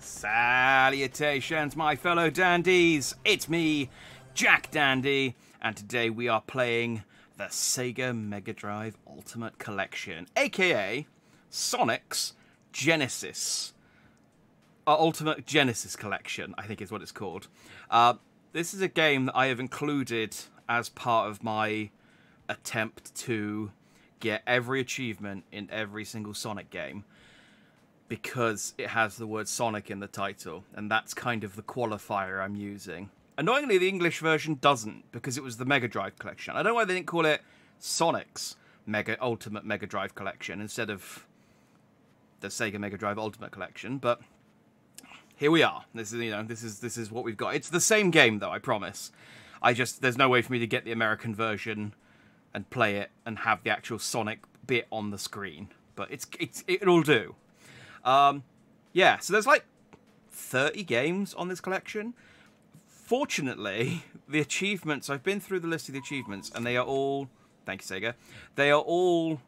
Salutations, my fellow dandies! It's me, Jack Dandy, and today we are playing the Sega Mega Drive Ultimate Collection, aka Sonic's Genesis. Uh, Ultimate Genesis Collection, I think is what it's called. Uh, this is a game that I have included as part of my attempt to get every achievement in every single Sonic game because it has the word Sonic in the title, and that's kind of the qualifier I'm using. Annoyingly, the English version doesn't because it was the Mega Drive collection. I don't know why they didn't call it Sonic's Mega Ultimate Mega Drive collection instead of the Sega Mega Drive Ultimate collection, but here we are. This is you know this is this is what we've got. It's the same game though, I promise. I just there's no way for me to get the American version and play it and have the actual Sonic bit on the screen, but it's it's it'll do. Um, yeah, so there's like 30 games on this collection. Fortunately, the achievements, I've been through the list of the achievements, and they are all, thank you, Sega, they are all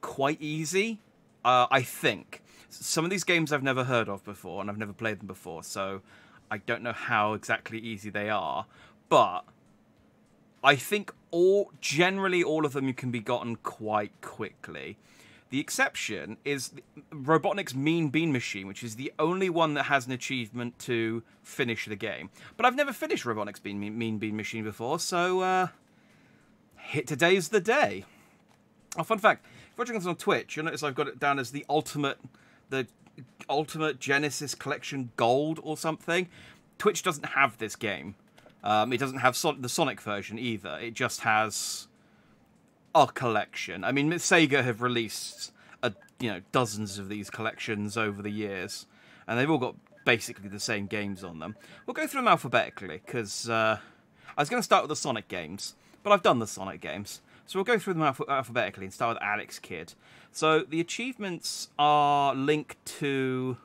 quite easy, uh, I think. Some of these games I've never heard of before, and I've never played them before, so I don't know how exactly easy they are, but I think all generally all of them you can be gotten quite quickly. The exception is Robotnik's Mean Bean Machine, which is the only one that has an achievement to finish the game. But I've never finished Robotnik's Bean, mean Bean Machine before, so uh, hit today's the day. Oh, fun fact: if you're watching this on Twitch, you'll notice I've got it down as the ultimate, the ultimate Genesis Collection Gold or something. Twitch doesn't have this game. Um, it doesn't have the Sonic version either. It just has a collection. I mean, Sega have released a, you know dozens of these collections over the years, and they've all got basically the same games on them. We'll go through them alphabetically because uh, I was going to start with the Sonic games, but I've done the Sonic games, so we'll go through them alph- alphabetically and start with Alex Kidd. So the achievements are linked to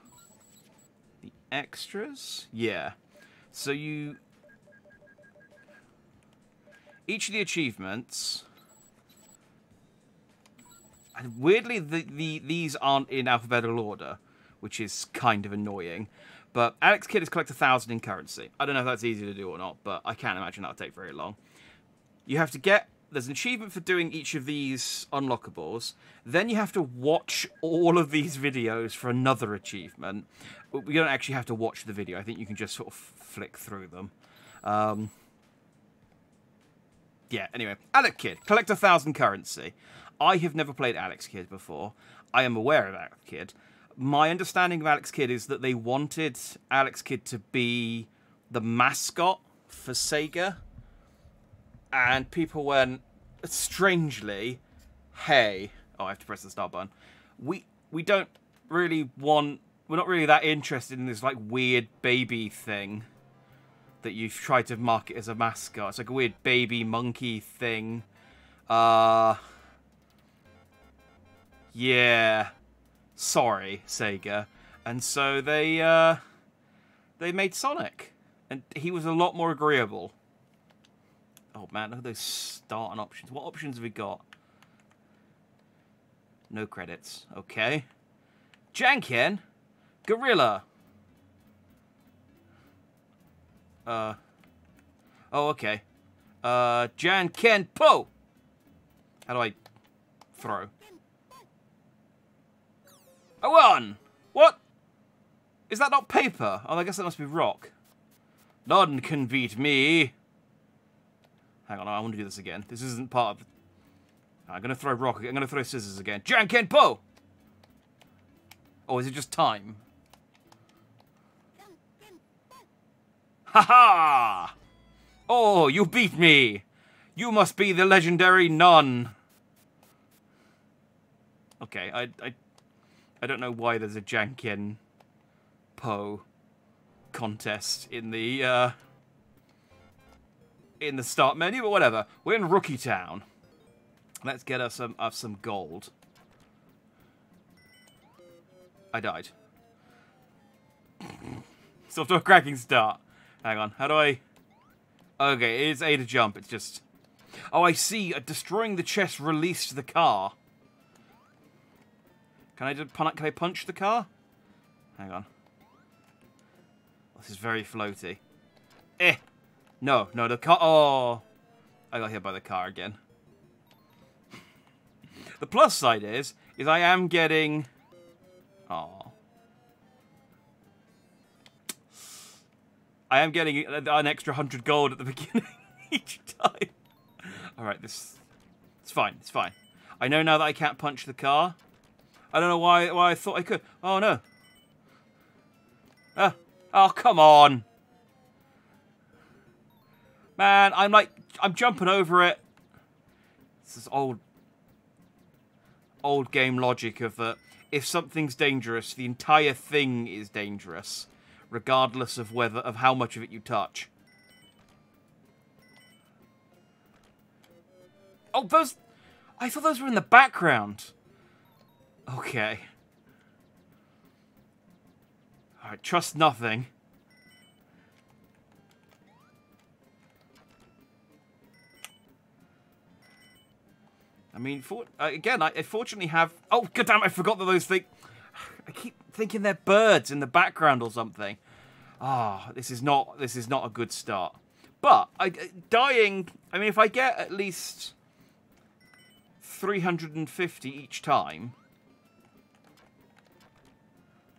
the extras. Yeah. So you each of the achievements weirdly, the, the these aren't in alphabetical order, which is kind of annoying. But Alex Kidd has collected a thousand in currency. I don't know if that's easy to do or not, but I can't imagine that'll take very long. You have to get there's an achievement for doing each of these unlockables. Then you have to watch all of these videos for another achievement. We don't actually have to watch the video. I think you can just sort of flick through them. Um, yeah, anyway. Alex Kidd, collect a thousand currency. I have never played Alex Kidd before. I am aware of Alex Kidd. My understanding of Alex Kidd is that they wanted Alex Kidd to be the mascot for Sega. And people went, strangely, hey, oh, I have to press the start button. We we don't really want, we're not really that interested in this like weird baby thing that you've tried to market as a mascot. It's like a weird baby monkey thing. Uh, yeah, sorry, Sega. And so they uh, they made Sonic, and he was a lot more agreeable. Oh man, look at those starting options. What options have we got? No credits. Okay. Janken, Gorilla. Uh. Oh, okay. Uh, Jan Ken Po. How do I throw? Oh, A one! What? Is that not paper? Oh, I guess that must be rock. None can beat me. Hang on, I want to do this again. This isn't part of... I'm going to throw rock. I'm going to throw scissors again. Janken Po! Or is it just time? Ha ha! Oh, you beat me! You must be the legendary nun. Okay, I, I I don't know why there's a Janken Po contest in the uh, in the start menu, but whatever. We're in Rookie Town. Let's get us some us some gold. I died. it's off to a cracking start. Hang on, how do I... Okay, it is A to jump, it's just... Oh, I see, uh, destroying the chest released the car. Can I can I punch the car? Hang on. This is very floaty. Eh. No, no, the car... Oh. I got hit by the car again. The plus side is, is I am getting... Oh. I am getting an extra 100 gold at the beginning each time. Alright, this... It's fine, it's fine. I know now that I can't punch the car. I don't know why why I thought I could. Oh, no. Uh, oh, come on. Man, I'm like, I'm jumping over it. This is old, old game logic of that. If something's dangerous, the entire thing is dangerous, regardless of whether of how much of it you touch. Oh, those... I thought those were in the background. Okay. Alright, trust nothing. I mean, for, uh, again, I, I, fortunately have... Oh, goddamn, I forgot that those things... I keep thinking they're birds in the background or something. Ah, oh, this is not this is not a good start. But I, dying. I mean, if I get at least 350 each time.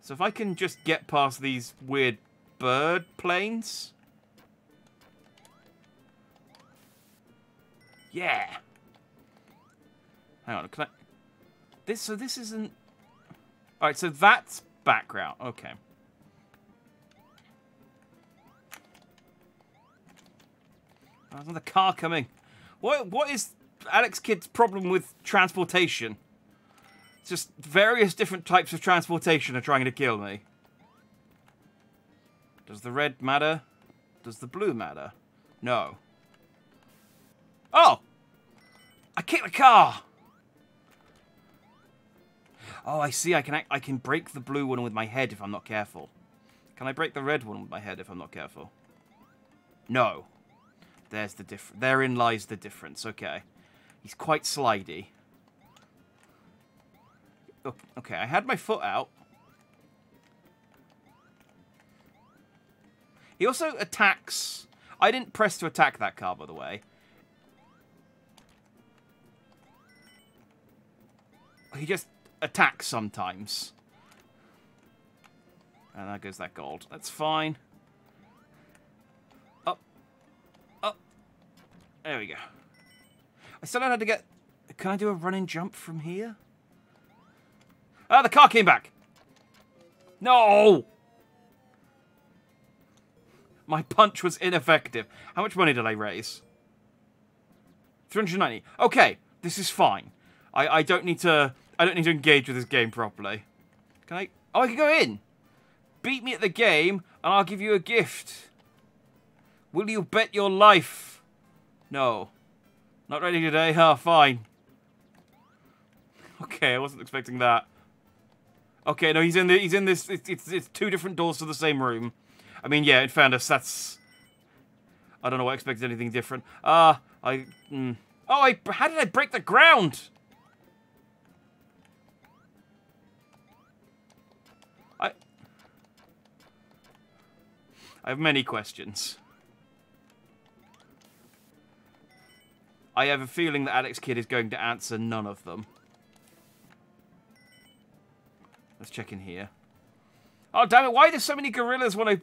So if I can just get past these weird bird planes. Yeah. Hang on, can I... This, so this isn't... Alright, so that's background. Okay. There's another car coming. What, what is Alex Kidd's problem with transportation. Just various different types of transportation are trying to kill me. Does the red matter? Does the blue matter? No. Oh! I kicked the car! Oh, I see. I can I can break the blue one with my head if I'm not careful. Can I break the red one with my head if I'm not careful? No. There's the difference. Therein lies the difference. Okay. He's quite slidey. Oh, okay, I had my foot out. He also attacks... I didn't press to attack that car, by the way. He just attacks sometimes. And there goes that gold. That's fine. Up. Up. There we go. I still don't know how to get... Can I do a running jump from here? Ah, the car came back. No! My punch was ineffective. How much money did I raise? 390. Okay, this is fine. I, I don't need to... I don't need to engage with this game properly. Can I... Oh, I can go in. Beat me at the game, and I'll give you a gift. Will you bet your life? No. Not ready today? Oh, fine. Okay, I wasn't expecting that. Okay, no, he's in the he's in this. It's, it's it's two different doors to the same room. I mean, yeah, in fairness, that's. I don't know. I expected anything different. Uh, I. Mm. Oh, I. How did I break the ground? I. I have many questions. I have a feeling that Alex Kidd is going to answer none of them. Let's check in here. Oh, damn it. Why do so many gorillas when I...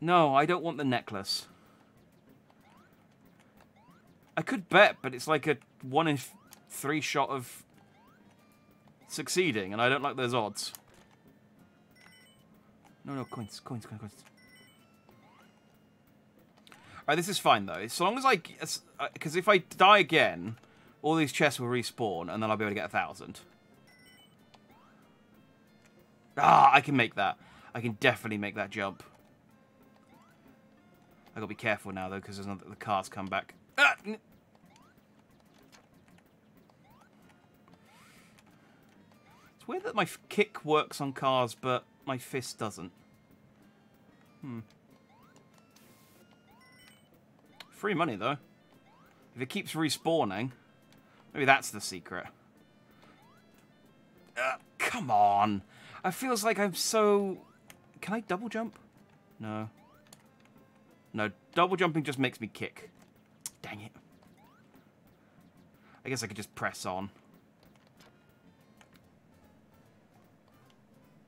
No, I don't want the necklace. I could bet, but it's like a one in three shot of succeeding, and I don't like those odds. No, no, coins, coins, coins, coins. Alright, this is fine, though. So long as I... Because uh, if I die again, all these chests will respawn, and then I'll be able to get a thousand. Ah, I can make that. I can definitely make that jump. I gotta be careful now, though, because the cars come back. Ah! It's weird that my kick works on cars, but my fist doesn't. Hmm. Free money, though. If it keeps respawning, maybe that's the secret. Uh, come on. It feels like I'm so can I double jump? No. No, double jumping just makes me kick. Dang it. I guess I could just press on.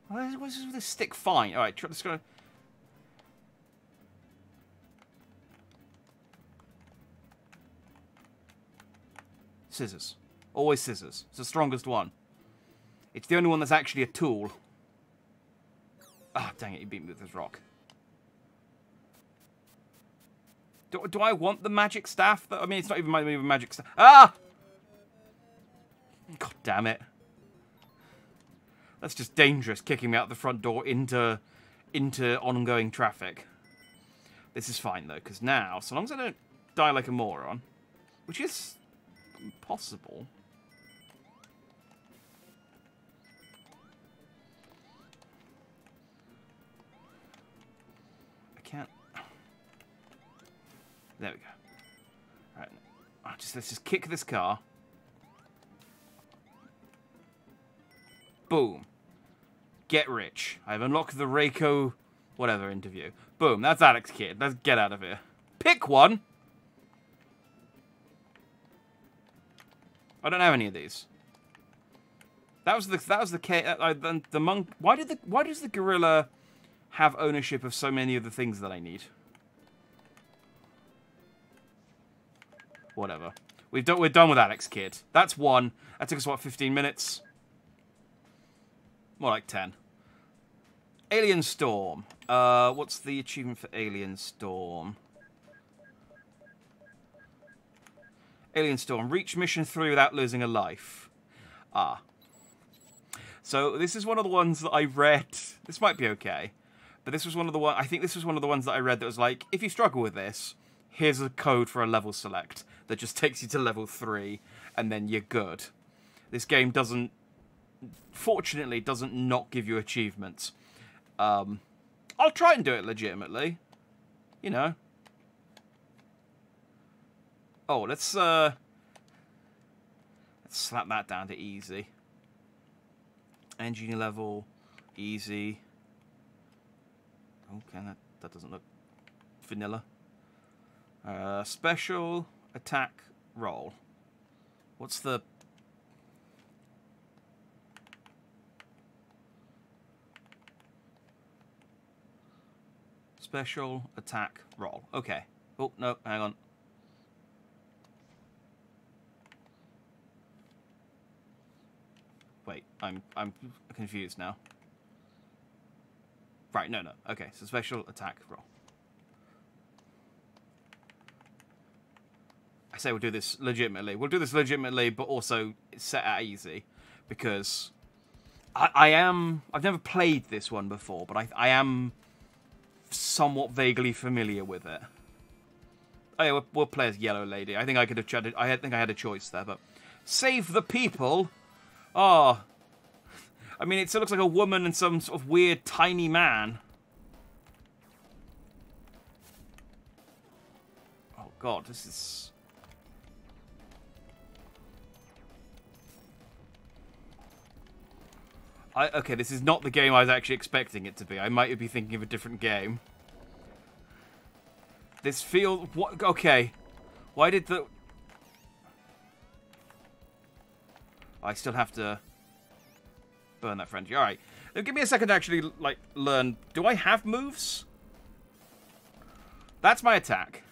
What's this with this stick? Fine. All right, let's go. Scissors. Always scissors. It's the strongest one. It's the only one that's actually a tool. Ah, oh, dang it, he beat me with his rock. Do, do I want the magic staff? That, I mean, it's not even my magic staff. Ah! God damn it. That's just dangerous, kicking me out the front door into, into ongoing traffic. This is fine, though, because now, so long as I don't die like a moron, which is possible... There we go. Right. Just let's just kick this car. Boom. Get rich. I've unlocked the Reiko whatever interview. Boom. That's Alex Kidd. Let's get out of here. Pick one. I don't have any of these. That was the that was the uh, the, the monk. Why did the why does the gorilla have ownership of so many of the things that I need. Whatever. We've done, we're done with Alex Kidd. That's one. That took us, what, 15 minutes? More like 10. Alien Storm. Uh, what's the achievement for Alien Storm? Alien Storm. Reach mission 3 without losing a life. Ah. So this is one of the ones that I read. This might be okay. But this was one of the one. I think this was one of the ones that I read that was like, if you struggle with this, here's a code for a level select that just takes you to level three, and then you're good. This game doesn't, fortunately, doesn't not give you achievements. Um, I'll try and do it legitimately. You know. Oh, let's uh, let's slap that down to easy. Engineer level, easy. Okay, that, that doesn't look vanilla. Uh, special attack roll. What's the... Special attack roll. Okay. Oh, no, hang on. Wait, I'm I'm confused now. Right, no, no. Okay, so special attack roll. I say we'll do this legitimately. We'll do this legitimately, but also set at easy. Because I, I am... I've never played this one before, but I, I am somewhat vaguely familiar with it. Oh yeah, we'll, we'll play as Yellow Lady. I think I could have chatted. I think I had a choice there, but save the people. Oh, I mean, it still looks like a woman and some sort of weird tiny man. Oh god, this is... I, okay, this is not the game I was actually expecting it to be. I might be thinking of a different game. This feels... What? Okay. Why did the... I still have to burn that frenzy. All right. Give me a second to actually, like, learn. Do I have moves? That's my attack.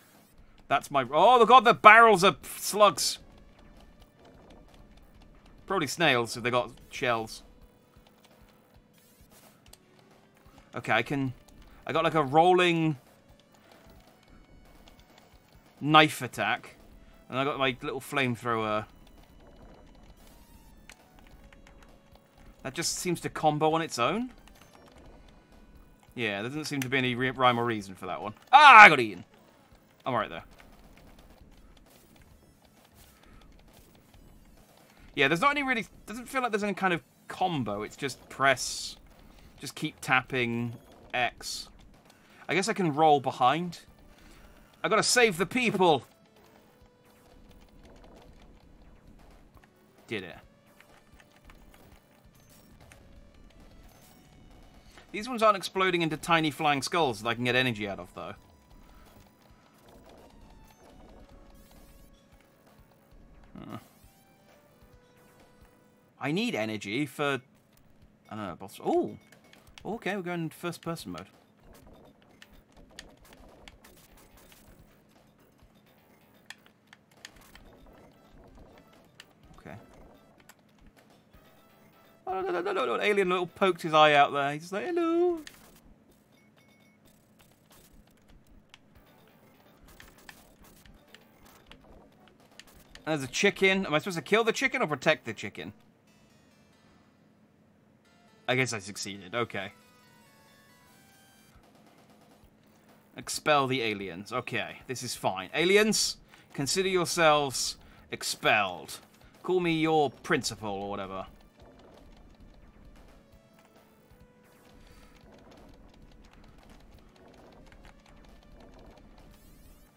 That's my... Oh, god, the barrels are slugs. Probably snails if they got shells. Okay, I can... I got, like, a rolling... Knife attack. And I got my little flamethrower That just seems to combo on its own. Yeah, there doesn't seem to be any rhyme or reason for that one. Ah, I got eaten. I'm alright there. Yeah, there's not any really... doesn't feel like there's any kind of combo. It's just press... Just keep tapping X. I guess I can roll behind. I gotta save the people! Did it. These ones aren't exploding into tiny flying skulls that I can get energy out of, though. Huh. I need energy for... I don't know, boss... Oh! Okay, we're going first person mode. Okay. Oh, no, no, no, no, no. Alien little poked his eye out there. He's like, hello. There's a chicken. Am I supposed to kill the chicken or protect the chicken? I guess I succeeded. Okay. Expel the aliens. Okay, this is fine. Aliens, consider yourselves expelled. Call me your principal or whatever.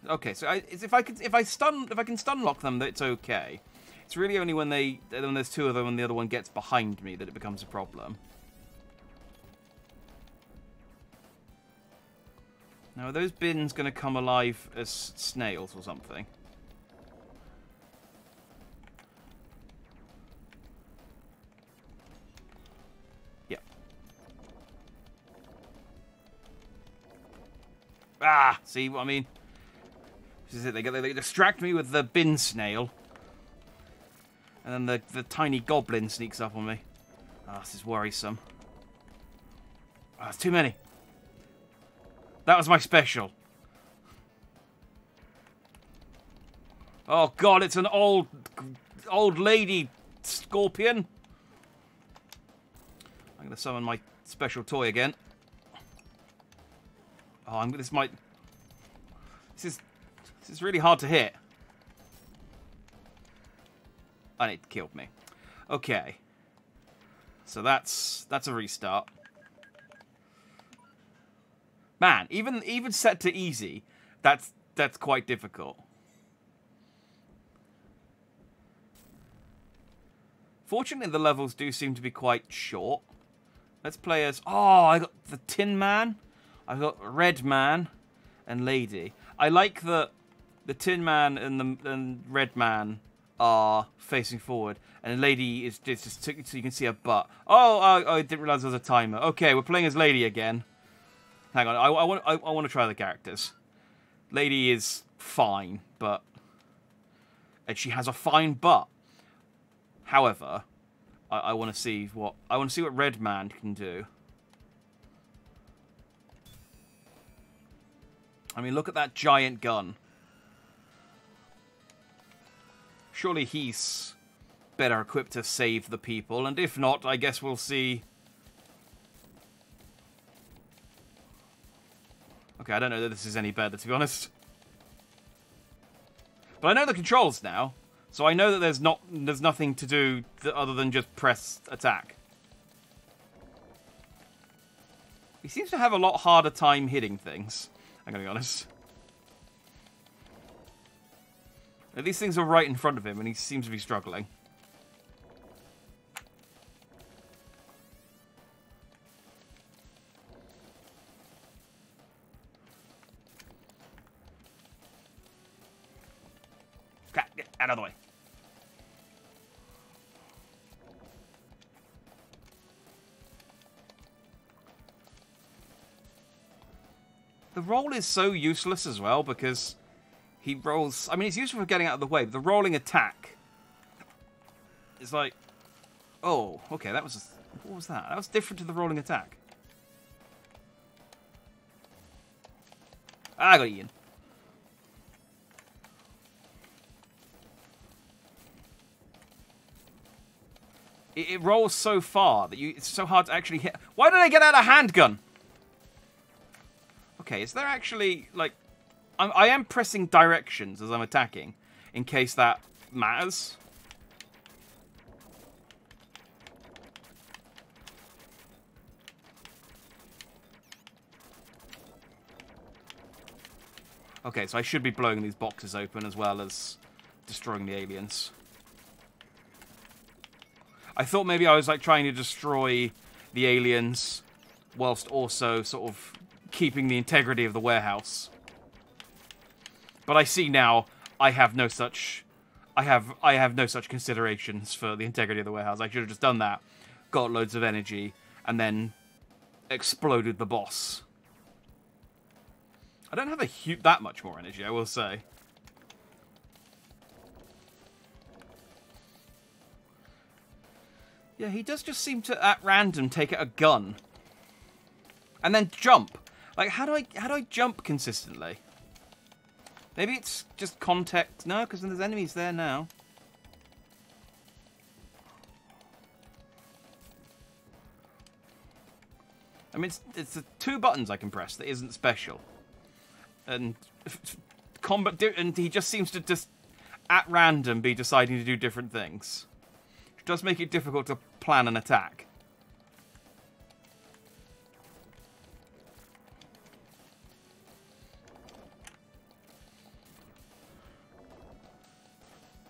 Okay, so I, if I can if I stun, if I can stun lock them, it's okay. It's really only when they, when there's two of them and the other one gets behind me that it becomes a problem. Now, are those bins going to come alive as snails or something? Yep. Ah, see what I mean? This is it. They, get, they distract me with the bin snail. And then the, the tiny goblin sneaks up on me. Ah, oh, this is worrisome. Ah, oh, it's too many. That was my special. Oh god, it's an old old lady scorpion. I'm gonna summon my special toy again. Oh, I'm this might this is this is really hard to hit. And it killed me. Okay. So that's that's a restart. Man, even even set to easy, that's that's quite difficult. Fortunately, the levels do seem to be quite short. Let's play as... Oh, I got the Tin Man. I've got Red Man and Lady. I like that the Tin Man and the and Red Man are facing forward, and lady is just so you can see her butt. Oh, oh, I didn't realize there was a timer. Okay, we're playing as Lady again. Hang on, I, I want I, I want to try the characters. Lady is fine, but and she has a fine butt. However, I, I want to see what I want to see what Red Man can do. I mean, look at that giant gun. Surely he's better equipped to save the people, and if not, I guess we'll see... Okay, I don't know that this is any better, to be honest. But I know the controls now, so I know that there's not there's nothing to do other than just press attack. He seems to have a lot harder time hitting things, I'm gonna be honest. These things are right in front of him, and he seems to be struggling. Out of the way. The roll is so useless as well because he rolls... I mean, it's useful for getting out of the way, but the rolling attack is like... Oh, okay, that was... What was that? That was different to the rolling attack. Ah, I got Ian. It, it rolls so far that you it's so hard to actually hit. Why did I get out a handgun? Okay, is there actually, like, I'm, I am pressing directions as I'm attacking, in case that matters. Okay, so I should be blowing these boxes open as well as destroying the aliens. I thought maybe I was like trying to destroy the aliens whilst also sort of keeping the integrity of the warehouse. But I see now I have no such I have I have no such considerations for the integrity of the warehouse. I should have just done that, got loads of energy, and then exploded the boss. I don't have a that much more energy, I will say. Yeah, he does just seem to, at random, take out a gun. And then jump. Like, how do I how do I jump consistently? Maybe it's just context. No, because then there's enemies there now. I mean, it's, it's the two buttons I can press that isn't special. And combat, and he just seems to just, at random, be deciding to do different things. Does make it difficult to plan an attack.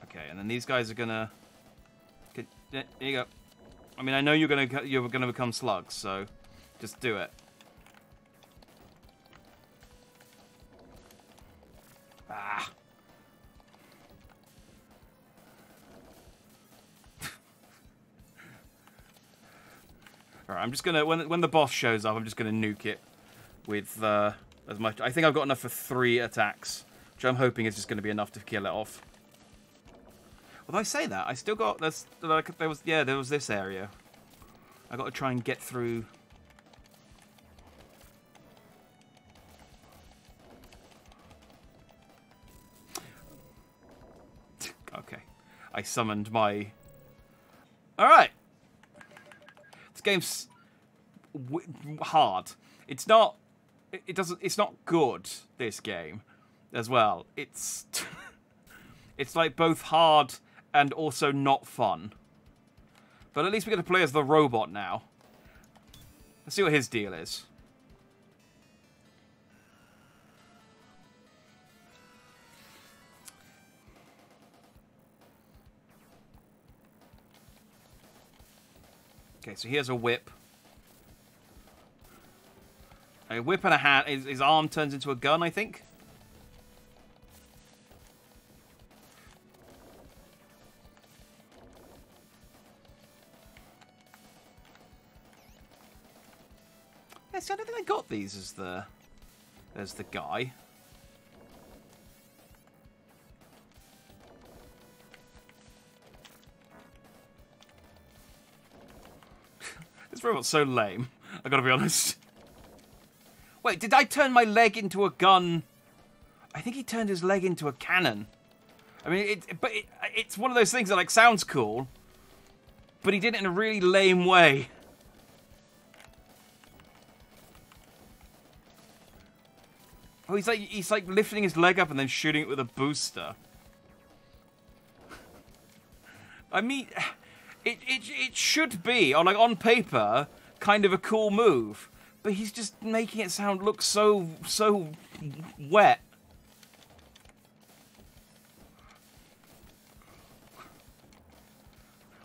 Okay, and then these guys are gonna. There you go. I mean, I know you're gonna you're gonna become slugs, so just do it. Alright, I'm just gonna when when the boss shows up, I'm just gonna nuke it with uh, as much. I think I've got enough for three attacks, which I'm hoping is just gonna be enough to kill it off. Although I say that, I still got there's like there was yeah there was this area. I got to try and get through okay, I summoned my... Alright. This game's hard. It's not... It doesn't... It's not good, this game, as well. It's... it's like both hard and also not fun. But at least we get to play as the robot now. Let's see what his deal is. Okay, so he has a whip. A whip and a hat. His, his arm turns into a gun, I think. Yeah, see, I don't think I got these as the as the guy. This robot's so lame. I gotta be honest. Wait, did I turn my leg into a gun? I think he turned his leg into a cannon. I mean, it, but it, it's one of those things that like sounds cool, but he did it in a really lame way. Oh, he's like he's like lifting his leg up and then shooting it with a booster. I mean, it, it, it should be, on like on paper, kind of a cool move. But he's just making it sound look so, so wet.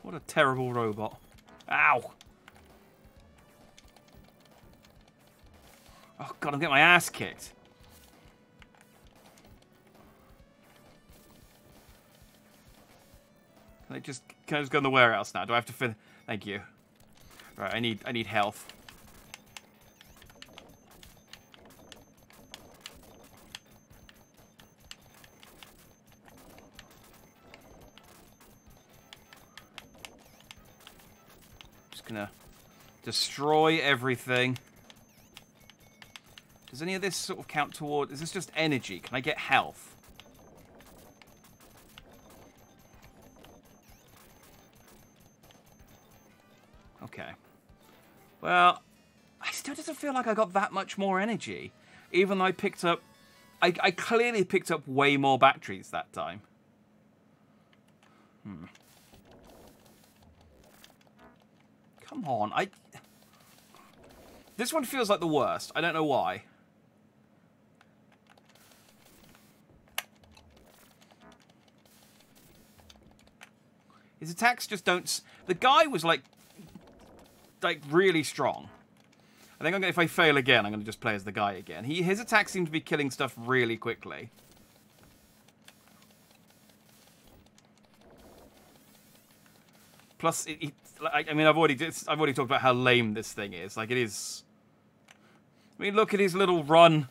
What a terrible robot. Ow! Oh god, I'm getting my ass kicked. Can I just can I just go in the warehouse now? Do I have to fin Thank you. Right, I need I need health. Just gonna destroy everything. Does any of this sort of count toward... Is this just energy? Can I get health? Well, I still doesn't feel like I got that much more energy. Even though I picked up... I, I clearly picked up way more batteries that time. Hmm. Come on, I... This one feels like the worst. I don't know why. His attacks just don't... The guy was like like really strong. I think I'm gonna, if I fail again, I'm going to just play as the guy again. He His attacks seem to be killing stuff really quickly. Plus, it, it, I mean, I've already I've already talked about how lame this thing is. Like, it is. I mean, look at his little run.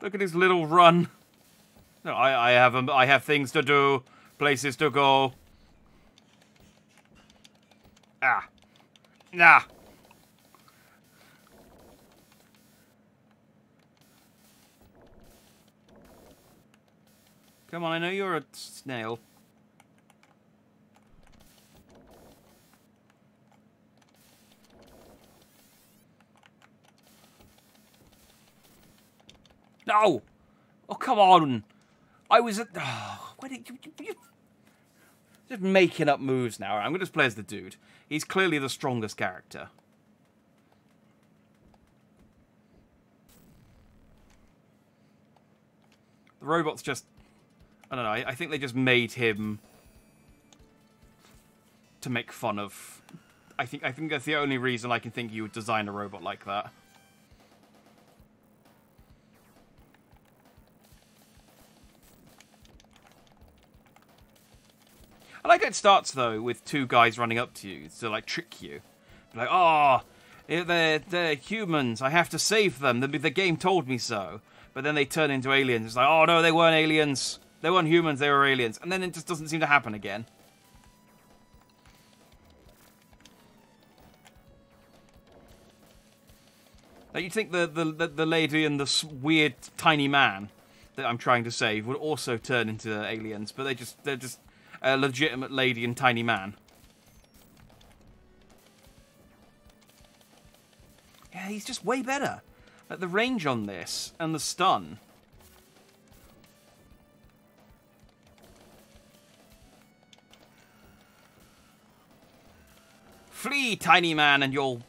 Look at his little run. No, I, I have um, I have things to do, places to go. Ah, nah. Come on, I know you're a snail. No! Oh, come on! I was at... Oh, why did you, you, you... Just making up moves now. I'm going to just play as the dude. He's clearly the strongest character. The robot's just... I don't know. I, think they just made him to make fun of. I think I think that's the only reason I can think you would design a robot like that. I like how it starts though with two guys running up to you to like trick you, like, oh, they're they're humans. I have to save them. The, the game told me so. But then they turn into aliens. It's like, oh no, they weren't aliens. They weren't humans. They were aliens. And then it just doesn't seem to happen again. Now you'd think the, the the lady and the weird tiny man that I'm trying to save would also turn into aliens, but they just they're just a legitimate lady and tiny man. Yeah, he's just way better. Like the range on this and the stun. Flee, tiny man, and your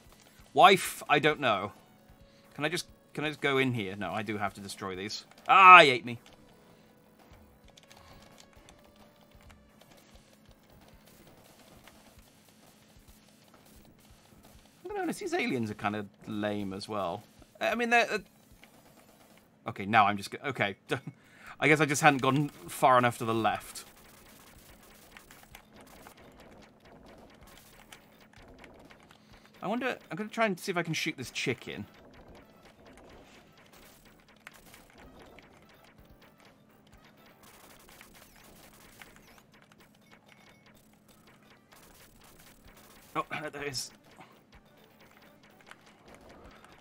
wife? I don't know. Can I just can I just go in here? No, I do have to destroy these. Ah, he ate me. These aliens are kind of lame as well. I mean, they're... Uh... Okay, now I'm just... Okay. I guess I just hadn't gone far enough to the left. I wonder... I'm going to try and see if I can shoot this chicken. Oh, there is...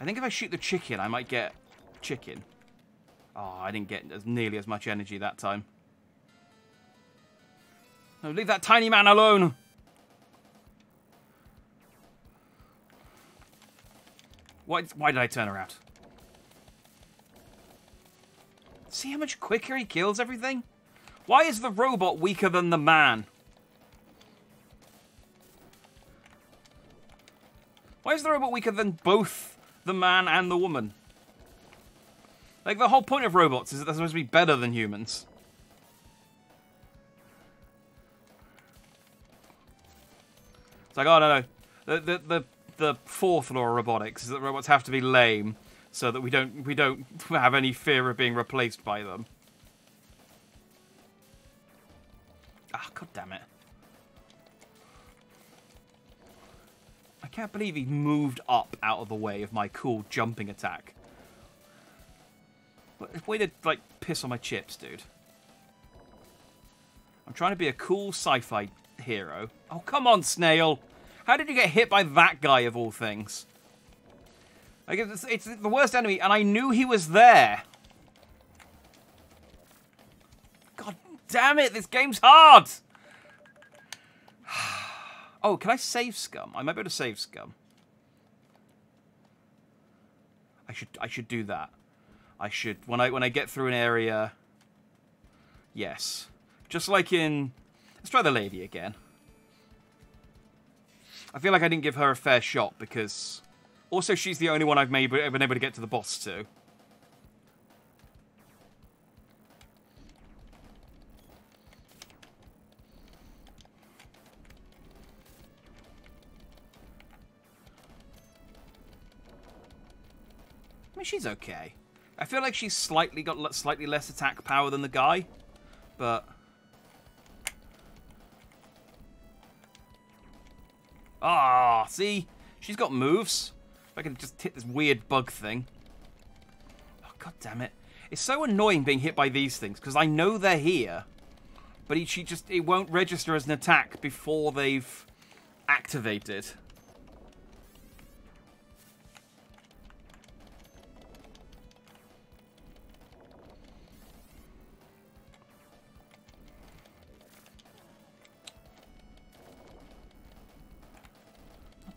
I think if I shoot the chicken, I might get chicken. Oh, I didn't get as nearly as much energy that time. No, leave that tiny man alone! Why, why did I turn around? See how much quicker he kills everything? Why is the robot weaker than the man? Why is the robot weaker than both the man and the woman. Like, the whole point of robots is that they're supposed to be better than humans. It's like, oh, no, no. The, the, the, the fourth law of robotics is that robots have to be lame so that we don't, we don't have any fear of being replaced by them. Ah, oh, god damn it. Can't believe he moved up out of the way of my cool jumping attack. Way to, like, piss on my chips, dude. I'm trying to be a cool sci-fi hero. Oh, come on, Snail! How did you get hit by that guy, of all things? Like, it's, it's the worst enemy, and I knew he was there! God damn it, this game's hard! Oh, can I save scum? I might be able to save scum. I should I should do that. I should when I when I get through an area. Yes. Just like in Let's try the lady again. I feel like I didn't give her a fair shot because also she's the only one I've made, been able to get to the boss to. She's okay. I feel like she's slightly got slightly less attack power than the guy, but Ah, see? She's got moves. If I can just hit this weird bug thing. Oh, god damn it. It's so annoying being hit by these things, because I know they're here, but she just it won't register as an attack before they've activated.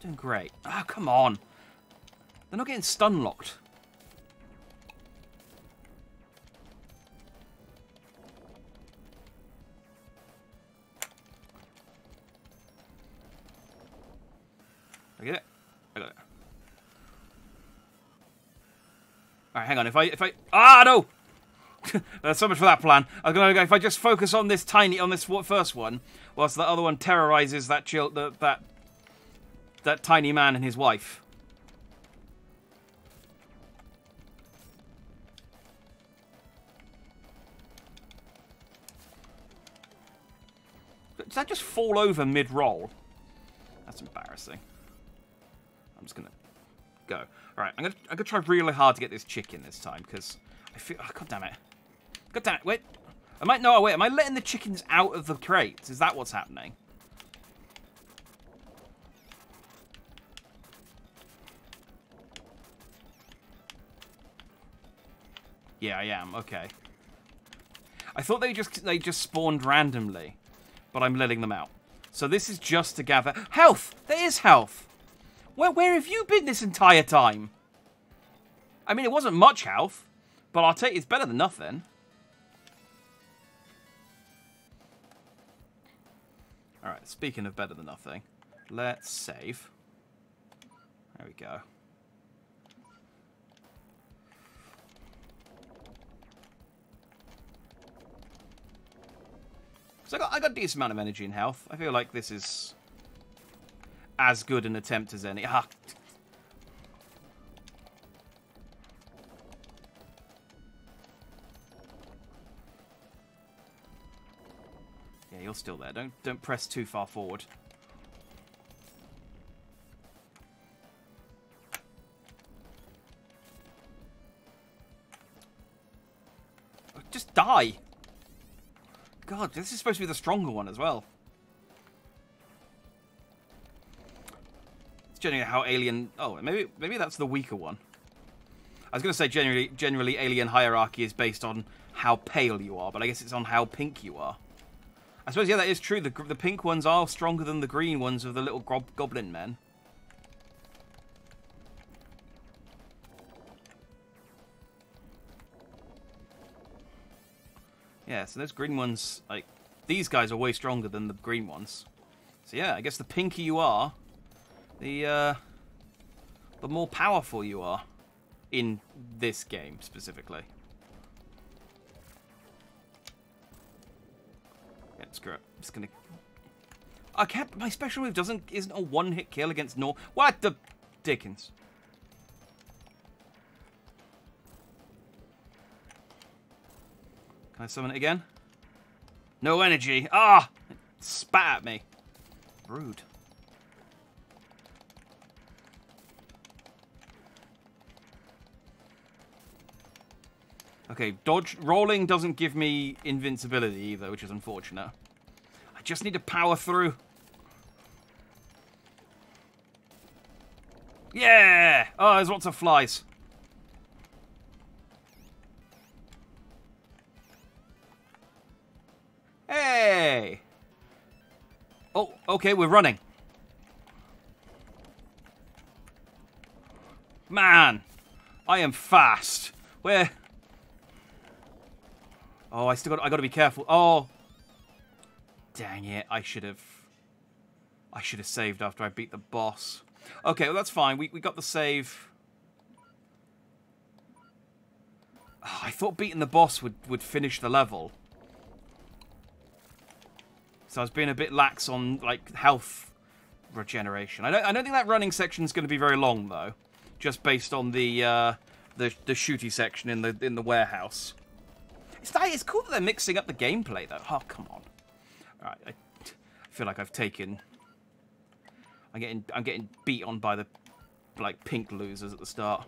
Doing great. Oh, come on. They're not getting stun locked. I get it. I got it. Alright, hang on. If I if I ah no, That's so much for that plan. I was gonna go if I just focus on this tiny on this first one, whilst the other one terrorizes that chill the, that that tiny man and his wife. Does that just fall over mid-roll? That's embarrassing. I'm just gonna go. All right, I'm gonna I'm gonna try really hard to get this chicken this time because I feel. Oh, God damn it! God damn it! Wait, I might no. Wait, am I letting the chickens out of the crates? Is that what's happening? Yeah, I am. Okay. I thought they just they just spawned randomly, but I'm letting them out. So this is just to gather health. There is health. Where where have you been this entire time? I mean, it wasn't much health, but I'll take it's better than nothing. All right. Speaking of better than nothing, let's save. There we go. So I got, I got a decent amount of energy and health. I feel like this is as good an attempt as any. Ah. Yeah, you're still there. Don't don't press too far forward. Just die. God, this is supposed to be the stronger one as well. It's generally how Alien... Oh, maybe maybe that's the weaker one. I was going to say generally, generally Alien hierarchy is based on how pale you are, but I guess it's on how pink you are. I suppose, yeah, that is true. The, the pink ones are stronger than the green ones of the little goblin men. Yeah, so those green ones, like, these guys are way stronger than the green ones. So yeah, I guess the pinker you are, the, uh, the more powerful you are in this game, specifically. Yeah, screw it. I'm just gonna... I can't... My special move doesn't... Isn't a one-hit kill against Nor... What the... Dickens. Can I summon it again? No energy. Ah! It spat at me. Rude. Okay, dodge rolling doesn't give me invincibility either, which is unfortunate. I just need to power through. Yeah! Oh, there's lots of flies. Okay, we're running. Man, I am fast. Where? Oh, I still got. I got to be careful. Oh, dang it! I should have. I should have saved after I beat the boss. Okay, well that's fine. We we got the save. Oh, I thought beating the boss would would finish the level. So I was being a bit lax on like health regeneration. I don't, I don't think that running section is going to be very long though, just based on the uh, the the shooty section in the in the warehouse. It's it's cool that they're mixing up the gameplay though. Oh come on! All right, I feel like I've taken. I'm getting I'm getting beat on by the like pink losers at the start.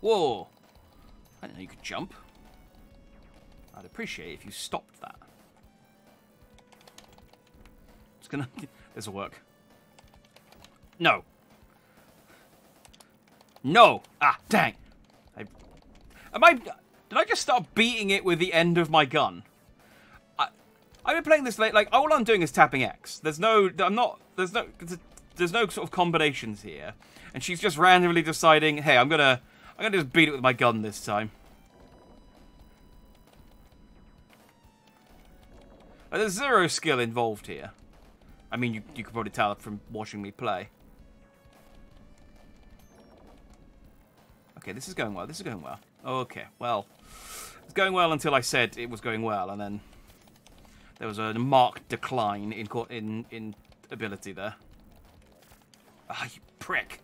Whoa! I didn't know you could jump. I'd appreciate if you stopped that. It's gonna... This'll work. No! No! Ah, dang! I... Am I... Did I just start beating it with the end of my gun? I... I've been playing this late, like, all I'm doing is tapping X. There's no... I'm not... There's no... There's no sort of combinations here. And she's just randomly deciding, hey, I'm gonna... I'm gonna just beat it with my gun this time. There's zero skill involved here. I mean, you, you could probably tell from watching me play. Okay, this is going well. This is going well. Okay, well. It's going well until I said it was going well, and then there was a marked decline in in in ability there. Ah, you prick.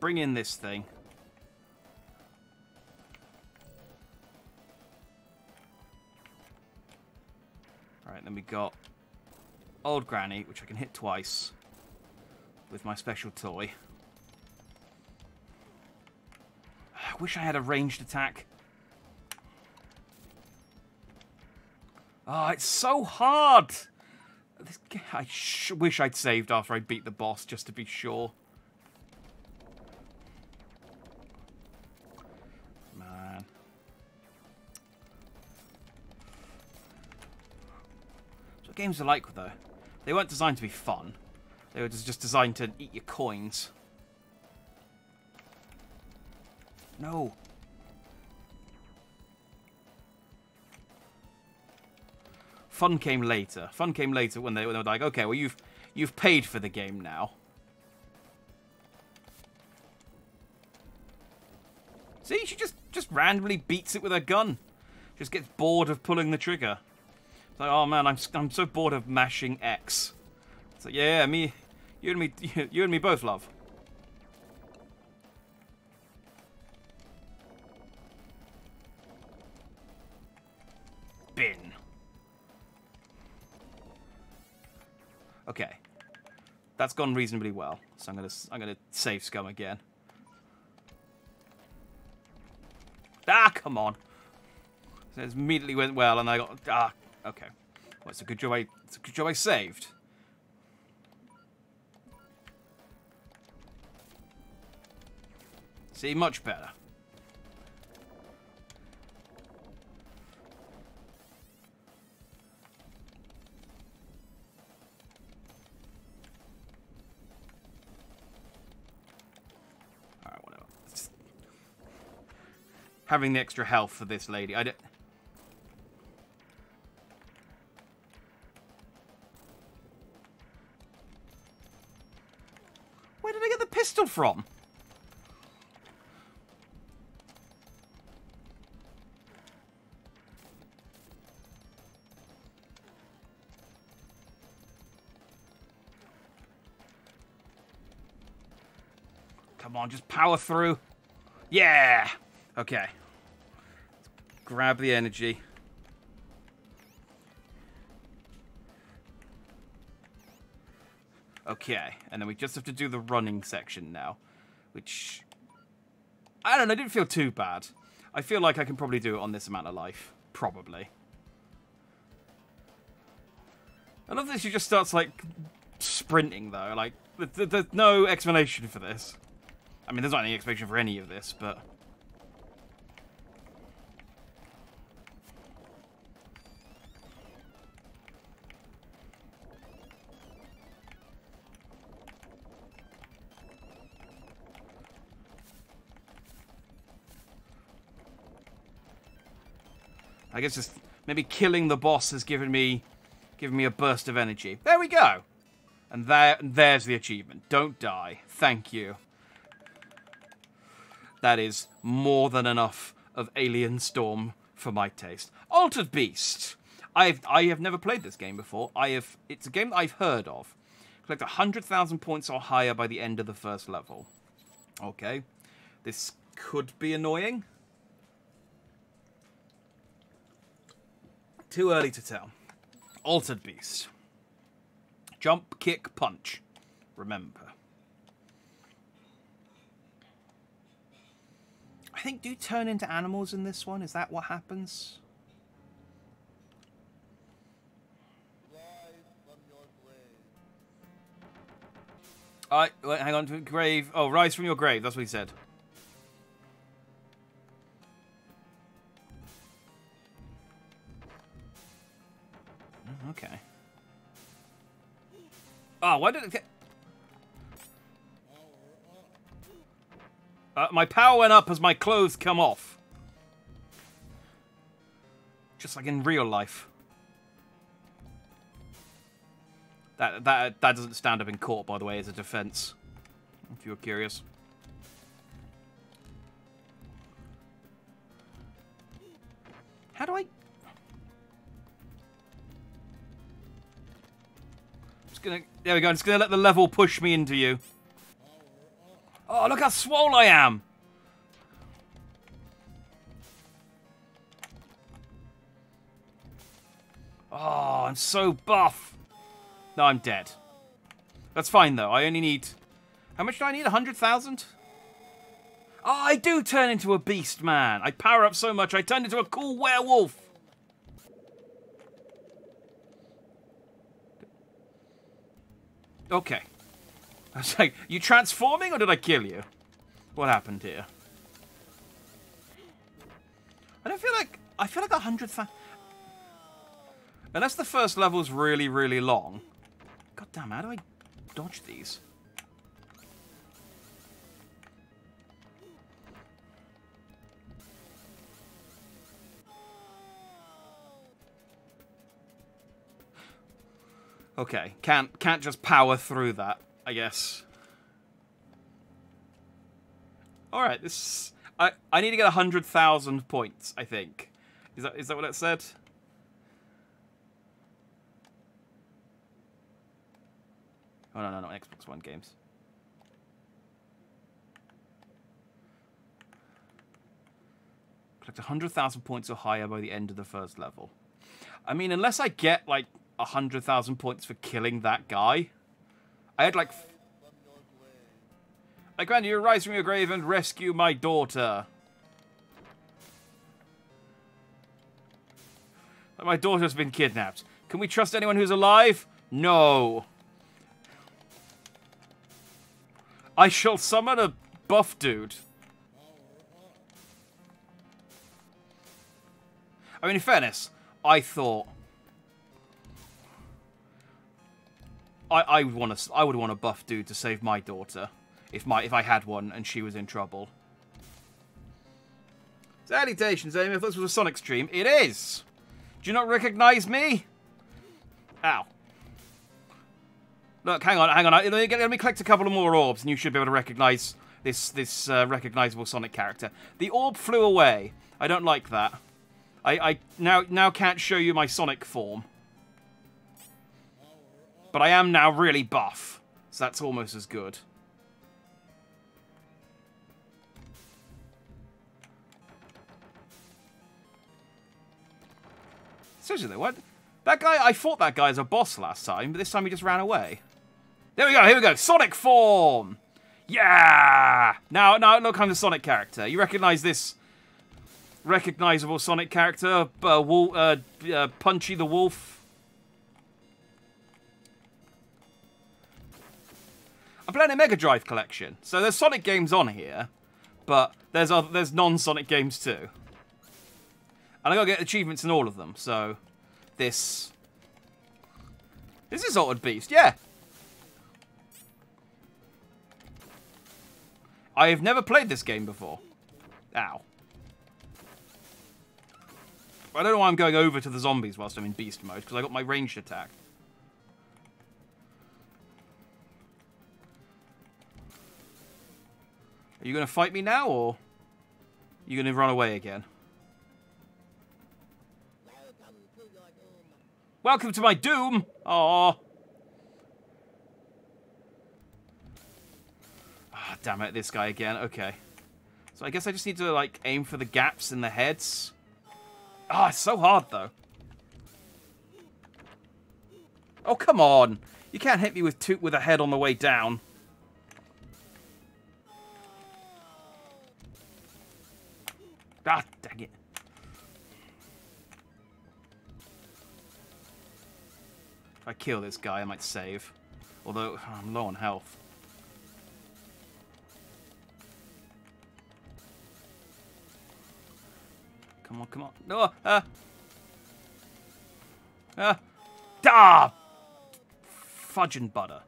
Bring in this thing. Alright, then we got Old Granny, which I can hit twice with my special toy. I wish I had a ranged attack. Oh, it's so hard! I wish I'd saved after I beat the boss, just to be sure. Games are like, though. They weren't designed to be fun. They were just designed to eat your coins. No. Fun came later. Fun came later when they, when they were like, okay, well you've you've paid for the game now. See, she just just randomly beats it with her gun. Just gets bored of pulling the trigger like, oh man, I'm I'm so bored of mashing X. It's like, yeah, yeah, me, you and me, you and me both, love. Bin. Okay, that's gone reasonably well. So I'm gonna I'm gonna save scum again. Ah, come on. So it immediately went well, and I got ah Okay. Well, it's a good job I it's a good job I saved. See, much better. Alright, whatever. Having the extra health for this lady. I don't... from? Come on, just power through. Yeah! Okay. Grab the energy. Okay, and then we just have to do the running section now, which I don't know, didn't feel too bad. I feel like I can probably do it on this amount of life. Probably. I love that she just starts, like, sprinting, though. Like, there's no explanation for this. I mean, there's not any explanation for any of this, but... I guess just maybe killing the boss has given me given me a burst of energy. There we go. And there there's the achievement. Don't die. Thank you. That is more than enough of Alien Storm for my taste. Altered Beast. I've I have never played this game before. I have it's a game that I've heard of. Collect 100,000 points or higher by the end of the first level. Okay. This could be annoying. Too early to tell. Altered Beast. Jump, kick, punch. Remember. I think, do turn into animals in this one? Is that what happens? I wait, hang on to grave. Oh, rise from your grave. That's what he said. Why did it get... Uh, my power went up as my clothes come off. Just like in real life. That that that doesn't stand up in court, by the way, as a defense. If you're curious. How do I? I'm Just gonna. There we go. I'm just gonna let the level push me into you. Oh, look how swole I am! Oh, I'm so buff. No, I'm dead. That's fine, though. I only need... How much do I need? 100,000? Oh, I do turn into a beast, man. I power up so much, I turn into a cool werewolf. Okay. I was like, you transforming or did I kill you? What happened here? I don't feel like... I feel like a hundred... Unless the first level's really, really long. God damn, how do I dodge these? Okay, can't can't just power through that, I guess. All right, this I I need to get a hundred thousand points. I think is that is that what it said? Oh, no, no, no, Xbox One games. Collect 100,000 points or higher by the end of the first level. I mean, unless I get, like, 100,000 points for killing that guy. I had, like... I grant you rise from your grave and rescue my daughter. My daughter's been kidnapped. Can we trust anyone who's alive? No. I shall summon a buff dude. I mean, in fairness, I thought I I would want to I would want a buff dude to save my daughter if my if I had one and she was in trouble. Salutations, Amy. If this was a Sonic stream, it is. Do you not recognize me? Ow. Look, hang on, hang on. Let me, let me collect a couple of more orbs, and you should be able to recognize this this uh, recognizable Sonic character. The orb flew away. I don't like that. I, I now now can't show you my Sonic form. But I am now really buff, so that's almost as good. Seriously, what? That guy, I fought that guy as a boss last time, but this time he just ran away. There we go, here we go. Sonic form! Yeah! Now, now look, I'm the Sonic character. You recognize this recognizable Sonic character? Uh, uh, uh, Punchy the Wolf. I'm playing a Mega Drive collection. So there's Sonic games on here, but there's other, there's non-Sonic games too. And I gotta get achievements in all of them, so this... This is Altered Beast, yeah. I have never played this game before. Ow. I don't know why I'm going over to the zombies whilst I'm in beast mode, because I got my ranged attack. Are you going to fight me now, or are you going to run away again? Welcome to my doom! Aww. Ah, damn it, this guy again. Okay. So I guess I just need to, like, aim for the gaps in the heads. Ah, oh, it's so hard, though. Oh, come on. You can't hit me with two with a head on the way down. I kill this guy, I might save. Although, I'm low on health. Come on, come on. No! Uh! Uh! Ah! Fudge and butter.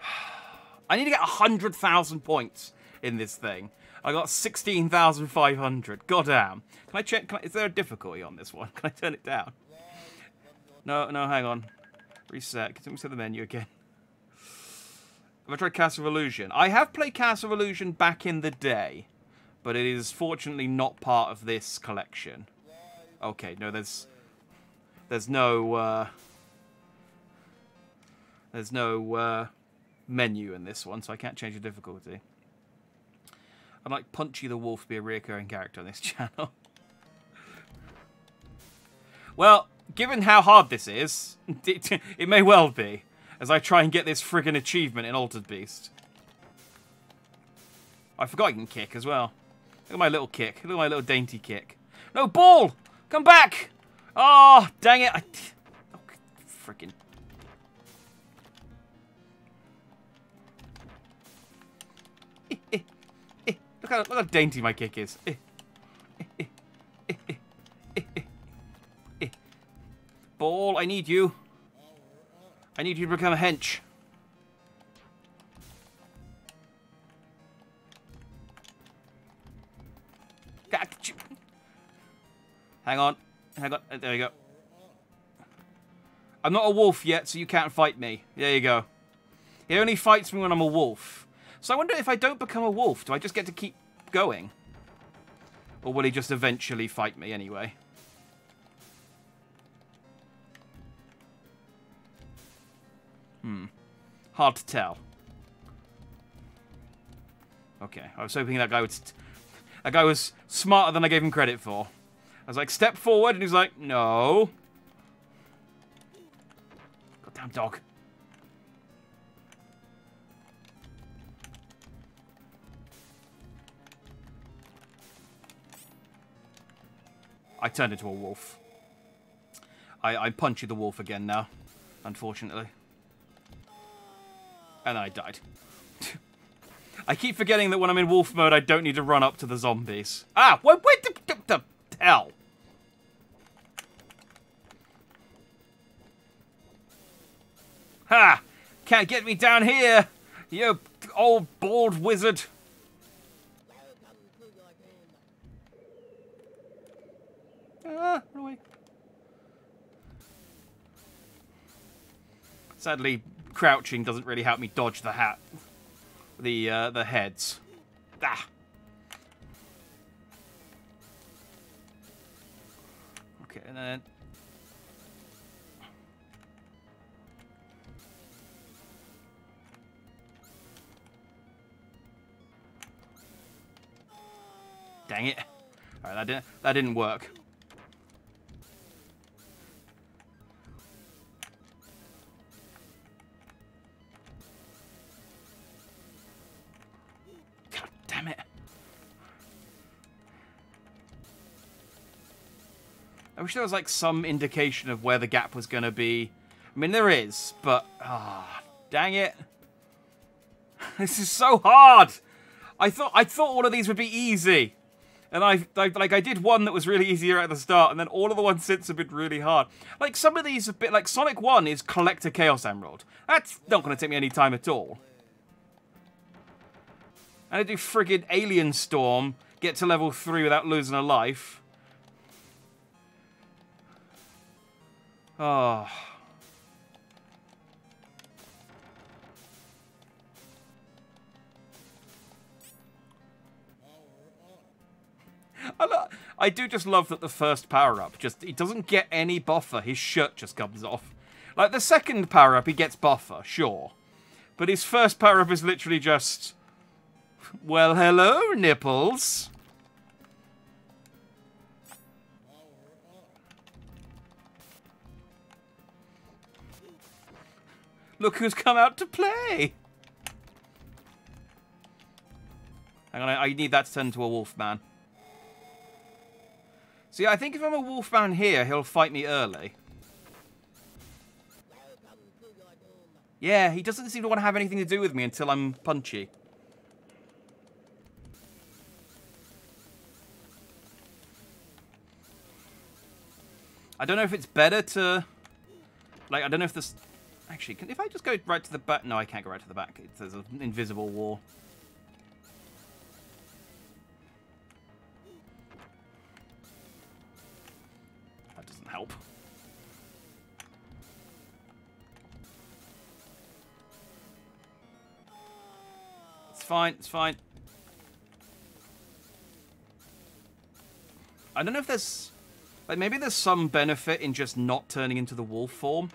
I need to get 100,000 points in this thing. I got 16,500. Goddamn. Can I check? Can I, is there a difficulty on this one? Can I turn it down? No, no, hang on. Reset. We set the menu again? Have I tried Castle of Illusion? I have played Castle of Illusion back in the day, but it is fortunately not part of this collection. Okay, no, there's... There's no, uh... There's no, uh, menu in this one, so I can't change the difficulty. I'd like Punchy the Wolf to be a recurring character on this channel. well, given how hard this is, it, it, may well be, as I try and get this friggin' achievement in Altered Beast. I forgot you can kick as well. Look at my little kick. Look at my little dainty kick. No, ball! Come back! Oh, dang it. I... Oh, freaking eh, eh, eh. Look how, look how dainty my kick is. Ball, I need you. I need you to become a hench. Hang on. Hang on. There you go. I'm not a wolf yet, so you can't fight me. There you go. He only fights me when I'm a wolf. So I wonder if I don't become a wolf, do I just get to keep going? Or will he just eventually fight me anyway? Hmm. Hard to tell. Okay, I was hoping that guy would... that guy was smarter than I gave him credit for. I was like, step forward, and he's like, no. Goddamn dog. I turned into a wolf. I, I'm Punchy the Wolf again now, unfortunately. And I died. I keep forgetting that when I'm in wolf mode, I don't need to run up to the zombies. Ah, wait, wait, the, the, the hell? Ha! Can't get me down here, you old bald wizard. Ah, run away. Sadly, crouching doesn't really help me dodge the hat. The, uh, the heads. Ah! Okay, and then... Dang it. Alright, that didn't, that didn't work. I wish there was like some indication of where the gap was going to be. I mean, there is, but ah, oh, dang it. this is so hard. I thought I thought all of these would be easy. And I, I, like I did one that was really easier at the start, and then all of the ones since have been really hard. Like some of these a bit like Sonic One is collect a Chaos Emerald. That's not going to take me any time at all. And I do friggin' Alien Storm, get to level three without losing a life. Oh. I, I do just love that the first power up just he doesn't get any buffer. His shirt just comes off. Like the second power up, he gets buffer, sure, but his first power up is literally just, well, hello nipples. Look who's come out to play. Hang on, I need that to turn into a wolf man. See, I think if I'm a wolf man here, he'll fight me early. Yeah, he doesn't seem to want to have anything to do with me until I'm punchy. I don't know if it's better to... Like, I don't know if this... Actually, can, if I just go right to the back... No, I can't go right to the back. It's, there's an invisible wall. That doesn't help. It's fine, it's fine. I don't know if there's... Like, maybe there's some benefit in just not turning into the wolf form.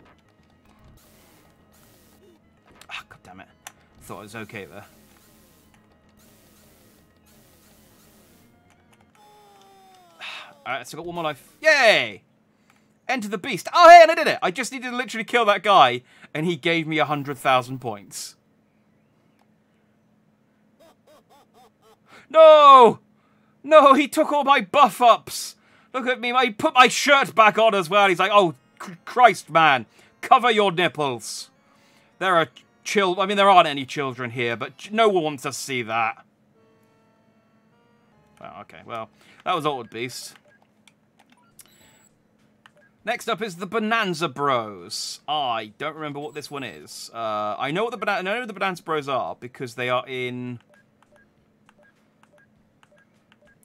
Thought it was okay there. Alright, so I got one more life. Yay! Enter the beast. Oh, hey, and I did it! I just needed to literally kill that guy, and he gave me a 100,000 points. No! No, he took all my buff ups! Look at me, I put my shirt back on as well. He's like, oh, Christ, man. Cover your nipples. There are children. I mean, there aren't any children here, but no one wants to see that. Oh, okay, well, that was Altered Beast. Next up is the Bonanza Bros. I don't remember what this one is. Uh, I know what the Bonanza, I know the Bonanza Bros are because they are in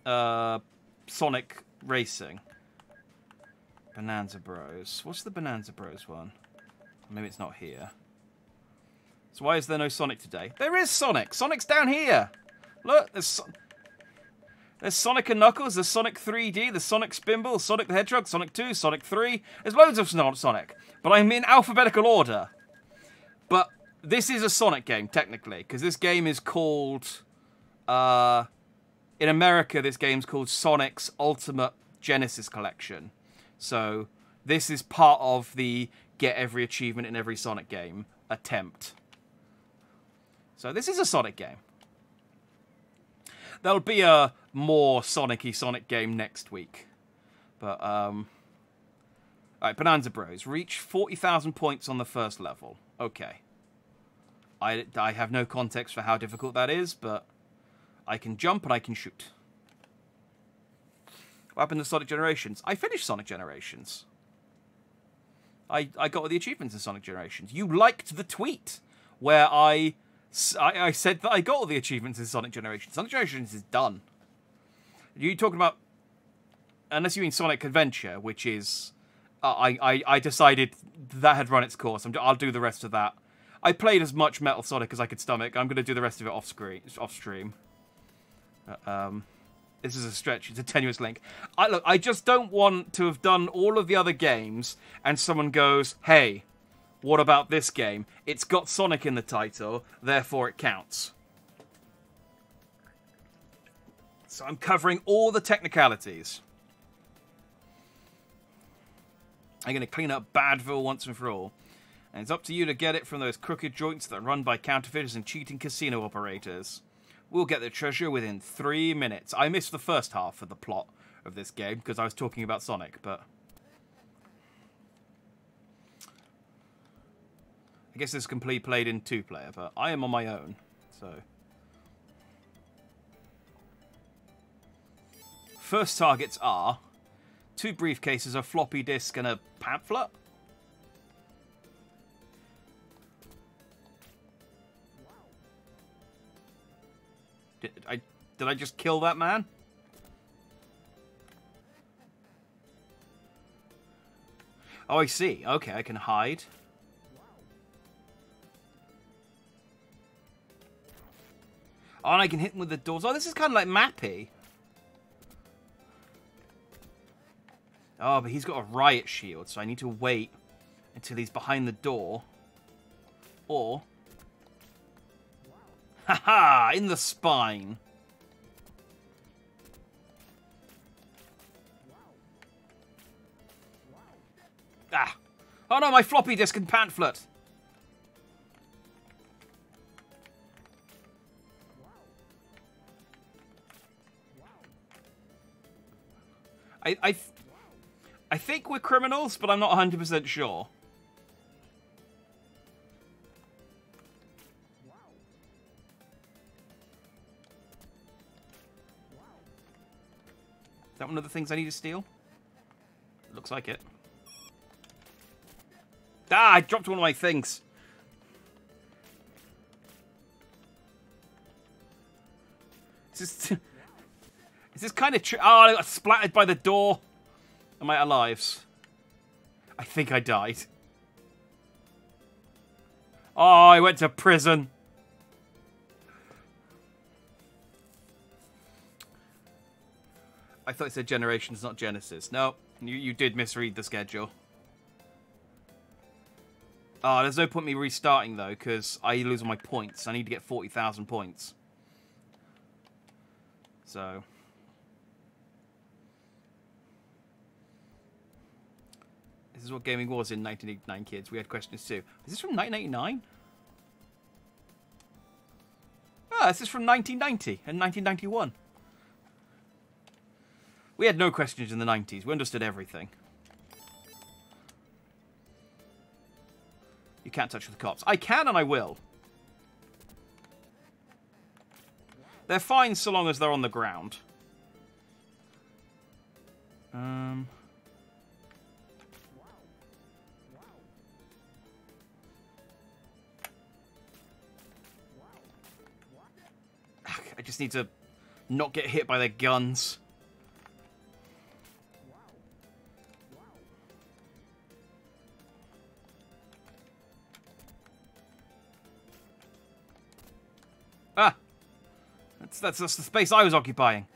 uh, Sonic Racing. Bonanza Bros. What's the Bonanza Bros one? Maybe it's not here. So why is there no Sonic today? There is Sonic! Sonic's down here! Look, there's, so there's Sonic and Knuckles, there's Sonic 3D, there's Sonic Spinball, Sonic the Hedgehog, Sonic 2, Sonic 3. There's loads of Sonic, but I'm in alphabetical order. But this is a Sonic game, technically, because this game is called... Uh, in America, this game's called Sonic's Ultimate Genesis Collection. So this is part of the get every achievement in every Sonic game attempt. So this is a Sonic game. There'll be a more Sonic-y Sonic game next week. But, um... Alright, Bonanza Bros. Reach 40,000 points on the first level. Okay. I, I have no context for how difficult that is, but I can jump and I can shoot. What happened to Sonic Generations? I finished Sonic Generations. I, I got all the achievements in Sonic Generations. You liked the tweet where I, I, I said that I got all the achievements in Sonic Generations. Sonic Generations is done. You talking about, unless you mean Sonic Adventure, which is, uh, I, I, I decided that had run its course. i will do the rest of that. I played as much Metal Sonic as I could stomach. I'm going to do the rest of it off screen, off stream. Uh, um, this is a stretch. It's a tenuous link. I look. I just don't want to have done all of the other games, and someone goes, "Hey, what about this game? It's got Sonic in the title, therefore it counts." So I'm covering all the technicalities. I'm going to clean up Badville once and for all. And it's up to you to get it from those crooked joints that are run by counterfeiters and cheating casino operators. We'll get the treasure within three minutes. I missed the first half of the plot of this game because I was talking about Sonic, but... I guess this is complete played in two-player, but I am on my own, so... First targets are two briefcases, a floppy disk, and a pamphlet. Did I did I just kill that man? Oh, I see. Okay, I can hide. Oh, and I can hit them with the doors. Oh, this is kind of like Mappy. Oh, but he's got a riot shield, so I need to wait until he's behind the door. Or... Haha! In the spine. Ah! Oh no, my floppy disk and pamphlet! I, I, I think we're criminals, but I'm not 100% sure. Is that one of the things I need to steal? Looks like it. Ah, I dropped one of my things. This, is this kind of true? Oh, I got splattered by the door. Am I alive? I think I died. Oh, I went to prison. I thought it said Generations, not Genesis. No, you, you did misread the schedule. Oh, there's no point me restarting, though, because I lose all my points. I need to get 40,000 points. So... This is what gaming was in 1989, kids. We had questions too. Is this from 1989? Ah, this is from 1990 and 1991. We had no questions in the 90s. We understood everything. You can't touch the cops. I can and I will. They're fine so long as they're on the ground. Um... I just need to not get hit by their guns. Ah! That's, that's, that's the space I was occupying.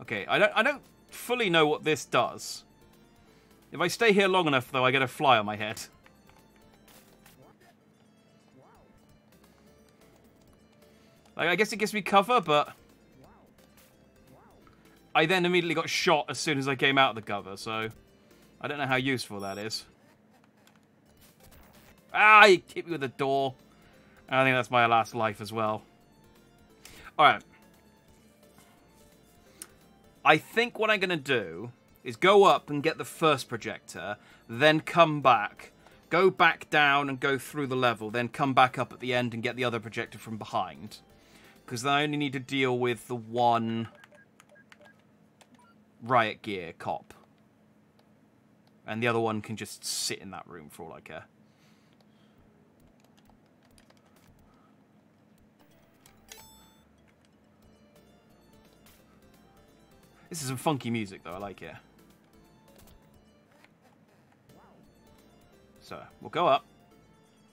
Okay, I don't I don't fully know what this does. If I stay here long enough, though, I get a fly on my head. Like, I guess it gives me cover, but... I then immediately got shot as soon as I came out of the cover, so... I don't know how useful that is. Ah, he hit me with the door. I think that's my last life as well. Alright. I think what I'm going to do is go up and get the first projector, then come back, go back down and go through the level, then come back up at the end and get the other projector from behind. Because I only need to deal with the one riot gear cop. And the other one can just sit in that room for all I care. This is some funky music, though. I like it. So, we'll go up.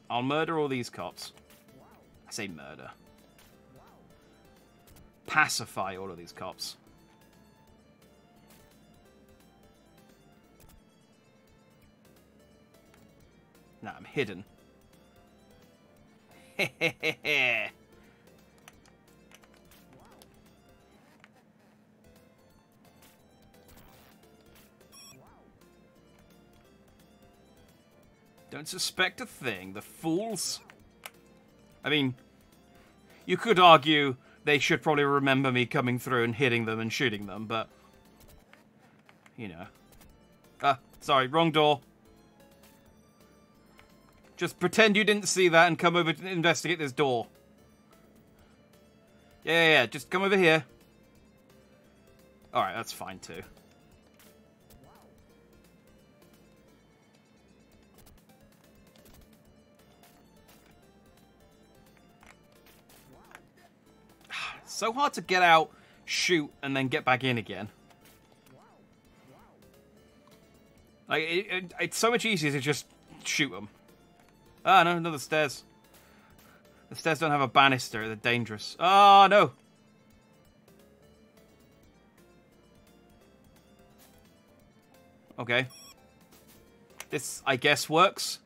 I'll murder all these cops. I say murder. Pacify all of these cops. Now I'm hidden. Don't suspect a thing. The fools. I mean, you could argue they should probably remember me coming through and hitting them and shooting them, but... You know. Ah, sorry, wrong door. Just pretend you didn't see that and come over to investigate this door. Yeah, yeah, yeah. Just come over here. Alright, that's fine too. So hard to get out, shoot, and then get back in again. Like, it, it, it's so much easier to just shoot them. Ah, no, no, the stairs. The stairs don't have a banister. They're dangerous. Oh, no. Okay. This, I guess, works.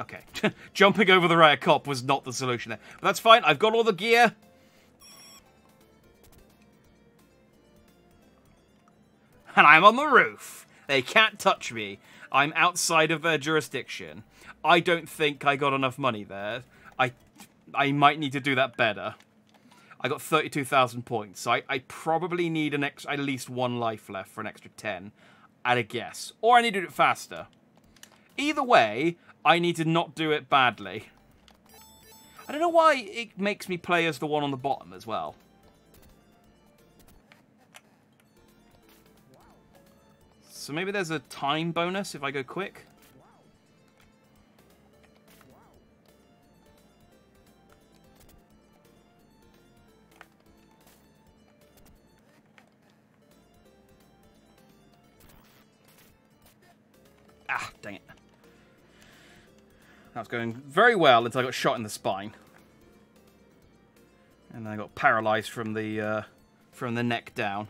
Okay. Jumping over the riot cop was not the solution there. But that's fine. I've got all the gear. And I'm on the roof. They can't touch me. I'm outside of their jurisdiction. I don't think I got enough money there. I I might need to do that better. I got 32,000 points, so I, I probably need an ex at least one life left for an extra 10, at a guess. Or I need to do it faster. Either way, I need to not do it badly. I don't know why it makes me play as the one on the bottom as well. So maybe there's a time bonus if I go quick. Going very well until I got shot in the spine. And then I got paralyzed from the uh, from the neck down.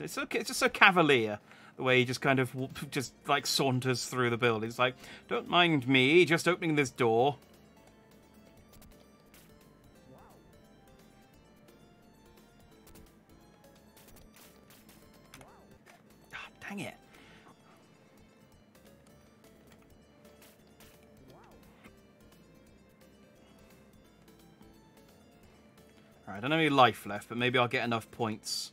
It's okay. It's just so cavalier the way he just kind of just like saunters through the building. It's like, don't mind me, just opening this door. Don't have any life left, but maybe I'll get enough points.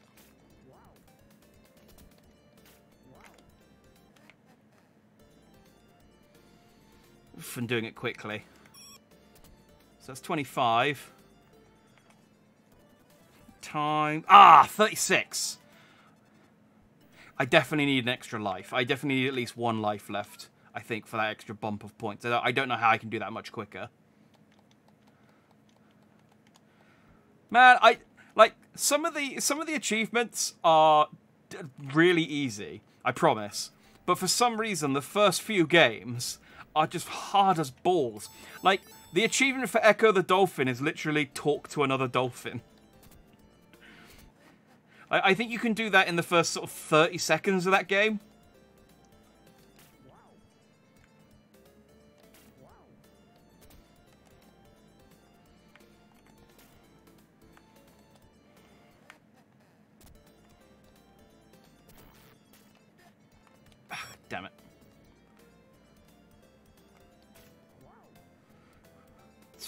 From doing it quickly. So that's 25. Time. Ah, 36. I definitely need an extra life. I definitely need at least one life left, I think, for that extra bump of points. I don't know how I can do that much quicker. Man, I like some of the some of the achievements are really easy, I promise. But for some reason, the first few games are just hard as balls. Like the achievement for Echo the Dolphin is literally talk to another dolphin. I, I think you can do that in the first sort of 30 seconds of that game.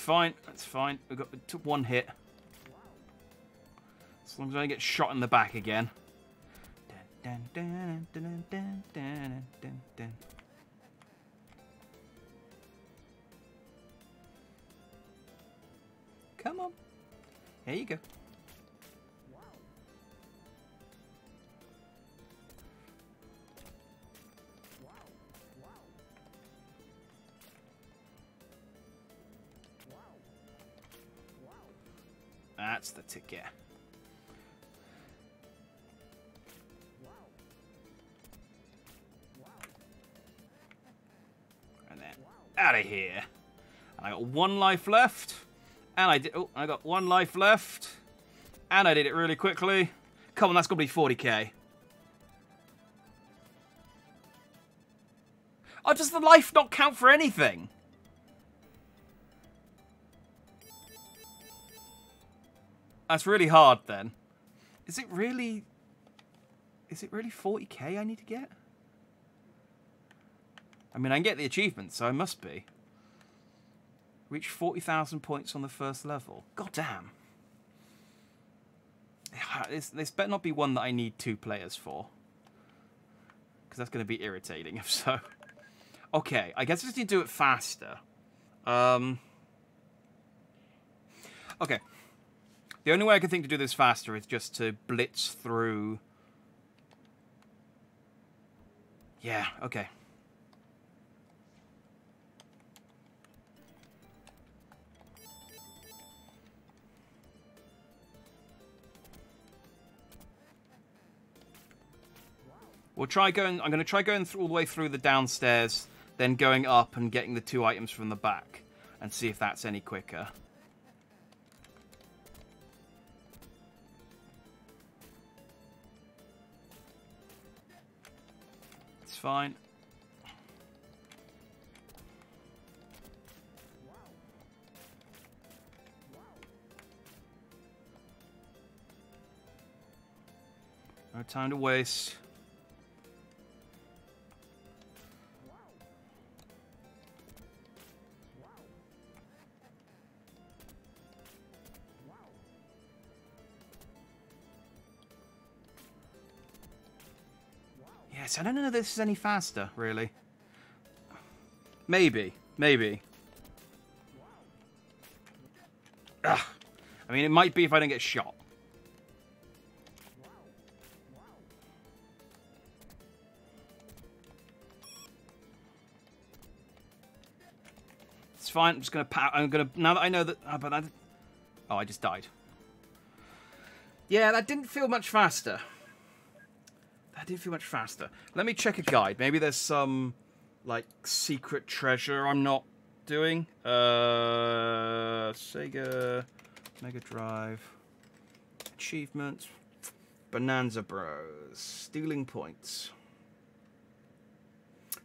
Fine. It's fine. We got took one hit. As long as I get shot in the back again. Come on. Here you go. That's the ticket. And then out of here. And I got one life left. And I did. Oh, I got one life left. And I did it really quickly. Come on, that's going to be 40k. Oh, does the life not count for anything? That's really hard then. Is it really... Is it really 40k I need to get? I mean, I can get the achievement, so I must be. Reach 40,000 points on the first level. God damn. This, this better not be one that I need two players for. Because that's going to be irritating if so. Okay, I guess I just need to do it faster. Um, okay. The only way I can think to do this faster is just to blitz through. Yeah, okay. We'll try going, I'm going to try going through, all the way through the downstairs, then going up and getting the two items from the back, and see if that's any quicker. It's fine. No time to waste. I don't know if this is any faster, really. Maybe. Maybe. Ugh. I mean, it might be if I don't get shot. It's fine. I'm just gonna. I'm gonna. Now that I know that. Oh, but that. Oh, I just died. Yeah, that didn't feel much faster. That didn't feel much faster. Let me check a guide. Maybe there's some like secret treasure I'm not doing. Uh, Sega Mega Drive achievements. Bonanza Bros. Stealing points.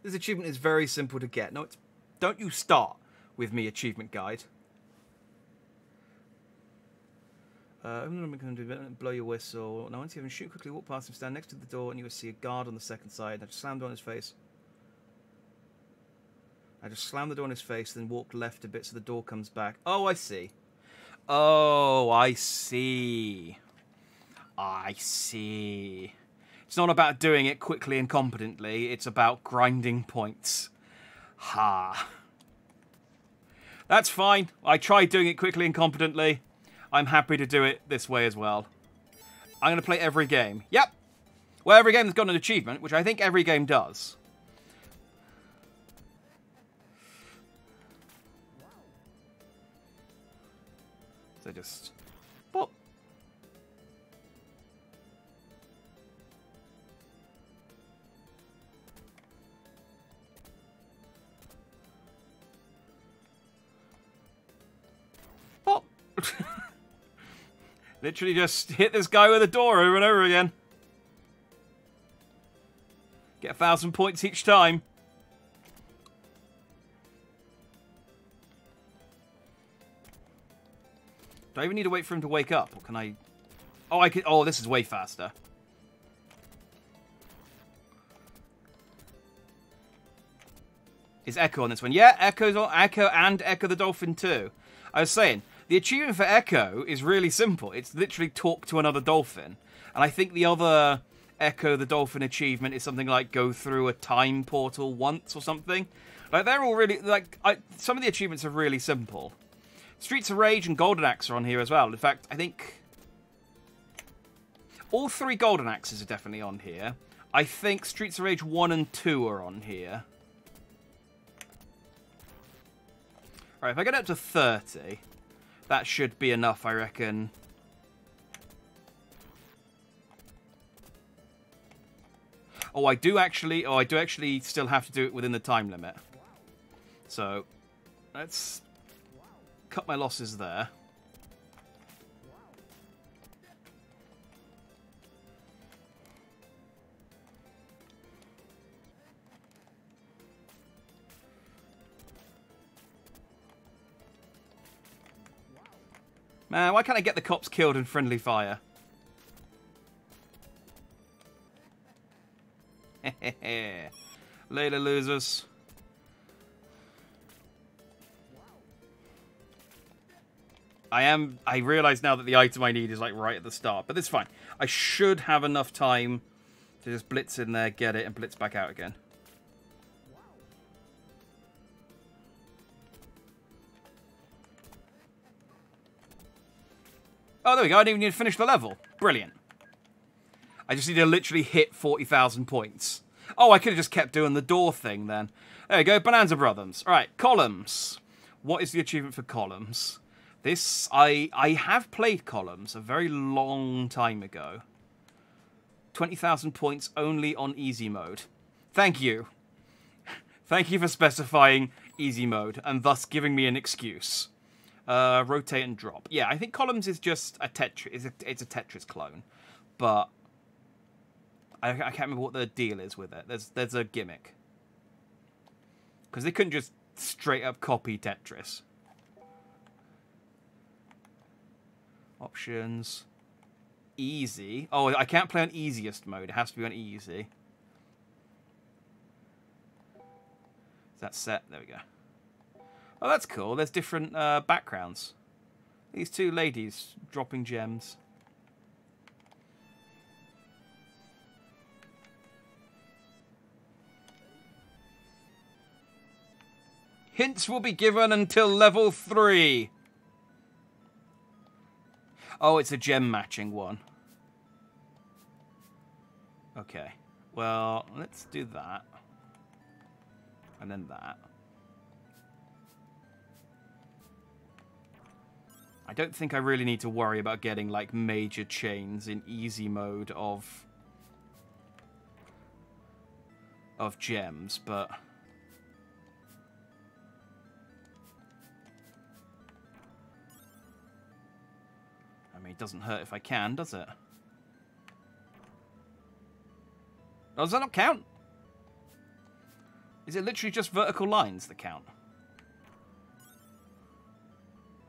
This achievement is very simple to get. No, it's don't you start with me achievement guide. Uh, I'm going to blow your whistle. Now, once you have him, shoot quickly, walk past him, stand next to the door, and you will see a guard on the second side. Now, just slam the door on his face. I just slam the door on his face, then walk left a bit so the door comes back. Oh, I see. Oh, I see. I see. It's not about doing it quickly and competently, it's about grinding points. Ha. That's fine. I tried doing it quickly and competently. I'm happy to do it this way as well. I'm going to play every game. Yep. Well, every game has got an achievement, which I think every game does. So just... Pop. Pop. Literally just hit this guy with a door over and over again. Get a thousand points each time. Do I even need to wait for him to wake up? Or can I... Oh, I can... Oh, this is way faster. Is Echo on this one? Yeah, Echo's on... Echo and Echo the Dolphin too. I was saying, the achievement for Echo is really simple. It's literally talk to another dolphin. And I think the other Echo the Dolphin achievement is something like go through a time portal once or something. Like they're all really like I, some of the achievements are really simple. Streets of Rage and Golden Axe are on here as well. In fact, I think all three Golden Axes are definitely on here. I think Streets of Rage 1 and 2 are on here. Right, if I get up to 30, that should be enough, I reckon. Oh, I do actually... Oh, I do actually still have to do it within the time limit. So, let's cut my losses there. Man, why can't I get the cops killed in friendly fire? Later, losers. I am... I realise now that the item I need is, like, right at the start. But it's fine. I should have enough time to just blitz in there, get it, and blitz back out again. Oh, there we go. I didn't even need to finish the level. Brilliant. I just need to literally hit 40,000 points. Oh, I could have just kept doing the door thing then. There you go, Bonanza Brothers. All right, columns. What is the achievement for columns? This, I, I have played columns a very long time ago. 20,000 points only on easy mode. Thank you. Thank you for specifying easy mode and thus giving me an excuse. Uh, rotate and drop. Yeah, I think columns is just a Tetris. It's a, Tetris clone, but I, I can't remember what the deal is with it. There's there's a gimmick because they couldn't just straight up copy Tetris. Options. Easy. Oh, I can't play on easiest mode. It has to be on easy. Is that set? There we go. Oh, that's cool. There's different uh, backgrounds. These two ladies dropping gems. Hints will be given until level 3. Oh, it's a gem matching one. Okay. Well, let's do that. And then that. I don't think I really need to worry about getting, like, major chains in easy mode of... of gems, but... I mean, it doesn't hurt if I can, does it? Does that not count? Is it literally just vertical lines that count?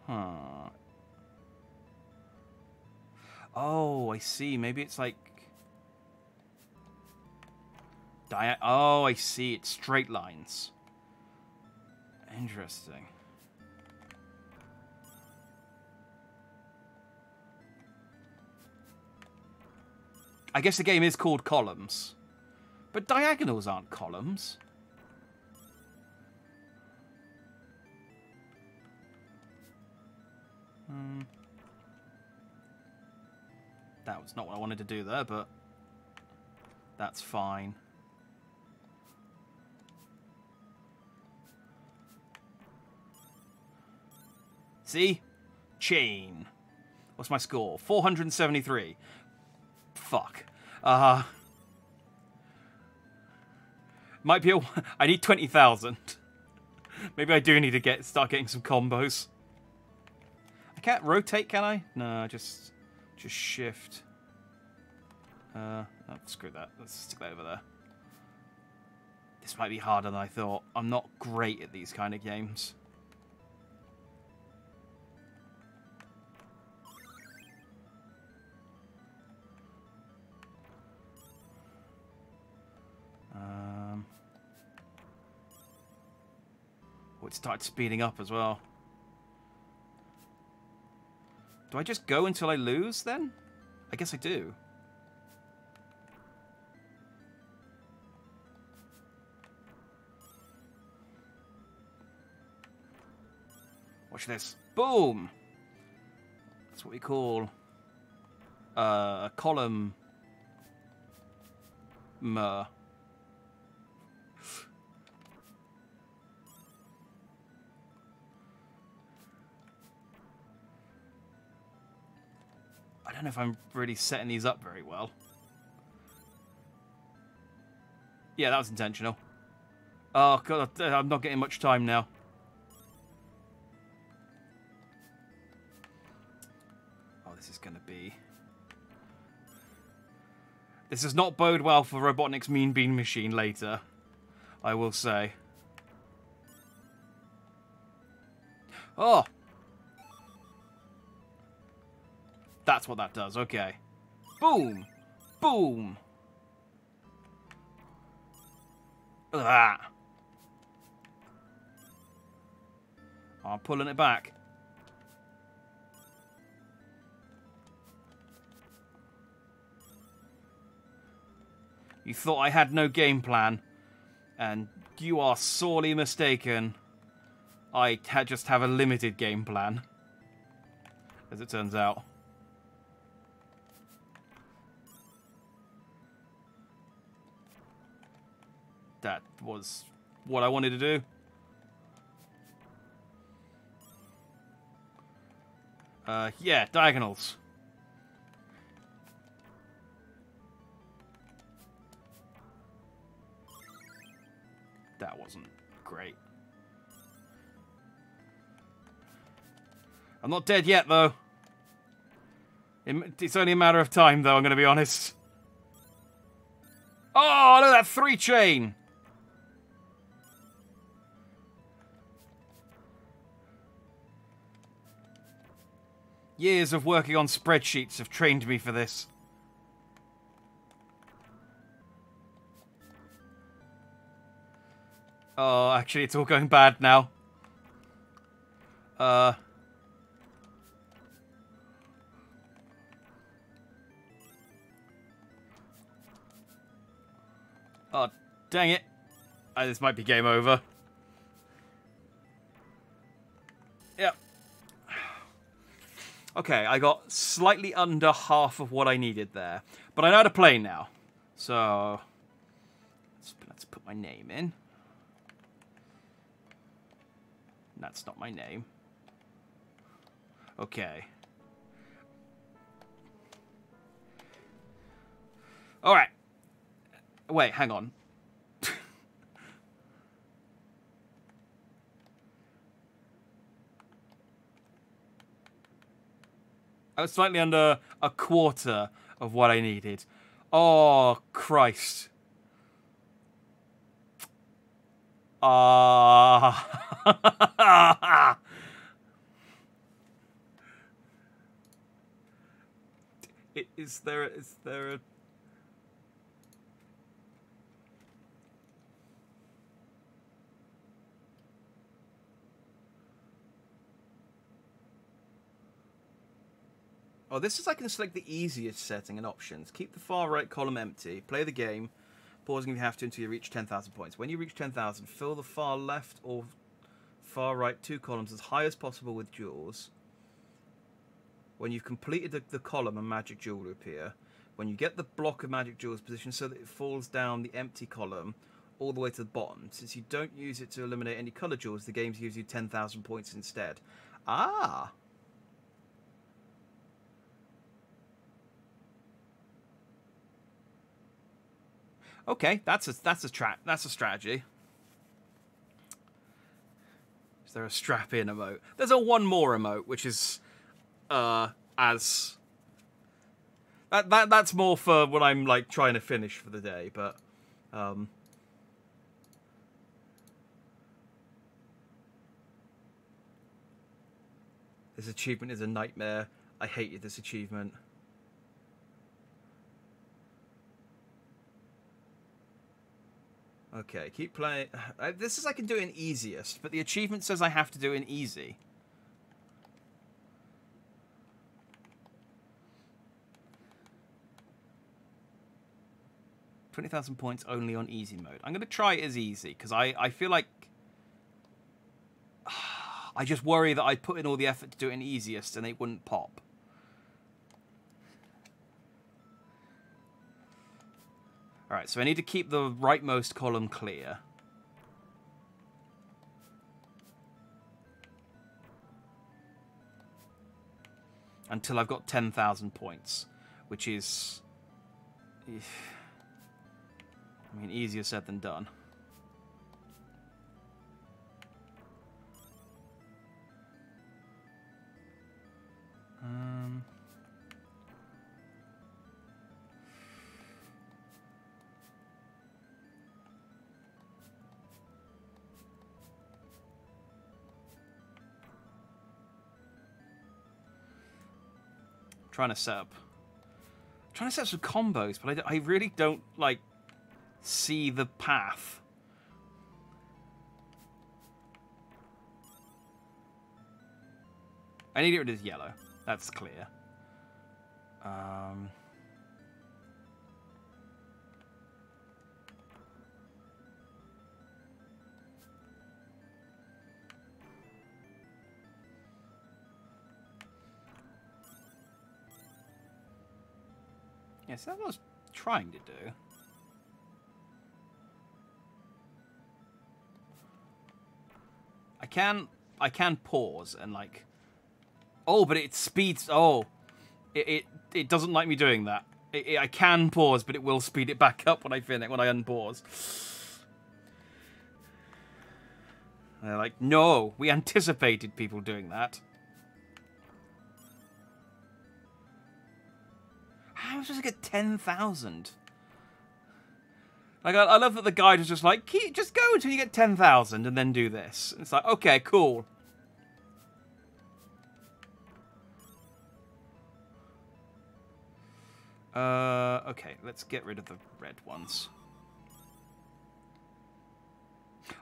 Huh. Oh, I see. Maybe it's like... Dia oh, I see. It's straight lines. Interesting. I guess the game is called Columns. But diagonals aren't columns. Hmm. That was not what I wanted to do there, but that's fine. See? Chain. What's my score? 473 fuck. Uh, might be a, I need 20,000. Maybe I do need to get start getting some combos. I can't rotate, can I? No, just just shift. Uh, oh, screw that. Let's stick that over there. This might be harder than I thought. I'm not great at these kind of games. Um, oh, it started speeding up as well. Do I just go until I lose then? I guess I do. Watch this. Boom! That's what we call uh, a column. Mer. I don't know if I'm really setting these up very well. Yeah, that was intentional. Oh, God, uh, I'm not getting much time now. Oh, this is going to be... This does not bode well for Robotnik's Mean Bean Machine later, I will say. Oh, That's what that does. Okay. Boom. Boom. At that. I'm pulling it back. You thought I had no game plan, and you are sorely mistaken. I just have a limited game plan, as it turns out. that was what I wanted to do. Uh, yeah, diagonals. That wasn't great. I'm not dead yet, though. It's only a matter of time, though, I'm going to be honest. Oh, look at that three chain! Years of working on spreadsheets have trained me for this. Oh, actually, it's all going bad now. Uh... Oh, dang it. Oh, this might be game over. Okay, I got slightly under half of what I needed there. But I know how to play now. So, let's, let's put my name in. That's not my name. Okay. Alright. Wait, hang on. I was slightly under a quarter of what I needed. Oh, Christ. Ah. Uh... is there is there a Oh, this is I can select the easiest setting and options. Keep the far right column empty. Play the game, pausing if you have to until you reach 10,000 points. When you reach 10,000, fill the far left or far right two columns as high as possible with jewels. When you've completed the, the column, a magic jewel will appear. When you get the block of magic jewels positioned so that it falls down the empty column all the way to the bottom, since you don't use it to eliminate any color jewels, the game gives you 10,000 points instead. Ah! Okay, that's a that's a trap. That's a strategy. Is there a strap in emote? There's a one more emote, which is uh as that that that's more for when I'm like trying to finish for the day, but um This achievement is a nightmare. I hated this achievement. Okay, keep playing. This is I can do in easiest, but the achievement says I have to do in easy. Twenty thousand points only on easy mode. I'm gonna try it as easy because I I feel like I just worry that I put in all the effort to do it in easiest and it wouldn't pop. Alright, so I need to keep the rightmost column clear. Until I've got 10,000 points, which is... I mean, easier said than done. Um... trying to set up trying to set up some combos, but I, I really don't like see the path. I need get rid of yellow. That's clear. Um... Yes, that was trying to do. I can I can pause and like Oh, but it speeds oh it it, it doesn't like me doing that. It, it, I can pause, but it will speed it back up when I finish when I unpause. They're like, no, we anticipated people doing that. How am I supposed to get 10,000? Like, I, I, love that the guide is just like, keep, just go until you get 10,000 and then do this. It's like, okay, cool. Uh, okay, let's get rid of the red ones.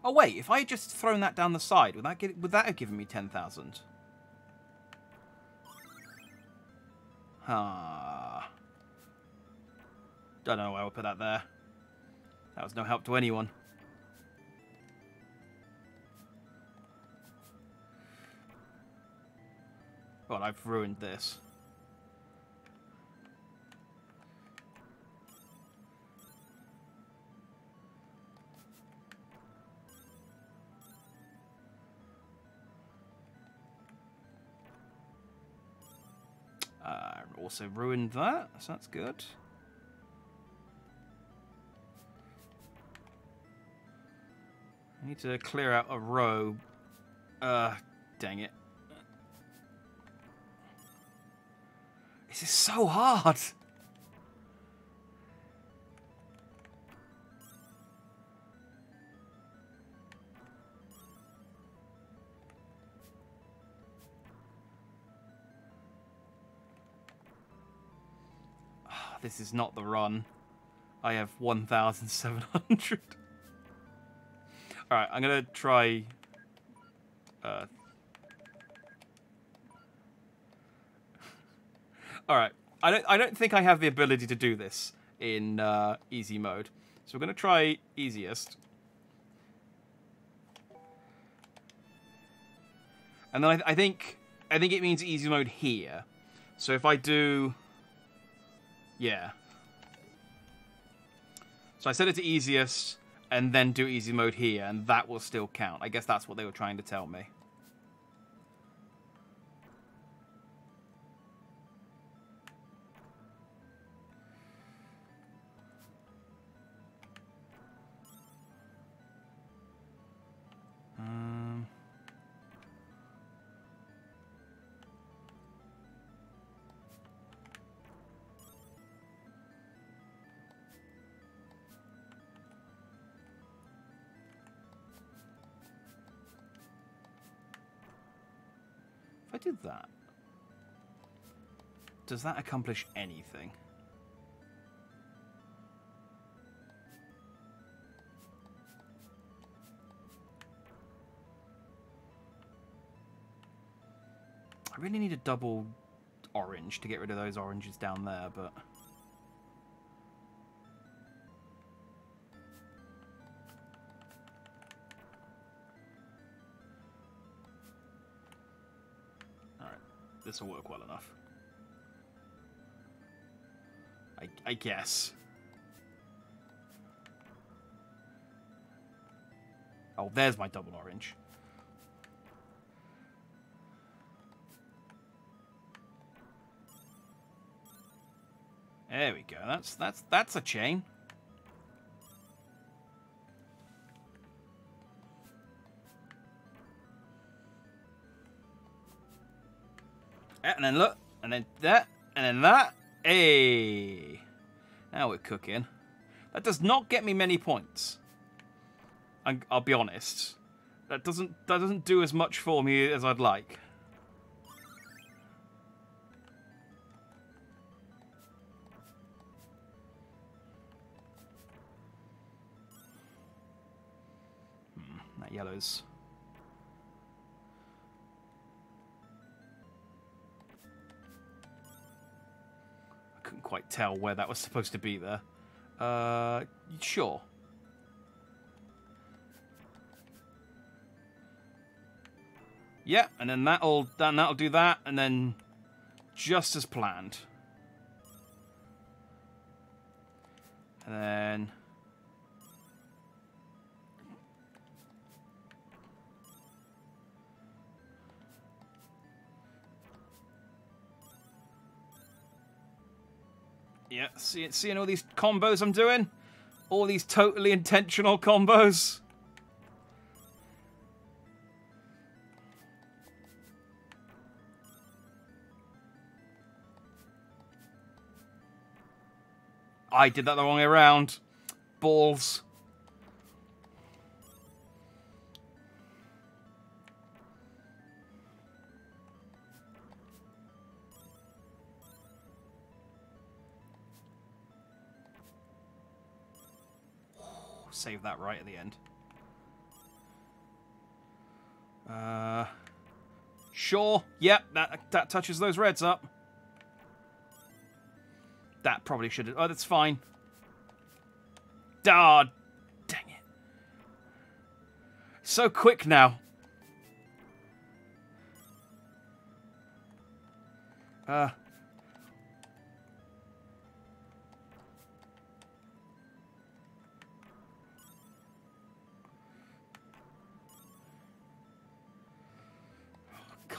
Oh wait, if I had just thrown that down the side, would that get would that have given me ten thousand? Ah. Don't know why I put that there. That was no help to anyone. Well, I've ruined this. Uh, also ruined that, so that's good. I need to clear out a row. Uh, dang it. This is so hard. This is not the run. I have 1,700. Alright, I'm to try... Uh... Alright, I don't, I don't think I have the ability to do this in uh, easy mode. So we're to try easiest. And then I, I think I think it means easy mode here. So if I do yeah. So I set it to easiest, and then do easy mode here, and that will still count. I guess that's what they were trying to tell me. Did that, does that accomplish anything? I really need a double orange to get rid of those oranges down there, but... this will work well enough. I, I guess. Oh, there's my double orange. There we go. That's that's that's a chain. And then look, and then that, and then that. Hey, now we're cooking. That does not get me many points. And i will be honest. That doesn't that doesn't do as much for me as I'd like. Hmm, that yellow's quite tell where that was supposed to be there. Uh, sure. Yeah, and then that'll then that'll do that, and then just as planned. And then Yeah, see, seeing all these combos I'm doing? All these totally intentional combos. I did that the wrong way around. Balls. Save that right at the end. Uh, sure. Yep, that, that touches those reds up. That probably should have... Oh, that's fine. Ah, dang it. So quick now. Uh...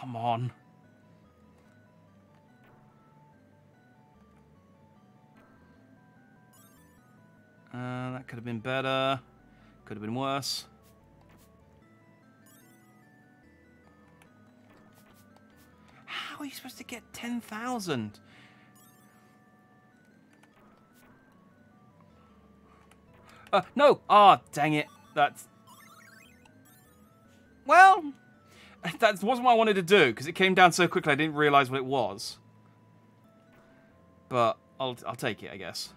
Come on. Uh, that could have been better. Could have been worse. How are you supposed to get 10,000? Uh, no! Ah, oh, dang it. That's... Well, that wasn't what I wanted to do, because it came down so quickly I didn't realise what it was. But I'll, I'll take it, I guess.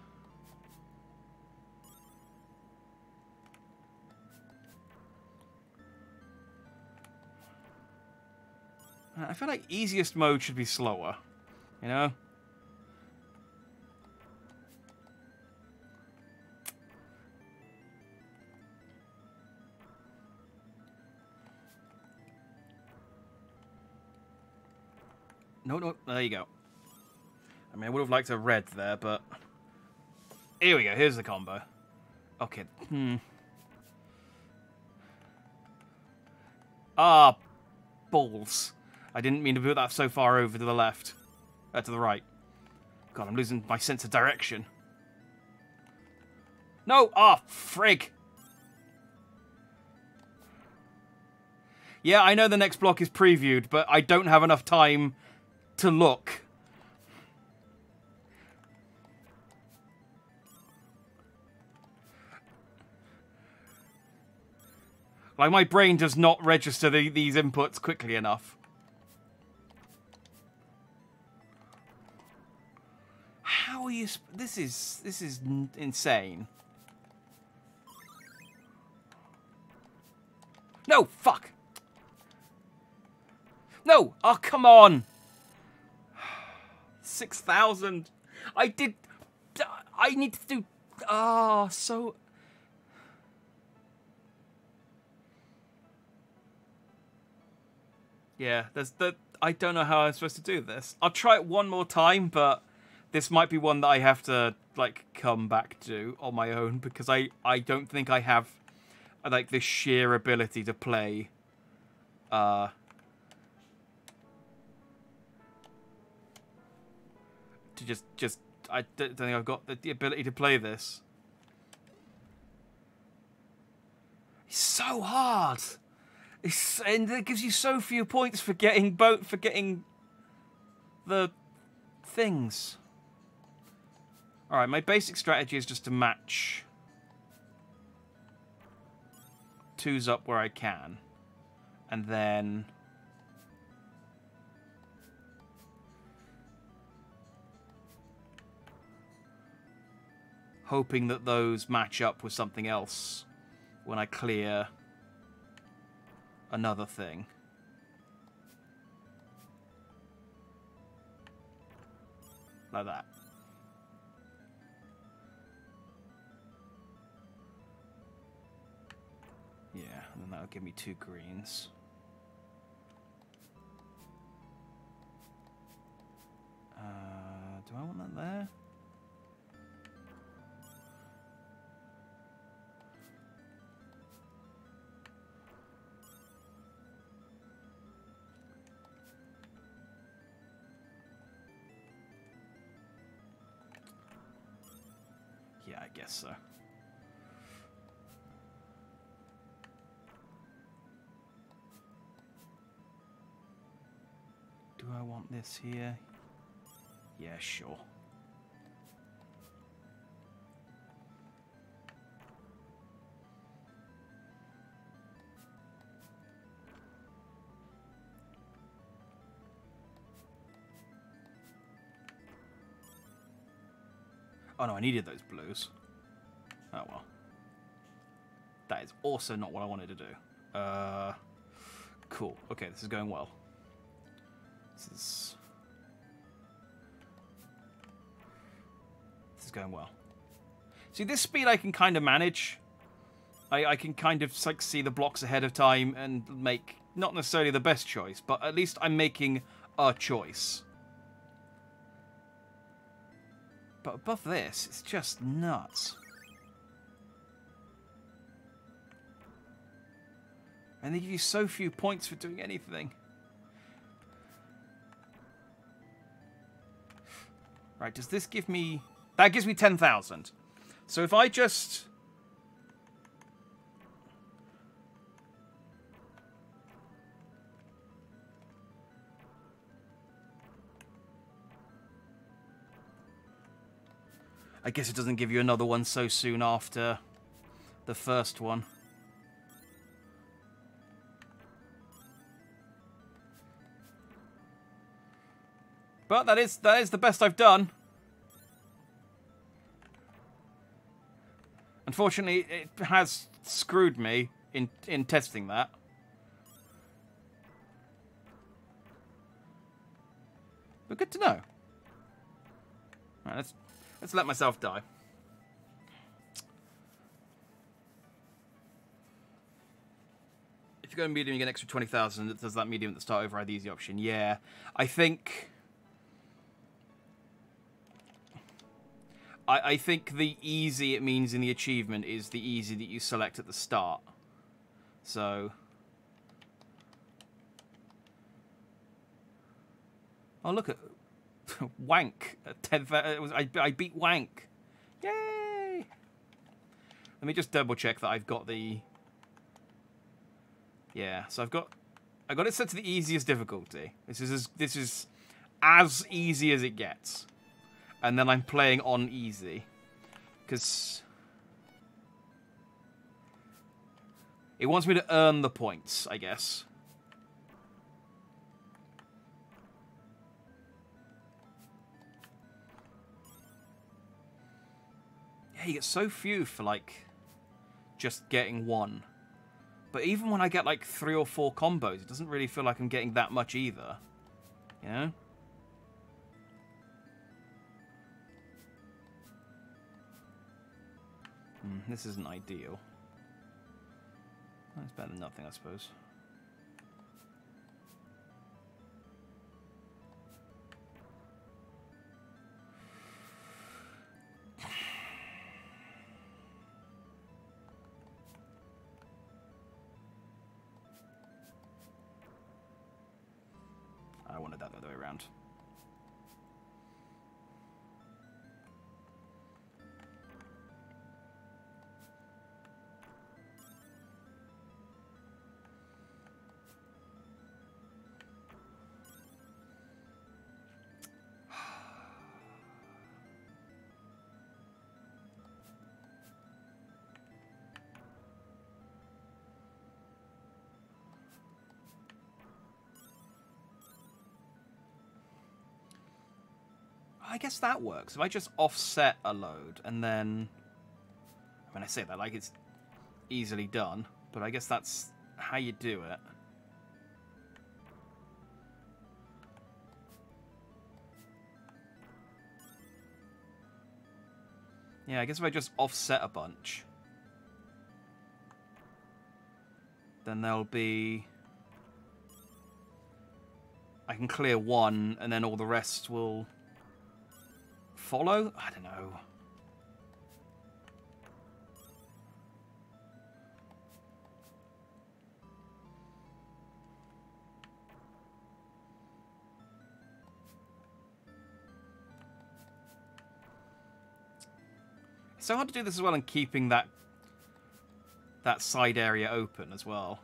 I feel like easiest mode should be slower, you know? No, no, there you go. I mean, I would have liked a red there, but... Here we go, here's the combo. Okay, hmm. Ah, balls. I didn't mean to put that so far over to the left. Uh, to the right. God, I'm losing my sense of direction. No! Ah, oh, frig! Yeah, I know the next block is previewed, but I don't have enough time to look. Like, my brain does not register the, these inputs quickly enough. How are you... This is... This is insane. No! Fuck! No! Oh, come on! 6,000. I did... I need to do... Ah, oh, so... Yeah, there's the... I don't know how I'm supposed to do this. I'll try it one more time, but this might be one that I have to, like, come back to on my own, because I, I don't think I have, like, the sheer ability to play, uh, to just just I don't think I've got the, the ability to play this. It's so hard. It's and it gives you so few points for getting boat for getting the things. All right, my basic strategy is just to match twos up where I can, and then hoping that those match up with something else when I clear another thing. Like that. Yeah, and then that'll give me two greens. Uh, do I want that there? guess so. Do I want this here? Yeah, sure. Oh no, I needed those blues. Oh well. That is also not what I wanted to do. Uh, cool. Okay, this is going well. This is... This is going well. See, this speed I can kind of manage. I, I can kind of like see the blocks ahead of time and make not necessarily the best choice, but at least I'm making a choice. But above this, it's just nuts. And they give you so few points for doing anything. Right, does this give me... That gives me 10,000. So if I just... I guess it doesn't give you another one so soon after the first one. But that is that is the best I've done. Unfortunately, it has screwed me in in testing that. But good to know. Right, let's let's let myself die. If you go medium, you get an extra 20,000. Does that medium at the start override the easy option? Yeah. I think... I, I think the easy it means in the achievement is the easy that you select at the start. So... Oh, look at... Wank. I, I beat Wank. Yay! Let me just double check that I've got the... Yeah, so I've got... I got it set to the easiest difficulty. This is as, this is as easy as it gets and then I'm playing on easy. Because... It wants me to earn the points, I guess. Yeah, you get so few for, like, just getting one. But even when I get, like, three or four combos, it doesn't really feel like I'm getting that much either. You know? Mm, this isn't ideal. It's better than nothing, I suppose. I guess that works. If I just offset a load and then... When I say that, like it's easily done, but I guess that's how you do it. Yeah, I guess if I just offset a bunch, then there'll be... I can clear one, and then all the rest will follow? I don't know. It's so hard to do this as well and keeping that that side area open as well.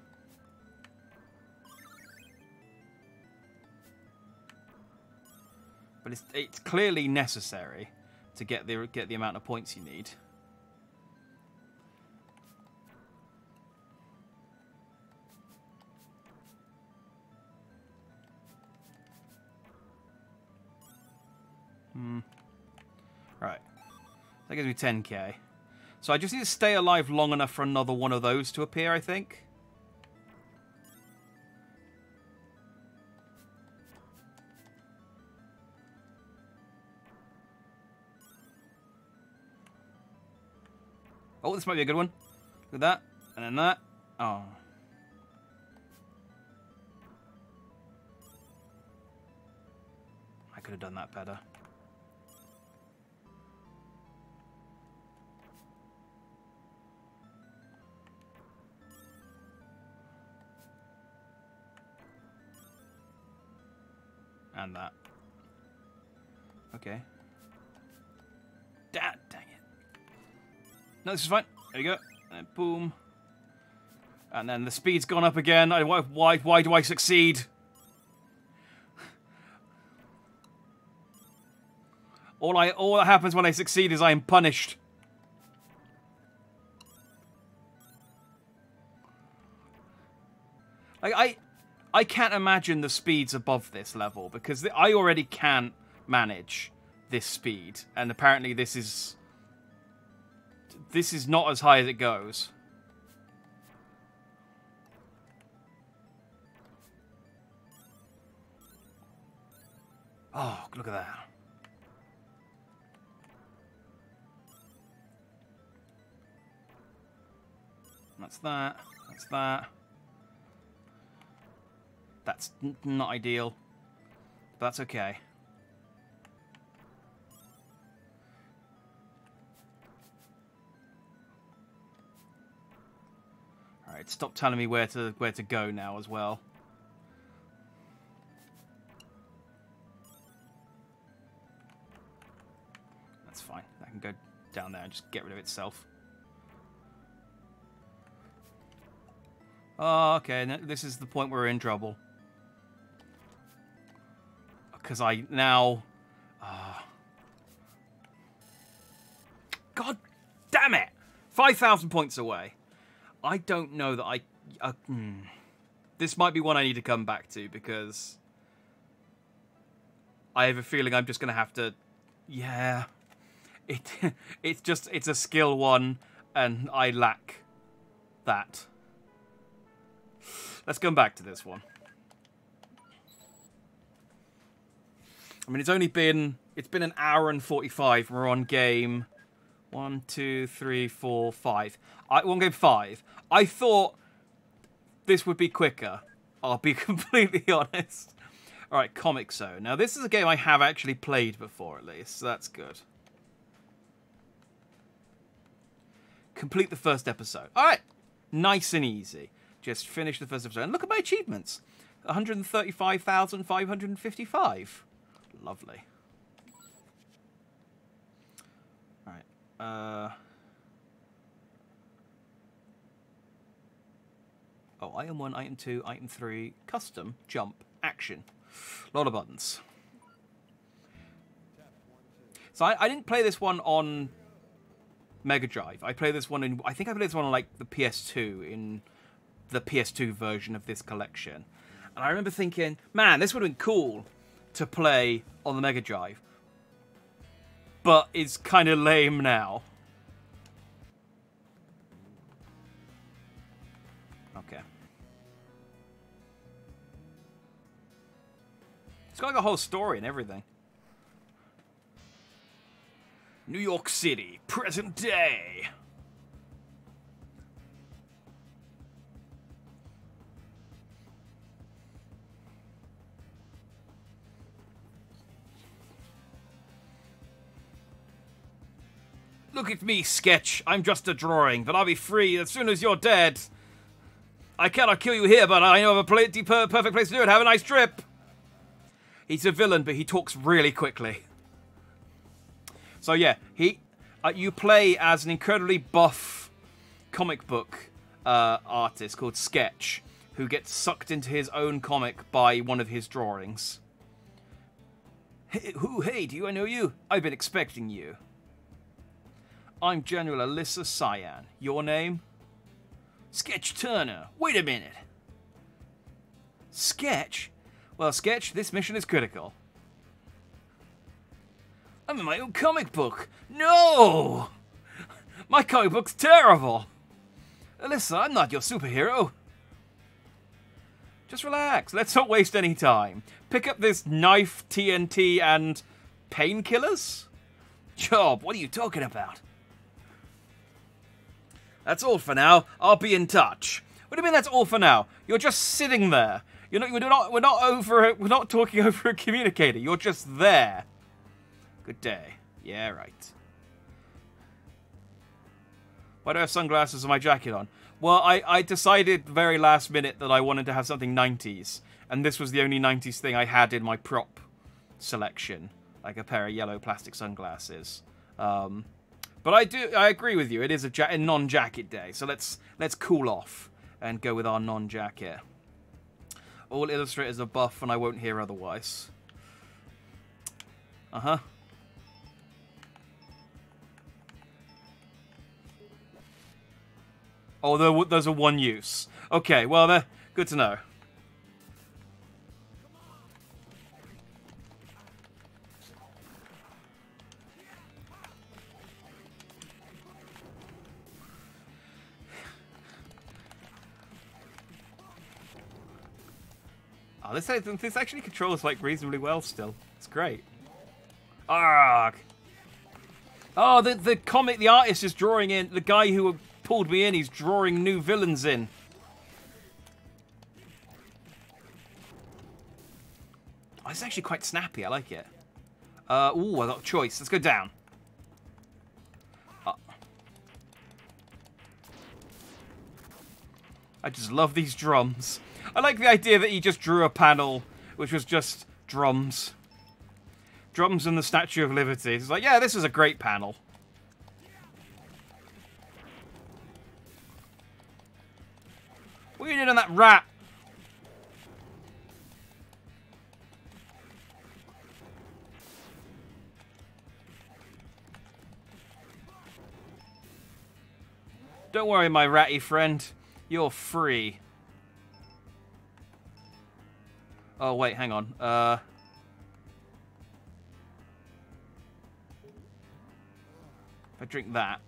But it's, it's clearly necessary to get the get the amount of points you need. Hmm. Right. That gives me 10k. So I just need to stay alive long enough for another one of those to appear, I think. Oh, this might be a good one. Look at that. And then that. Oh. I could have done that better. And that. Okay. No, this is fine. There you go. And boom. And then the speed's gone up again. I, why, why, why do I succeed? All I, all that happens when I succeed is I am punished. Like I, I can't imagine the speeds above this level because I already can't manage this speed, and apparently this is this is not as high as it goes. Oh, look at that. That's that. That's that. That's not ideal. But that's okay. Alright, stop telling me where to where to go now as well. That's fine. I can go down there and just get rid of itself. Oh, okay. This is the point where we're in trouble because I now... Uh, God damn it! 5,000 points away. I don't know that I... Uh, hmm. This might be one I need to come back to because... I have a feeling I'm just going to have to... Yeah. It, it's just... It's a skill one and I lack that. Let's come back to this one. I mean, it's only been it's been an hour and forty five. We're on game one, two, three, four, five. I one game five. I thought this would be quicker. I'll be completely honest. All right, Comix Zone. Now this is a game I have actually played before, at least. So that's good. Complete the first episode. All right, nice and easy. Just finish the first episode. And look at my achievements. 135,555. Lovely. Alright. Uh... Oh, item 1, item 2, item 3, custom, jump, action. A lot of buttons. So I, I didn't play this one on Mega Drive. I played this one in... I think I played this one on, like, the PS2, in the PS2 version of this collection. And I remember thinking, man, this would have been cool to play on the Mega Drive, but it's kind of lame now. Got like a whole story and everything. New York City, present day. Look at me, Sketch. I'm just a drawing, but I'll be free as soon as you're dead. I cannot kill you here, but I know of a plenty per perfect place to do it. Have a nice trip. He's a villain, but he talks really quickly. So yeah, he, uh, you play as an incredibly buff comic book uh, artist called Sketch, who gets sucked into his own comic by one of his drawings. Hey, who? Hey, do I know you? I've been expecting you. I'm General Alissa Cyan. Your name? Sketch Turner. Wait a minute. Sketch? Well, Sketch, this mission is critical. I'm in my own comic book. No! My comic book's terrible. Alissa, I'm not your superhero. Just relax. Let's not waste any time. Pick up this knife, TNT, and painkillers? Job, what are you talking about? That's all for now. I'll be in touch. What do you mean that's all for now? You're just sitting there. You're not. We're not. We're not over. We're not talking over a communicator. You're just there. Good day. Yeah, right. Why do I have sunglasses and my jacket on? Well, I, I decided very last minute that I wanted to have something 90s, and this was the only 90s thing I had in my prop selection, like a pair of yellow plastic sunglasses. Um, but I do I agree with you. It is a, a non-jacket day, so let's let's cool off and go with our non-jacket. All illustrators are buff, and I won't hear otherwise. Uh huh. Oh, those are one use. Okay, well, they're good to know. Oh, this this actually controls like reasonably well still. It's great. Arg. Oh, the the comic, the artist is drawing in the guy who pulled me in. He's drawing new villains in. Oh, it's actually quite snappy. I like it. Uh, ooh, I got a choice. Let's go down. Uh, I just love these drums. I like the idea that he just drew a panel which was just drums. Drums and the Statue of Liberty. It's like, yeah, this is a great panel. What are you doing on that rat? Don't worry, my ratty friend. You're free. Oh, wait, hang on. Uh... If I drink that...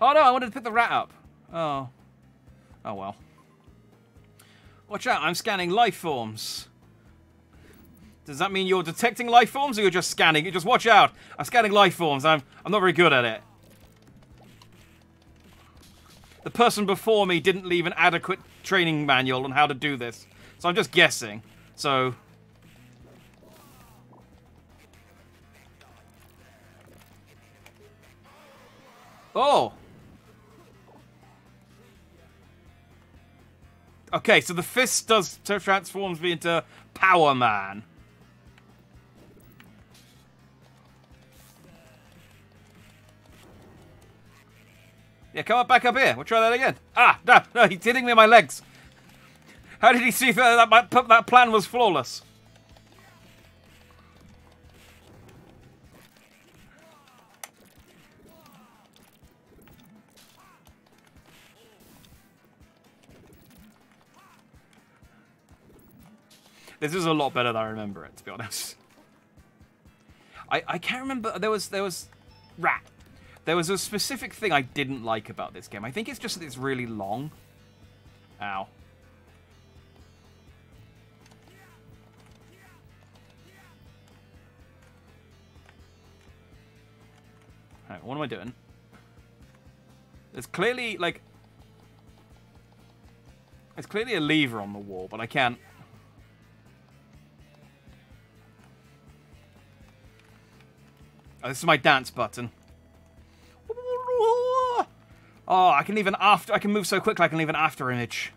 Oh, no, I wanted to pick the rat up. Oh. Oh, well. Watch out, I'm scanning life forms. Does that mean you're detecting life forms or you're just scanning? You just watch out. I'm scanning life forms. I'm I'm not very good at it. The person before me didn't leave an adequate training manual on how to do this. So I'm just guessing. So Oh. Okay, so the fist does transforms me into Power Man. Yeah, come up back up here. We'll try that again. Ah, no, no, he's hitting me in my legs. How did he see that that, that plan was flawless? This is a lot better than I remember it, to be honest. I, I can't remember. There was there was rat. There was a specific thing I didn't like about this game. I think it's just that it's really long. Ow. Right, what am I doing? There's clearly, like... There's clearly a lever on the wall, but I can't... Oh, this is my dance button. Oh, I can even after I can move so quickly I can leave an after image.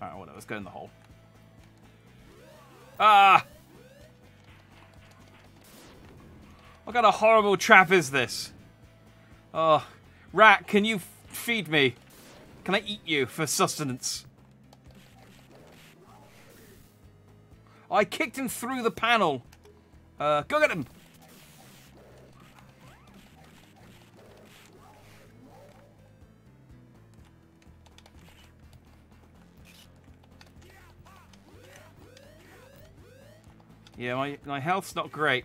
Alright, whatever, let's go in the hole. Ah! What kind of horrible trap is this? Oh, rat, can you feed me? Can I eat you for sustenance? I kicked him through the panel. Uh, go get him! Yeah, my, my health's not great.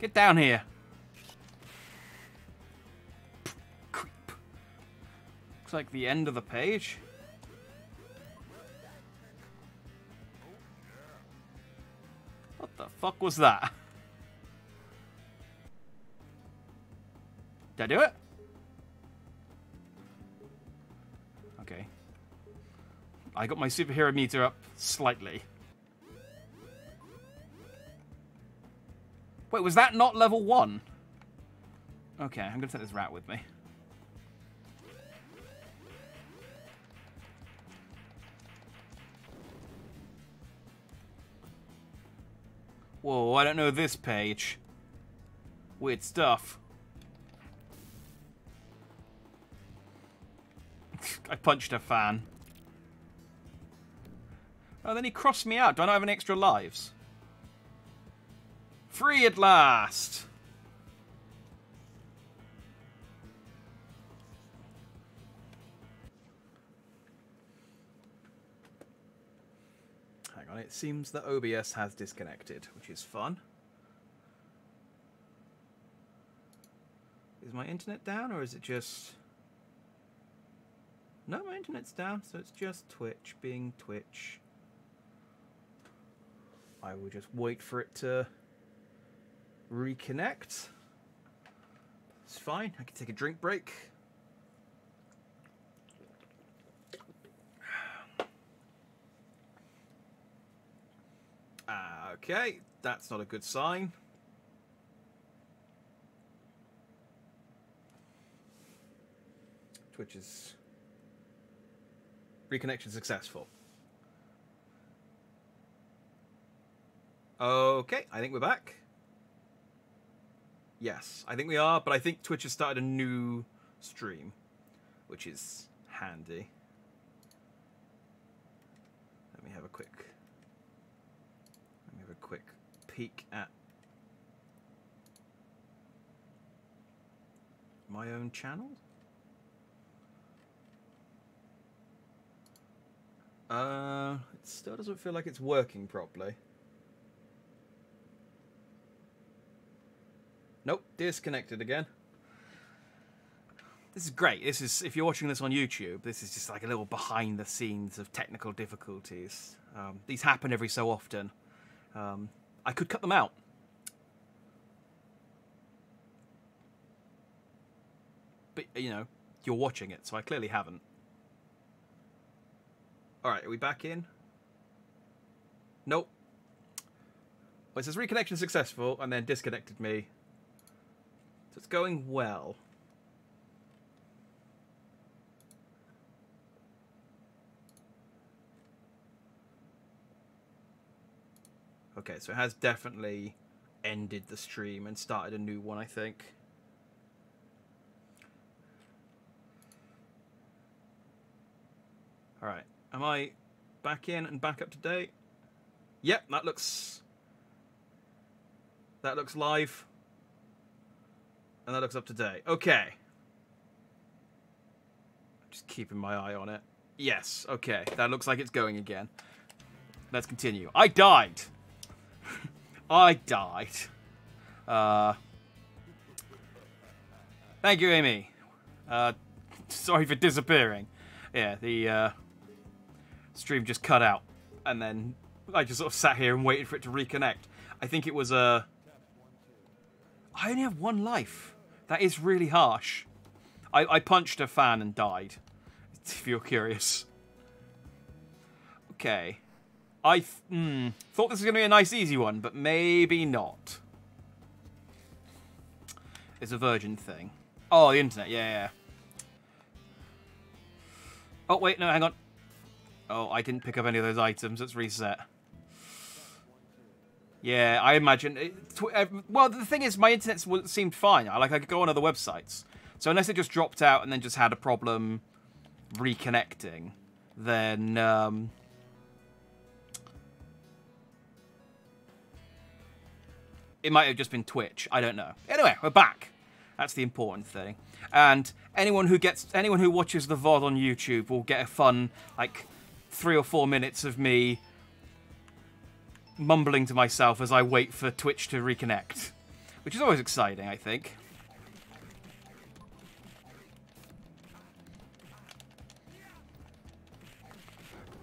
Get down here. Creep. Looks like the end of the page. What the fuck was that? Did I do it? Okay. I got my superhero meter up slightly. Wait, was that not level one? Okay, I'm gonna take this rat with me. Whoa, I don't know this page. Weird stuff. I punched a fan. Oh, then he crossed me out. Do I not have any extra lives? Free at last! Hang on, it seems that OBS has disconnected, which is fun. Is my internet down, or is it just... No, my internet's down, so it's just Twitch being Twitch. I will just wait for it to reconnect. It's fine. I can take a drink break. Ah, okay, that's not a good sign. Twitch is reconnection successful. Okay, I think we're back. Yes, I think we are, but I think Twitch has started a new stream, which is handy. Let me have a quick let me have a quick peek at my own channel. Uh, it still doesn't feel like it's working properly. Nope, disconnected again. This is great. This is if you're watching this on YouTube, this is just like a little behind the scenes of technical difficulties. Um, these happen every so often. Um, I could cut them out. But, you know, you're watching it, so I clearly haven't. Alright, are we back in? Nope. Well, it says reconnection successful, and then disconnected me it's going well. Okay, so it has definitely ended the stream and started a new one, I think. Alright, am I back in and back up to date? Yep, that looks... That looks live. And that looks up to date. Okay. Just keeping my eye on it. Yes, okay. That looks like it's going again. Let's continue. I died. I died. Uh, thank you, Amy. Uh, sorry for disappearing. Yeah, the uh, stream just cut out. And then I just sort of sat here and waited for it to reconnect. I think it was a... Uh, I only have one life. That is really harsh. I, I punched a fan and died, if you're curious. Okay. I th mm, thought this was going to be a nice easy one, but maybe not. It's a virgin thing. Oh, the internet, yeah, yeah. Oh, wait, no, hang on. Oh, I didn't pick up any of those items. Let's reset. Yeah, I imagine. It, uh, well, the thing is, my internet seemed fine. I like I could go on other websites. So unless it just dropped out and then just had a problem reconnecting, then um, it might have just been Twitch. I don't know. Anyway, we're back. That's the important thing. And anyone who gets anyone who watches the VOD on YouTube will get a fun like three or four minutes of me mumbling to myself as I wait for Twitch to reconnect. Which is always exciting, I think.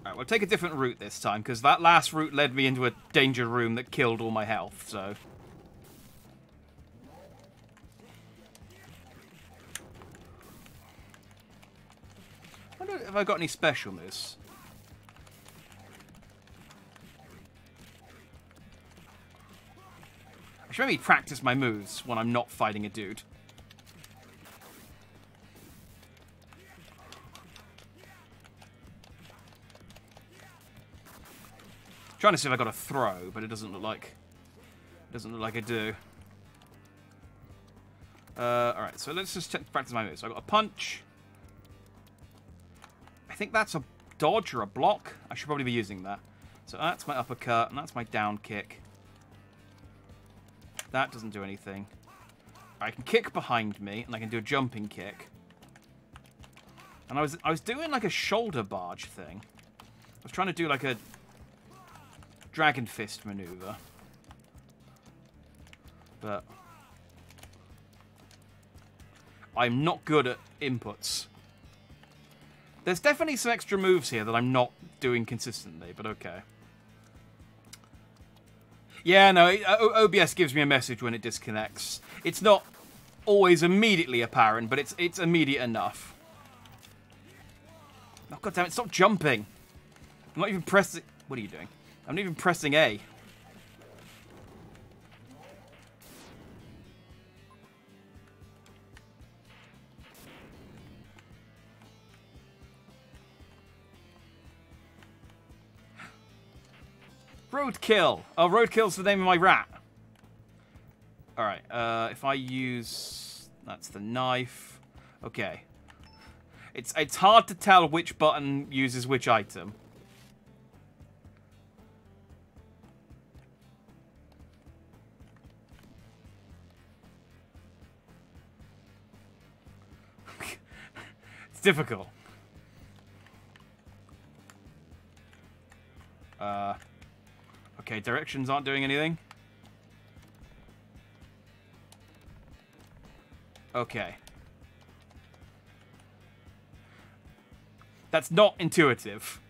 Alright, we'll take a different route this time, because that last route led me into a danger room that killed all my health, so... I wonder if I got any special moves. Should maybe practice my moves when I'm not fighting a dude. Trying to see if I got a throw, but it doesn't look like it doesn't look like I do. Uh, all right, so let's just practice my moves. So I got a punch. I think that's a dodge or a block. I should probably be using that. So that's my uppercut, and that's my down kick. That doesn't do anything. I can kick behind me, and I can do a jumping kick. And I was I was doing like a shoulder barge thing. I was trying to do like a Dragon Fist maneuver. But I'm not good at inputs. There's definitely some extra moves here that I'm not doing consistently, but okay. Yeah, no, uh, OBS gives me a message when it disconnects. It's not always immediately apparent, but it's it's immediate enough. Oh, God damn it, stop jumping. I'm not even pressing... What are you doing? I'm not even pressing A. Roadkill! Oh, Roadkill's the name of my rat. Alright, uh, if I use... That's the knife. Okay. It's, it's hard to tell which button uses which item. It's difficult. Uh, okay, directions aren't doing anything. Okay. That's not intuitive.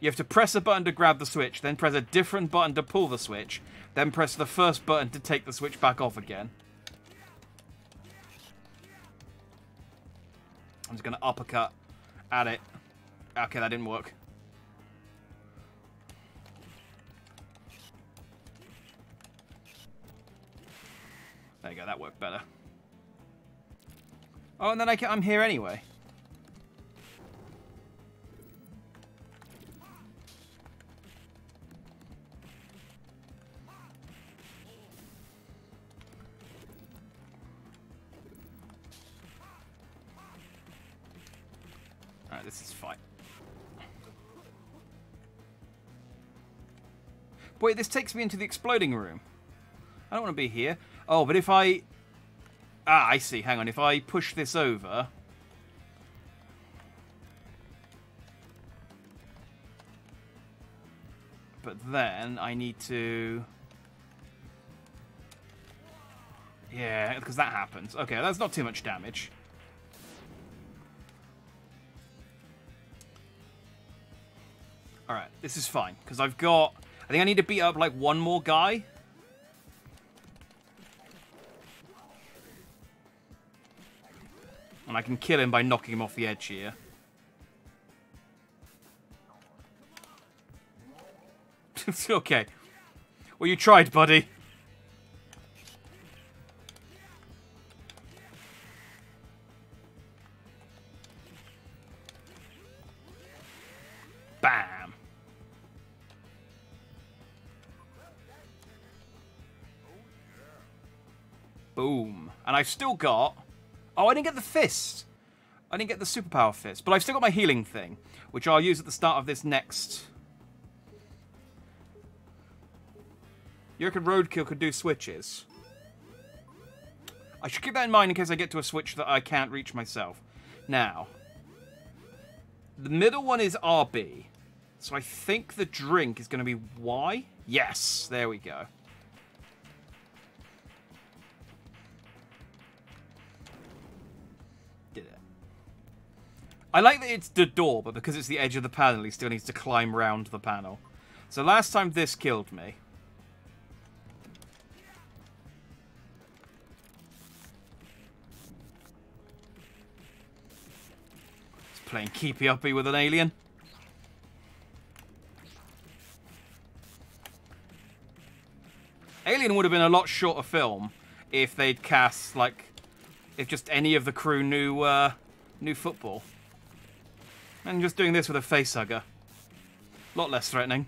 You have to press a button to grab the switch, then press a different button to pull the switch, then press the first button to take the switch back off again. I'm just going to uppercut at it. Okay, that didn't work. There you go, that worked better. Oh, and then I can, I'm here anyway. Alright, this is fine. Wait, this takes me into the exploding room. I don't want to be here. Oh, but if I... Ah, I see. Hang on. If I push this over... But then I need to... Yeah, because that happens. Okay, that's not too much damage. Alright, this is fine, because I've got... I think I need to beat up, like, one more guy. And I can kill him by knocking him off the edge here. it's okay. Well, you tried, buddy. Bam. Boom. And I've still got... Oh, I didn't get the fist. I didn't get the superpower fist. But I've still got my healing thing, which I'll use at the start of this next... You reckon Roadkill could do switches? I should keep that in mind in case I get to a switch that I can't reach myself. Now, the middle one is RB. So I think the drink is going to be Y. Yes, there we go. I like that it's the door, but because it's the edge of the panel, he still needs to climb round the panel. So last time this killed me. It's playing keepy uppy with an alien. Alien would have been a lot shorter film if they'd cast like if just any of the crew knew uh, knew football. And just doing this with a face hugger. A lot less threatening.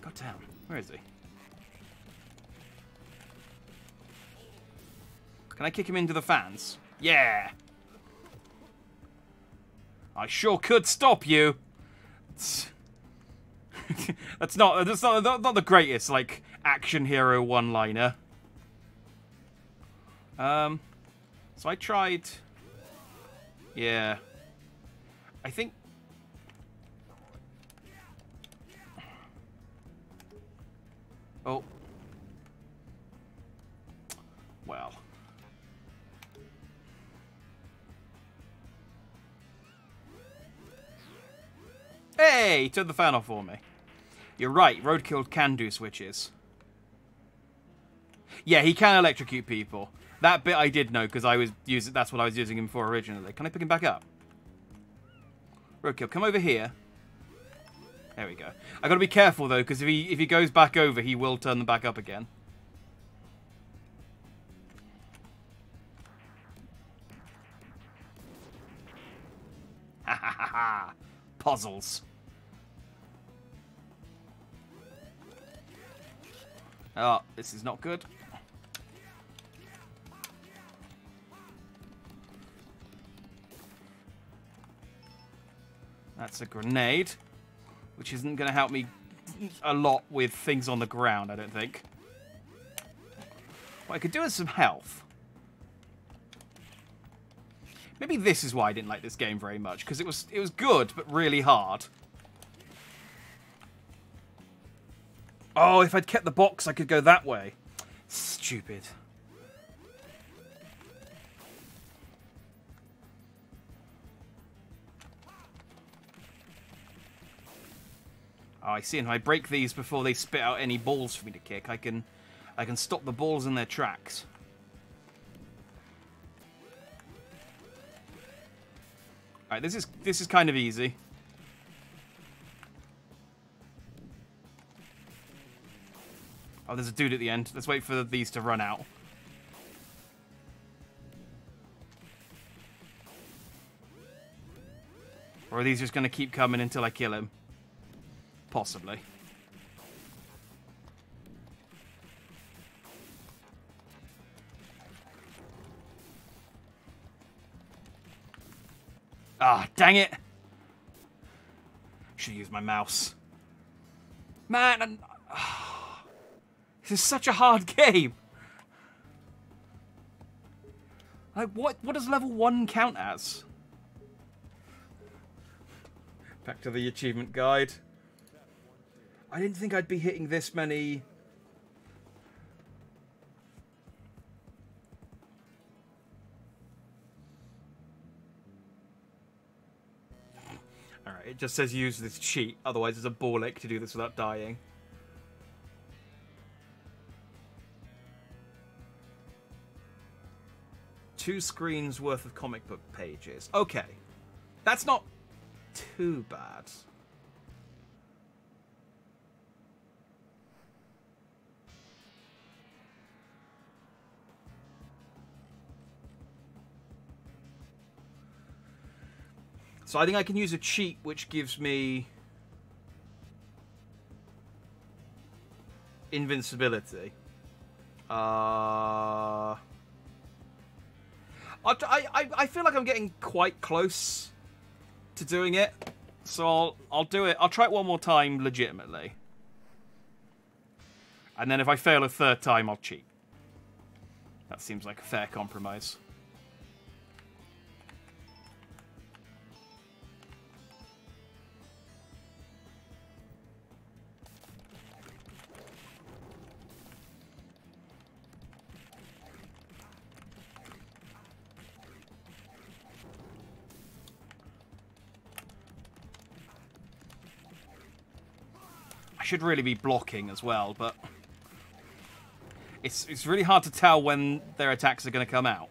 God damn. Where is he? Can I kick him into the fans? Yeah! I sure could stop you! that's not that's not, not, not the greatest, like, action hero one-liner. Um, so I tried... Yeah. I think... Oh. Hey, turned the fan off for me. You're right, Roadkill can do switches. Yeah, he can electrocute people. That bit I did know because I was using. That's what I was using him for originally. Can I pick him back up? Roadkill, come over here. There we go. I got to be careful though, because if he if he goes back over, he will turn them back up again. Ha ha ha ha! Puzzles. Oh, this is not good. That's a grenade, which isn't going to help me a lot with things on the ground, I don't think. What I could do is some health. Maybe this is why I didn't like this game very much, because it was it was good, but really hard. Oh, if I'd kept the box, I could go that way. Stupid. Oh, I see. And if I break these before they spit out any balls for me to kick, I can, I can stop the balls in their tracks. All right, this is this is kind of easy. Oh, there's a dude at the end. Let's wait for these to run out. Or are these just going to keep coming until I kill him? Possibly. Ah, dang it! Should use my mouse. Man, this is such a hard game. Like, what, what does level 1 count as? Back to the achievement guide. I didn't think I'd be hitting this many... Alright, it just says use this cheat, otherwise it's a ball ache to do this without dying. Two screens worth of comic book pages. Okay. That's not too bad. So I think I can use a cheat which gives me invincibility. Uh, I, I, I feel like I'm getting quite close to doing it. So I'll, I'll do it. I'll try it one more time legitimately. And then if I fail a third time, I'll cheat. That seems like a fair compromise. Should really be blocking as well, but it's it's really hard to tell when their attacks are going to come out.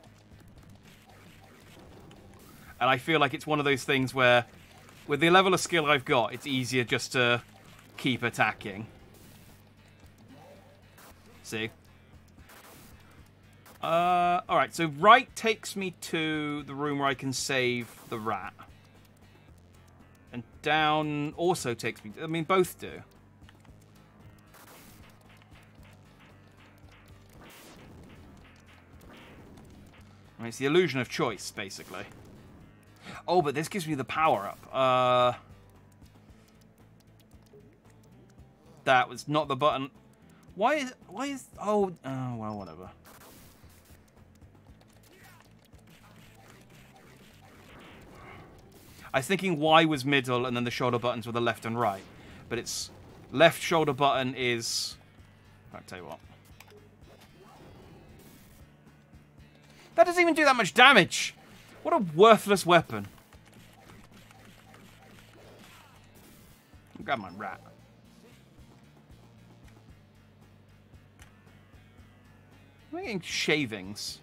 And I feel like it's one of those things where, with the level of skill I've got, it's easier just to keep attacking. See? Uh, alright, so right takes me to the room where I can save the rat. And down also takes me... I mean, both do. Mean, it's the illusion of choice, basically. Oh, but this gives me the power-up. Uh... That was not the button. Why is... Why is... Oh, oh well, whatever. I was thinking Y was middle and then the shoulder buttons were the left and right. But it's... Left shoulder button is... I'll tell you what. That doesn't even do that much damage. What a worthless weapon. Grab my rat. I'm getting shavings.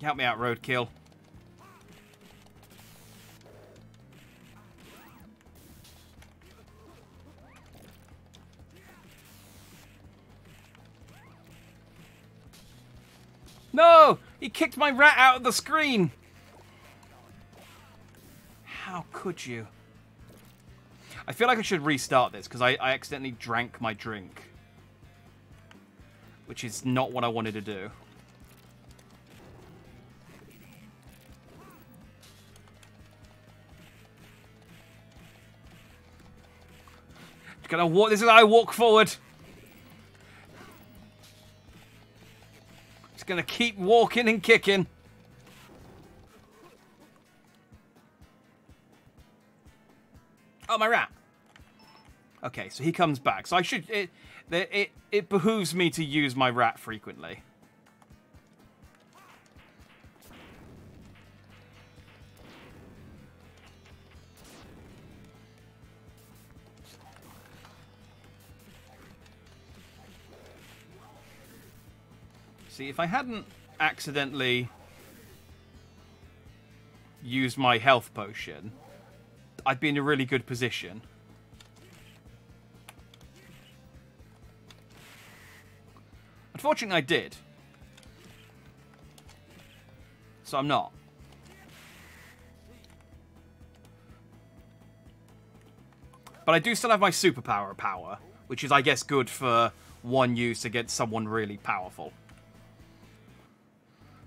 Help me out, Roadkill. He kicked my rat out of the screen! How could you? I feel like I should restart this, because I, I accidentally drank my drink. Which is not what I wanted to do. Gonna walk. This is I walk forward. Just gonna keep walking and kicking. Oh, my rat. Okay, so he comes back. So I should... It, it, it behooves me to use my rat frequently. See, if I hadn't accidentally used my health potion, I'd be in a really good position. Unfortunately, I did. So I'm not. But I do still have my superpower power, which is, I guess, good for one use against someone really powerful.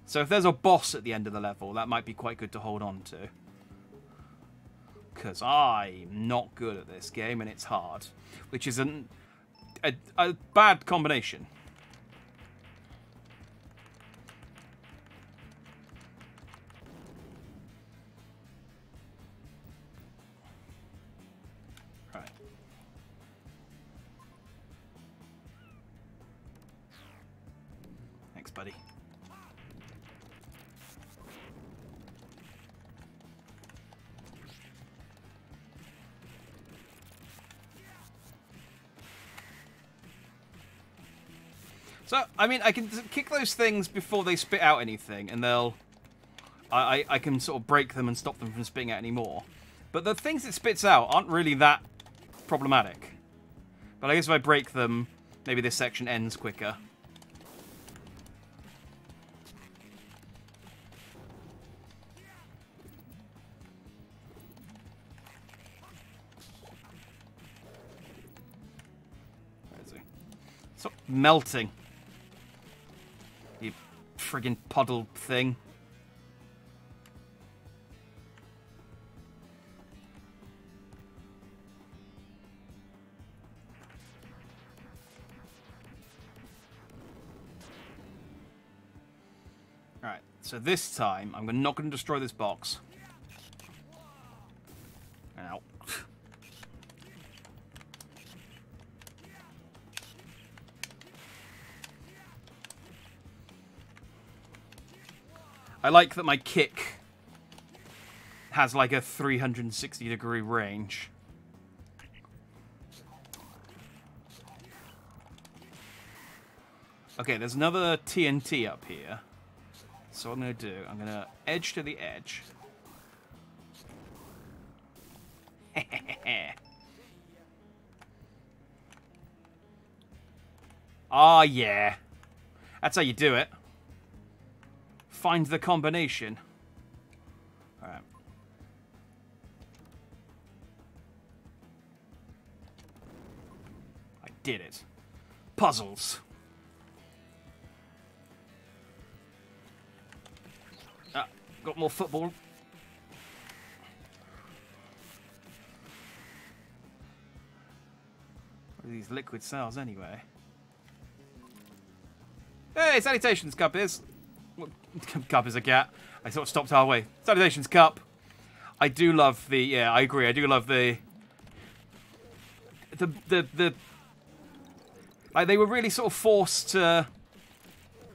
So if there's a boss at the end of the level, that might be quite good to hold on to. Because I'm not good at this game and it's hard. Which is an, a, a bad combination. So, I mean, I can kick those things before they spit out anything, and they'll... I, I, I can sort of break them and stop them from spitting out anymore. But the things it spits out aren't really that problematic. But I guess if I break them, maybe this section ends quicker. Melting. Friggin' puddle thing. Alright, so this time I'm not going to destroy this box. I like that my kick has like a 360 degree range. Okay, there's another TNT up here. So what I'm going to do, I'm going to edge to the edge. Ah, oh, yeah. That's how you do it. Find the combination. Alright. I did it. Puzzles. Ah, got more football. these liquid cells anyway? Hey, salutations, is. Cup is a cat. I sort of stopped halfway. Salutations, Cup. I do love the. Yeah, I agree. I do love the. The the the. Like they were really sort of forced to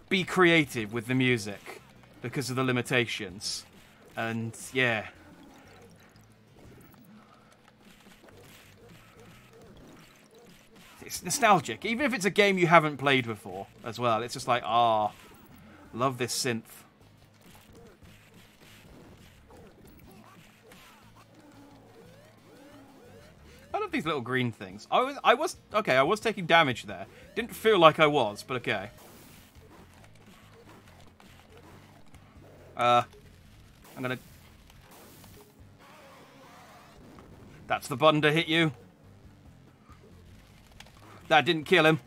be creative with the music because of the limitations, and yeah. It's nostalgic, even if it's a game you haven't played before as well. It's just like, ah, oh, love this synth. I love these little green things. I was, I was, okay, I was taking damage there. Didn't feel like I was, but okay. Uh, I'm gonna... That's the button to hit you. That didn't kill him.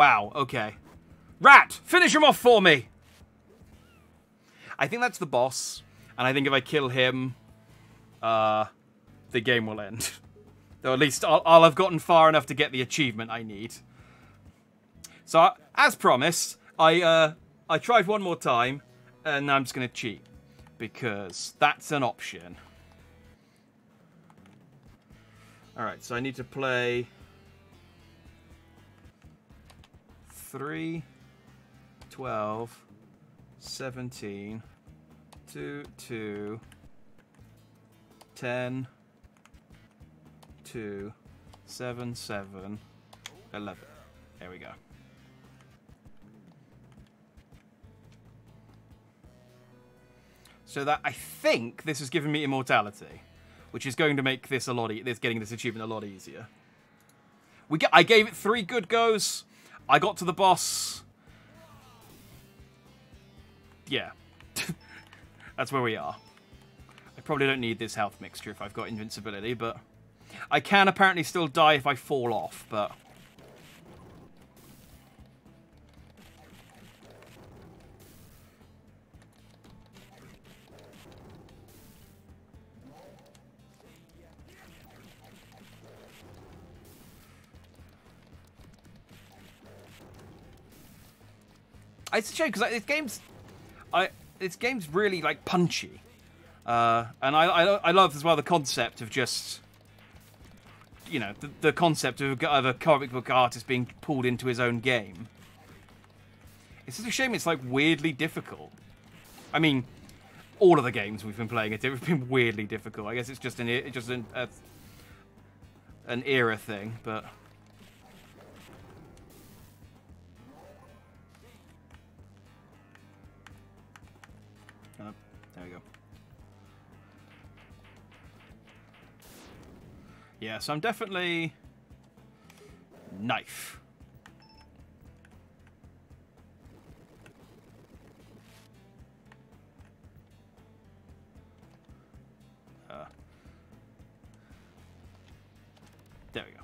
Wow, okay. Rat! Finish him off for me! I think that's the boss. And I think if I kill him, uh, the game will end. Though at least I'll, I'll, have gotten far enough to get the achievement I need. So, as promised, I, uh, I tried one more time, and I'm just going to cheat. Because that's an option. Alright, so I need to play... 3, 12, 17, 2, 2, 10, 2, 7, 7, 11. There we go. So that, I think, this has given me immortality. Which is going to make this a lot, e this getting this achievement a lot easier. We get, I gave it three good goes. I got to the boss. Yeah. That's where we are. I probably don't need this health mixture if I've got invincibility, but... I can apparently still die if I fall off, but... It's a shame because like, this game's, I this game's really like punchy, uh, and I, I, I love as well the concept of just, you know, the, the concept of, of a comic book artist being pulled into his own game. It's just a shame it's like weirdly difficult. I mean, all of the games we've been playing it have been weirdly difficult. I guess it's just an it's just an a, an era thing, but. Yeah, so I'm definitely... Knife. Uh, There we go.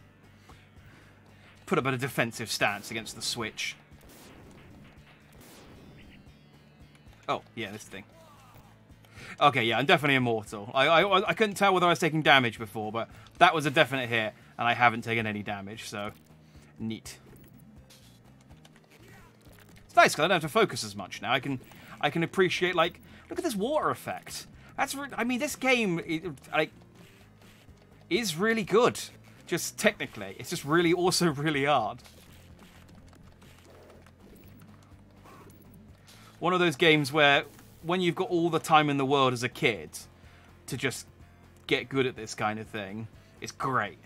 Put up a defensive stance against the switch. Oh, yeah, this thing. Okay, yeah, I'm definitely immortal. I, I, I couldn't tell whether I was taking damage before, but that was a definite hit, and I haven't taken any damage, so neat. It's nice because I don't have to focus as much now. I can, I can appreciate like, look at this water effect. That's, I mean, this game, like, is really good. Just technically, it's just really also really hard. One of those games where when you've got all the time in the world as a kid to just get good at this kind of thing, it's great.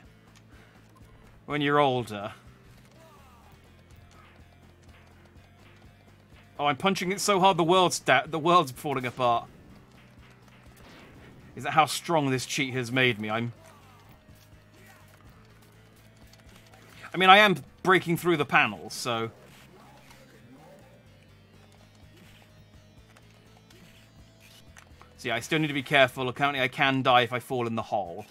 When you're older. Oh, I'm punching it so hard the world's the world's falling apart. Is that how strong this cheat has made me? I'm I mean, I am breaking through the panels, so... So yeah, I still need to be careful. Apparently I can die if I fall in the hole.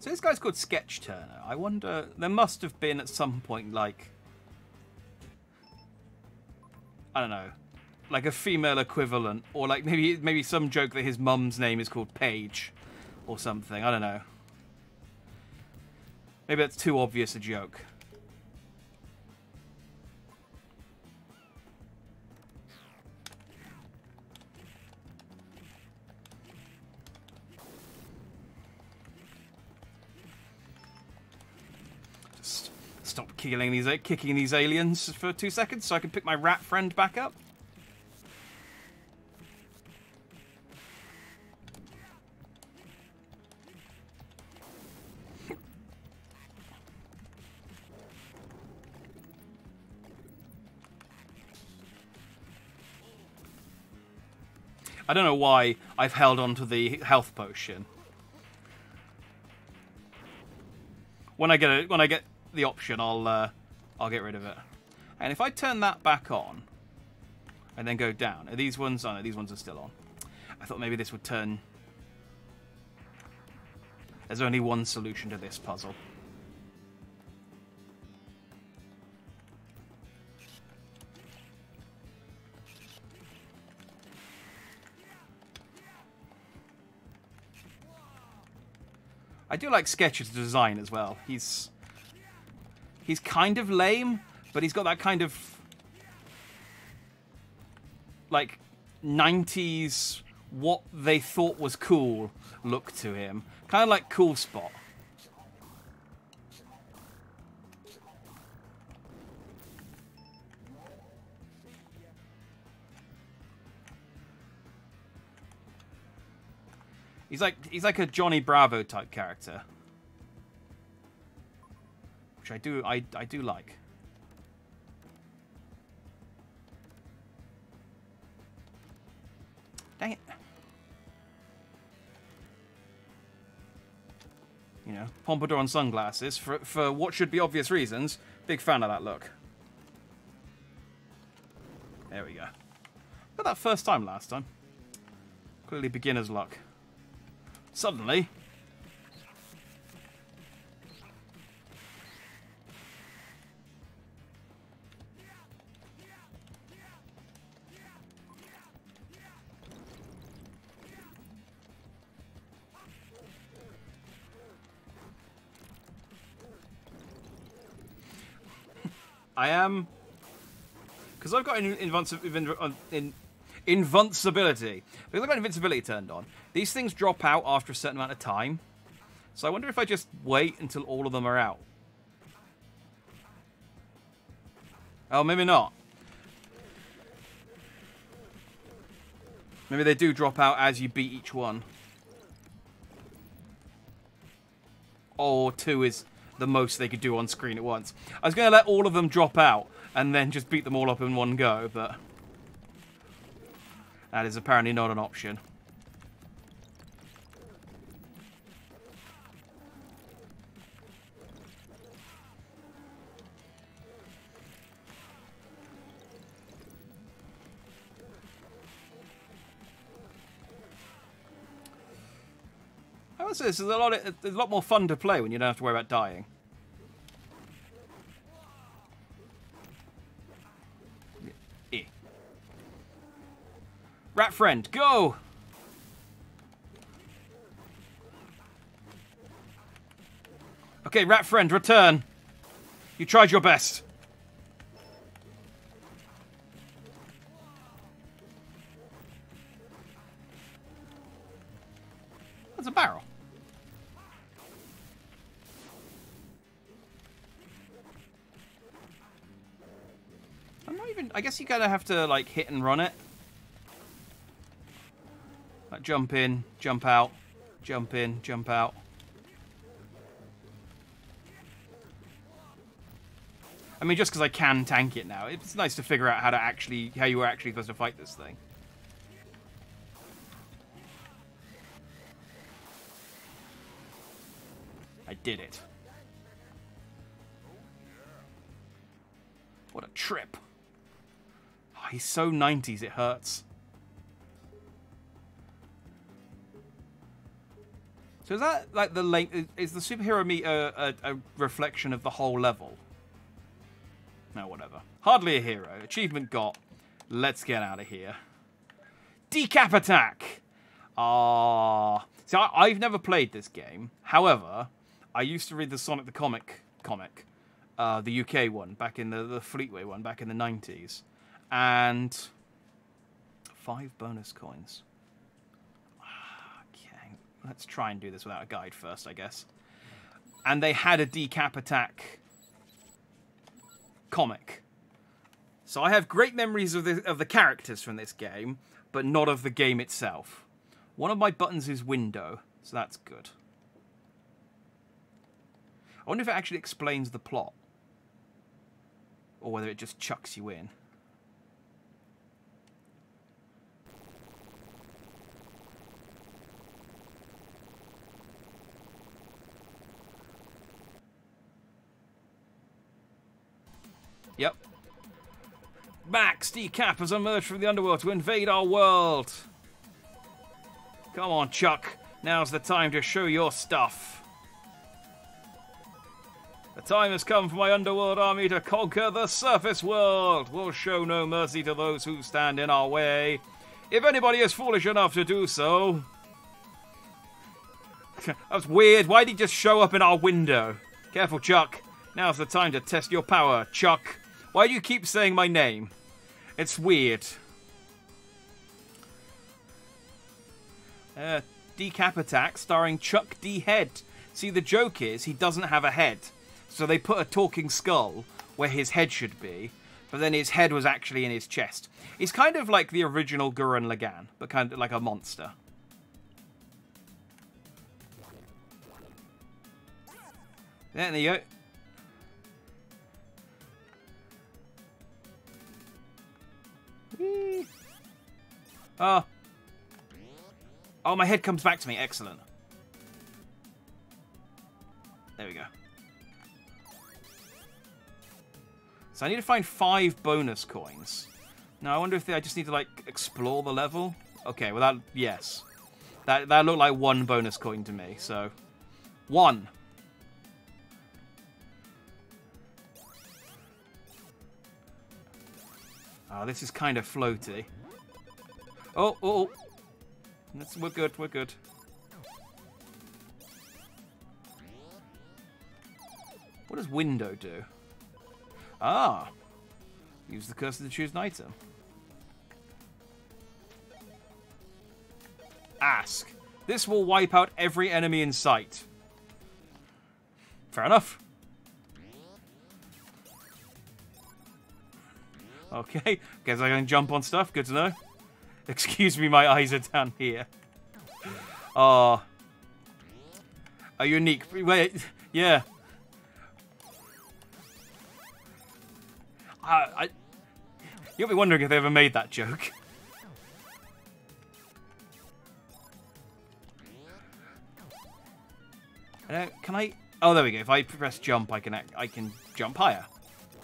So this guy's called Sketch Turner. I wonder, there must have been at some point, like, I don't know, like a female equivalent, or like maybe maybe some joke that his mum's name is called Paige, or something. I don't know. Maybe that's too obvious a joke. Killing these, kicking these aliens for two seconds so I can pick my rat friend back up. I don't know why I've held on to the health potion. When I get it, when I get the option, I'll uh, I'll get rid of it. And if I turn that back on, and then go down, are these ones? Oh no, these ones are still on. I thought maybe this would turn. There's only one solution to this puzzle. I do like Sketch's design as well. He's He's kind of lame, but he's got that kind of like 90s what they thought was cool look to him. Kind of like Cool Spot. He's like he's like a Johnny Bravo type character which I do I I do like. Dang it. You know, pompadour and sunglasses for for what should be obvious reasons. Big fan of that look. There we go. Got that first time last time. Clearly beginner's luck. Suddenly, I am... Because I've got an invincibility... Uh, in, invincibility. Because I've got invincibility turned on. These things drop out after a certain amount of time. So I wonder if I just wait until all of them are out. Oh, maybe not. Maybe they do drop out as you beat each one. Or two is the most they could do on screen at once. I was going to let all of them drop out and then just beat them all up in one go, but that is apparently not an option. What's this? There's a lot. Of, a lot more fun to play when you don't have to worry about dying. Eh. Rat friend, go! Okay, rat friend, return. You tried your best. Gotta have to, like, hit and run it. Like, jump in, jump out, jump in, jump out. I mean, just because I can tank it now, it's nice to figure out how to actually, how you were actually supposed to fight this thing. I did it. What a trip. He's so 90s, it hurts. So is that like the length? Is the superhero meet a, a, a reflection of the whole level? No, whatever. Hardly a hero. Achievement got. Let's get out of here. Decap attack! Ah. See, I, have never played this game. However, I used to read the Sonic the Comic comic, uh, the UK one, back in the, the Fleetway one, back in the 90s. And five bonus coins. Okay, let's try and do this without a guide first, I guess. And they had a decap attack comic. So I have great memories of the, of the characters from this game, but not of the game itself. One of my buttons is window, so that's good. I wonder if it actually explains the plot. Or whether it just chucks you in. Yep. Max D. Cap has emerged from the underworld to invade our world. Come on, Chuck. Now's the time to show your stuff. The time has come for my underworld army to conquer the surface world. We'll show no mercy to those who stand in our way. If anybody is foolish enough to do so. That's weird. Why'd he just show up in our window? Careful, Chuck. Now's the time to test your power, Chuck. Why do you keep saying my name? It's weird. Uh, Decap Attack starring Chuck D. Head. See, the joke is he doesn't have a head. So they put a talking skull where his head should be, but then his head was actually in his chest. He's kind of like the original Gurren Lagann, but kind of like a monster. There you go. Oh. Oh, my head comes back to me. Excellent. There we go. So I need to find five bonus coins. Now, I wonder if they, I just need to, like, explore the level. Okay, well, that... Yes. That, that looked like one bonus coin to me, so... One. Oh, this is kind of floaty. Oh, oh, oh. We're good, we're good. What does window do? Ah. Use the cursor to choose an item. Ask. This will wipe out every enemy in sight. Fair enough. Okay, guess I can jump on stuff. Good to know. Excuse me, my eyes are down here. Oh. A unique... Wait, yeah. I, I, you'll be wondering if they ever made that joke. Can I... Oh, there we go. If I press jump, I can I can jump higher,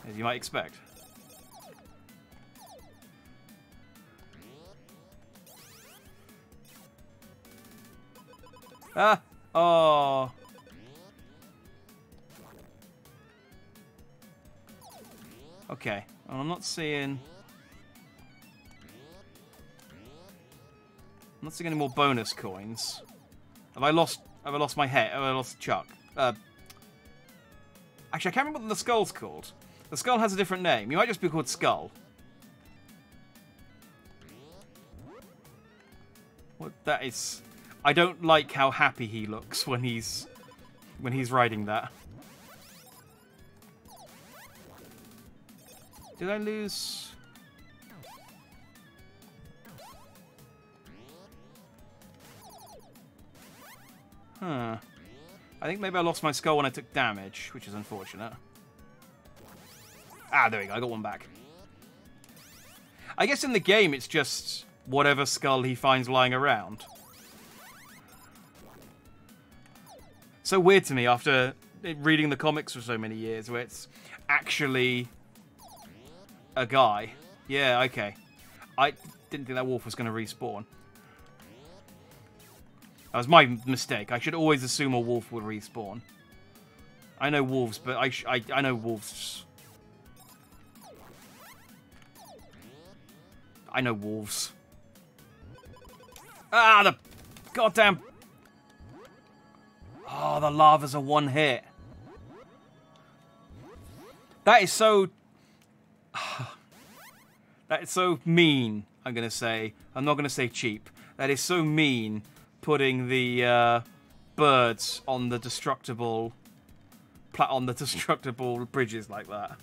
as you might expect. Ah! Oh. Okay. Well, I'm not seeing... I'm not seeing any more bonus coins. Have I lost... Have I lost my head? Have I lost Chuck? Uh, actually, I can't remember what the skull's called. The skull has a different name. You might just be called Skull. What? That is... I don't like how happy he looks when he's... when he's riding that. Did I lose... Huh. I think maybe I lost my skull when I took damage, which is unfortunate. Ah, there we go. I got one back. I guess in the game it's just whatever skull he finds lying around. So weird to me after reading the comics for so many years where it's actually a guy. Yeah, okay. I didn't think that wolf was going to respawn. That was my mistake. I should always assume a wolf would respawn. I know wolves, but I, I, I know wolves. I know wolves. Ah, the goddamn... Oh, the lava's a one hit. That is so... that is so mean, I'm going to say. I'm not going to say cheap. That is so mean putting the uh, birds on the destructible on the destructible bridges like that.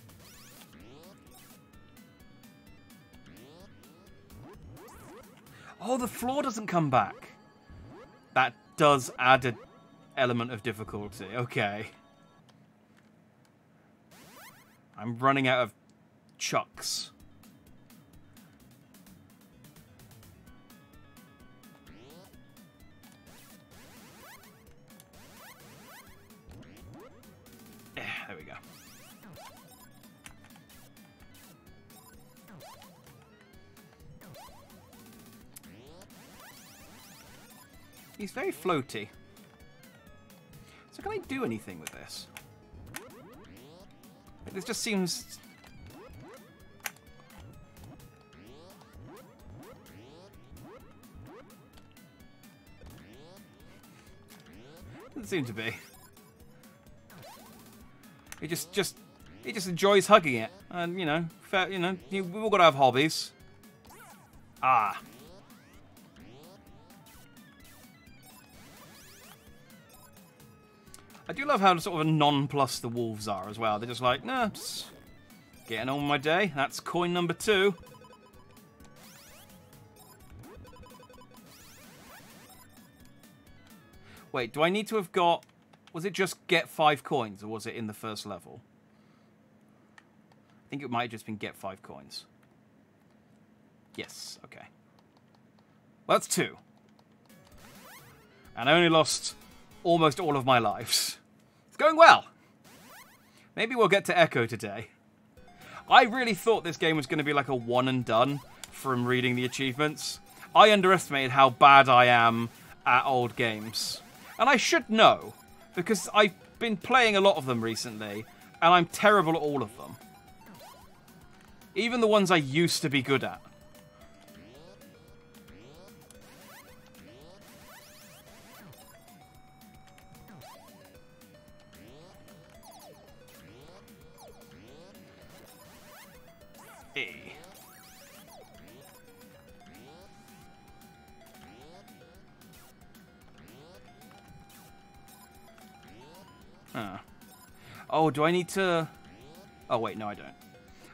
Oh, the floor doesn't come back. That does add an element of difficulty. Okay. I'm running out of chucks. Eh, there we go. He's very floaty. Can I do anything with this? This just seems... Doesn't seem to be. He just, just, he just enjoys hugging it, and you know, fair, you know, we've all got to have hobbies. Ah, I do love how sort of a non-plus the wolves are as well. They're just like, nah, just getting on with my day. That's coin number two. Wait, do I need to have got... Was it just get five coins, or was it in the first level? I think it might have just been get five coins. Yes, okay. Well, that's two. And I only lost almost all of my lives. It's going well. Maybe we'll get to Ecco today. I really thought this game was going to be like a one and done from reading the achievements. I underestimated how bad I am at old games. And I should know, because I've been playing a lot of them recently, and I'm terrible at all of them. Even the ones I used to be good at. Oh, do I need to... Oh, wait, no, I don't. I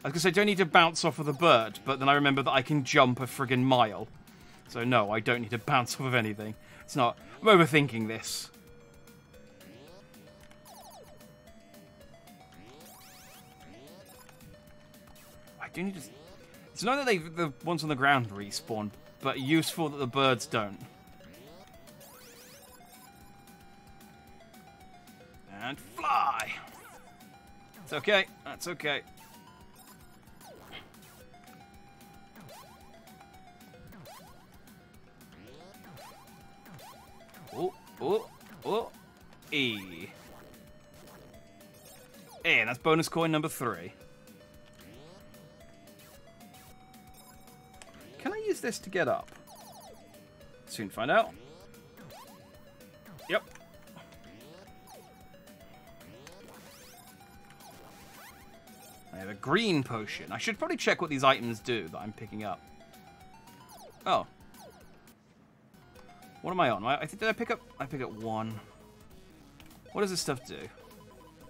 was going to say, do I need to bounce off of the bird? But then I remember that I can jump a friggin' mile. So no, I don't need to bounce off of anything. It's not... I'm overthinking this. I do need to... It's not that they the ones on the ground respawn, but useful that the birds don't. And fly! It's okay. That's okay. Oh, oh. Oh, E. And that's bonus coin number three. Can I use this to get up? Soon find out. Have a green potion. I should probably check what these items do that I'm picking up. Oh. What am I on? I, think did I pick up? I pick up one. What does this stuff do?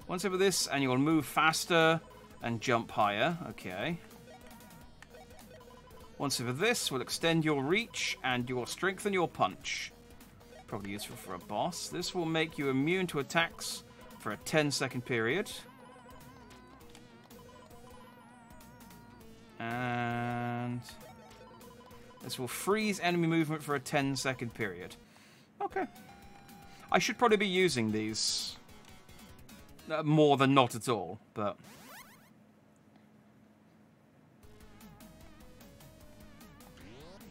Once over this, and you'll move faster and jump higher. Okay. Once over this, will extend your reach and you will strengthen your punch. Probably useful for a boss. This will make you immune to attacks for a 10 second period. And this will freeze enemy movement for a 10 second period. Okay. I should probably be using these uh, more than not at all, but...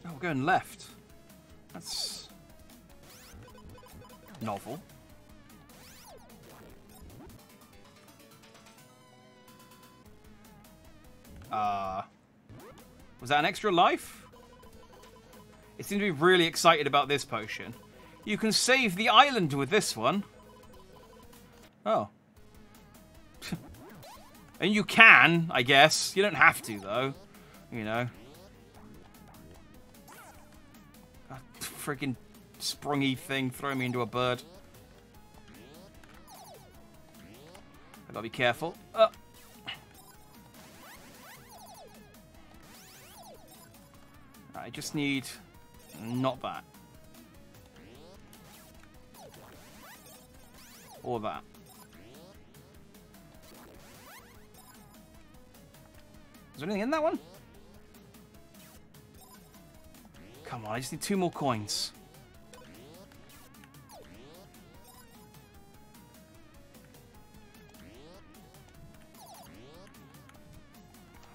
Oh, we're going left. That's... novel. Uh... Was that an extra life? It seems to be really excited about this potion. You can save the island with this one. Oh. and you can, I guess. You don't have to, though. You know. That freaking sprungy thing throwing me into a bird. I gotta be careful. Uh. I just need not that. Or that. Is there anything in that one? Come on, I just need two more coins.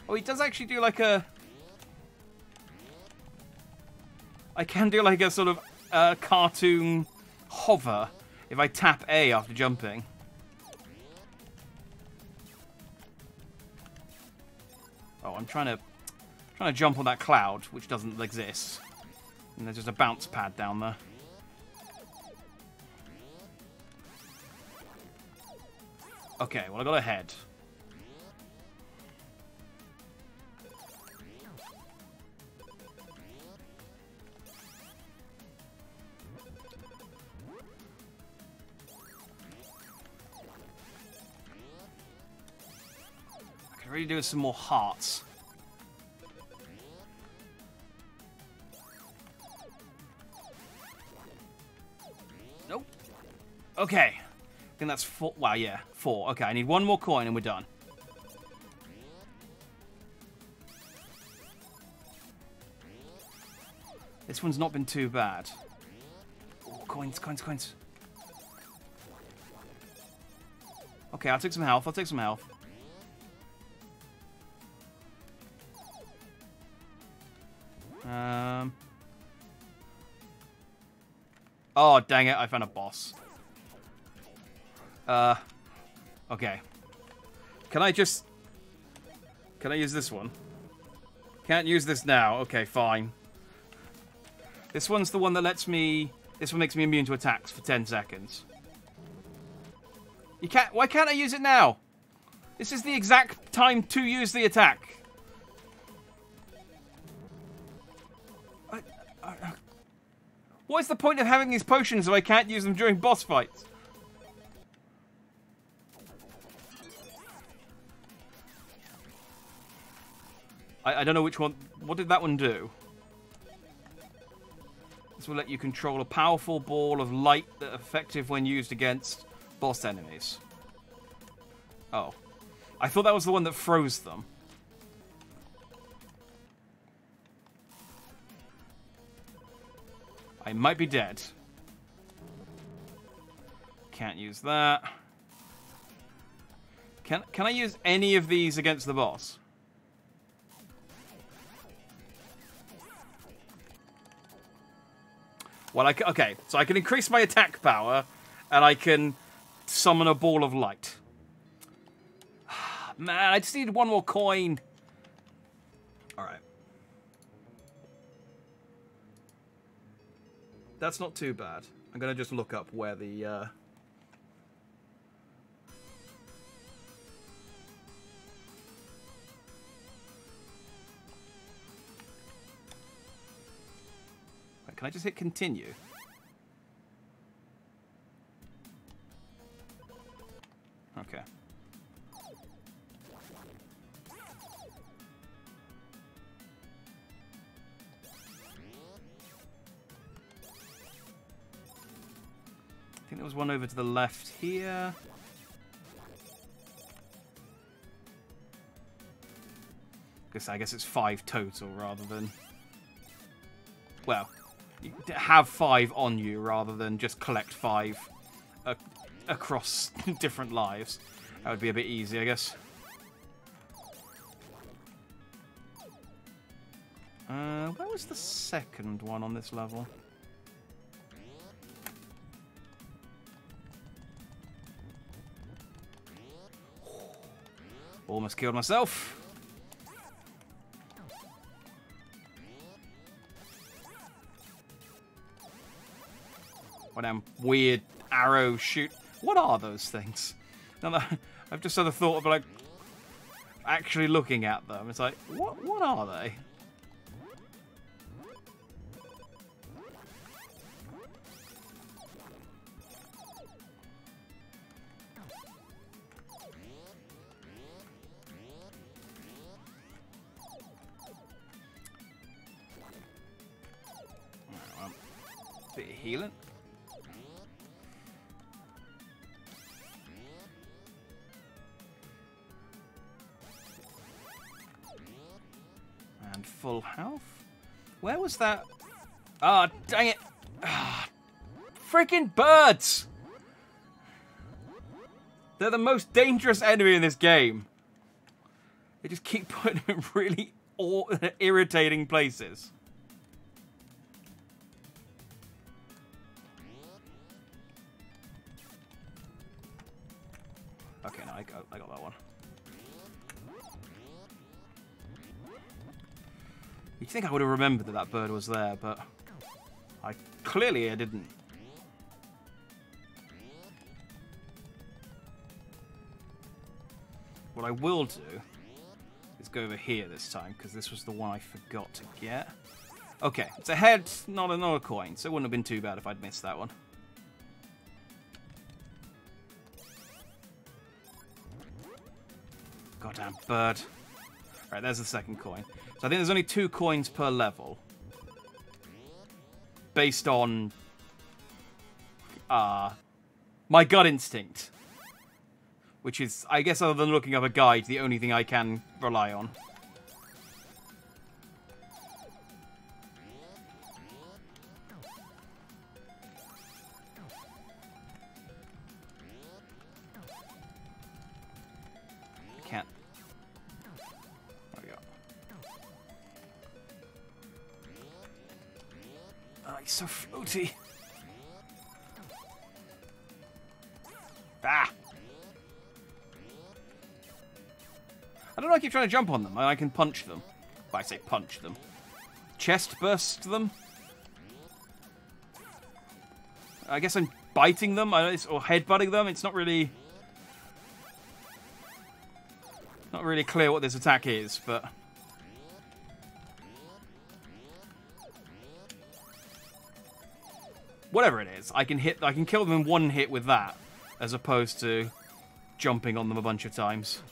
Oh, he does actually do like a... I can do like a sort of uh, cartoon hover if I tap A after jumping. Oh, I'm trying to trying to jump on that cloud, which doesn't exist. And there's just a bounce pad down there. Okay, well I got a head. Really do some more hearts. Nope. Okay. I think that's four. Wow, yeah. Four. Okay, I need one more coin and we're done. This one's not been too bad. Oh, coins, coins, coins. Okay, I'll take some health. I'll take some health. Um. Oh, dang it. I found a boss. Uh. Okay. Can I just... Can I use this one? Can't use this now. Okay, fine. This one's the one that lets me... This one makes me immune to attacks for 10 seconds. You can't... Why can't I use it now? This is the exact time to use the attack. What is the point of having these potions if I can't use them during boss fights? I, I don't know which one... What did that one do? This will let you control a powerful ball of light that effective when used against boss enemies. Oh. I thought that was the one that froze them. I might be dead. Can't use that. Can, can I use any of these against the boss? Well, I, okay, so I can increase my attack power and I can summon a ball of light. Man, I just need one more coin. That's not too bad. I'm going to just look up where the... Uh... Wait, can I just hit continue? Okay. Think there was one over to the left here. Guess I guess it's five total rather than well, you have five on you rather than just collect five across different lives. That would be a bit easy, I guess. Uh, where was the second one on this level? Almost killed myself. What damn weird arrow shoot. What are those things? Now that I've just sort of thought of like actually looking at them. It's like, what what are they? Was that? Ah, oh, dang it. Ah, freaking birds! They're the most dangerous enemy in this game. They just keep putting in really irritating places. Think I would have remembered that that bird was there, but I clearly I didn't. What I will do is go over here this time, because this was the one I forgot to get. Okay, it's a head, not another coin, so it wouldn't have been too bad if I'd missed that one. Goddamn bird. Right, there's the second coin. So I think there's only two coins per level. Based on... Uh, my gut instinct. Which is, I guess other than looking up a guide, the only thing I can rely on. I jump on them. And I can punch them. Well, I say punch them. Chest burst them. I guess I'm biting them or headbutting them. It's not really... Not really clear what this attack is, but... whatever it is, I can hit, I can kill them in one hit with that, as opposed to jumping on them a bunch of times.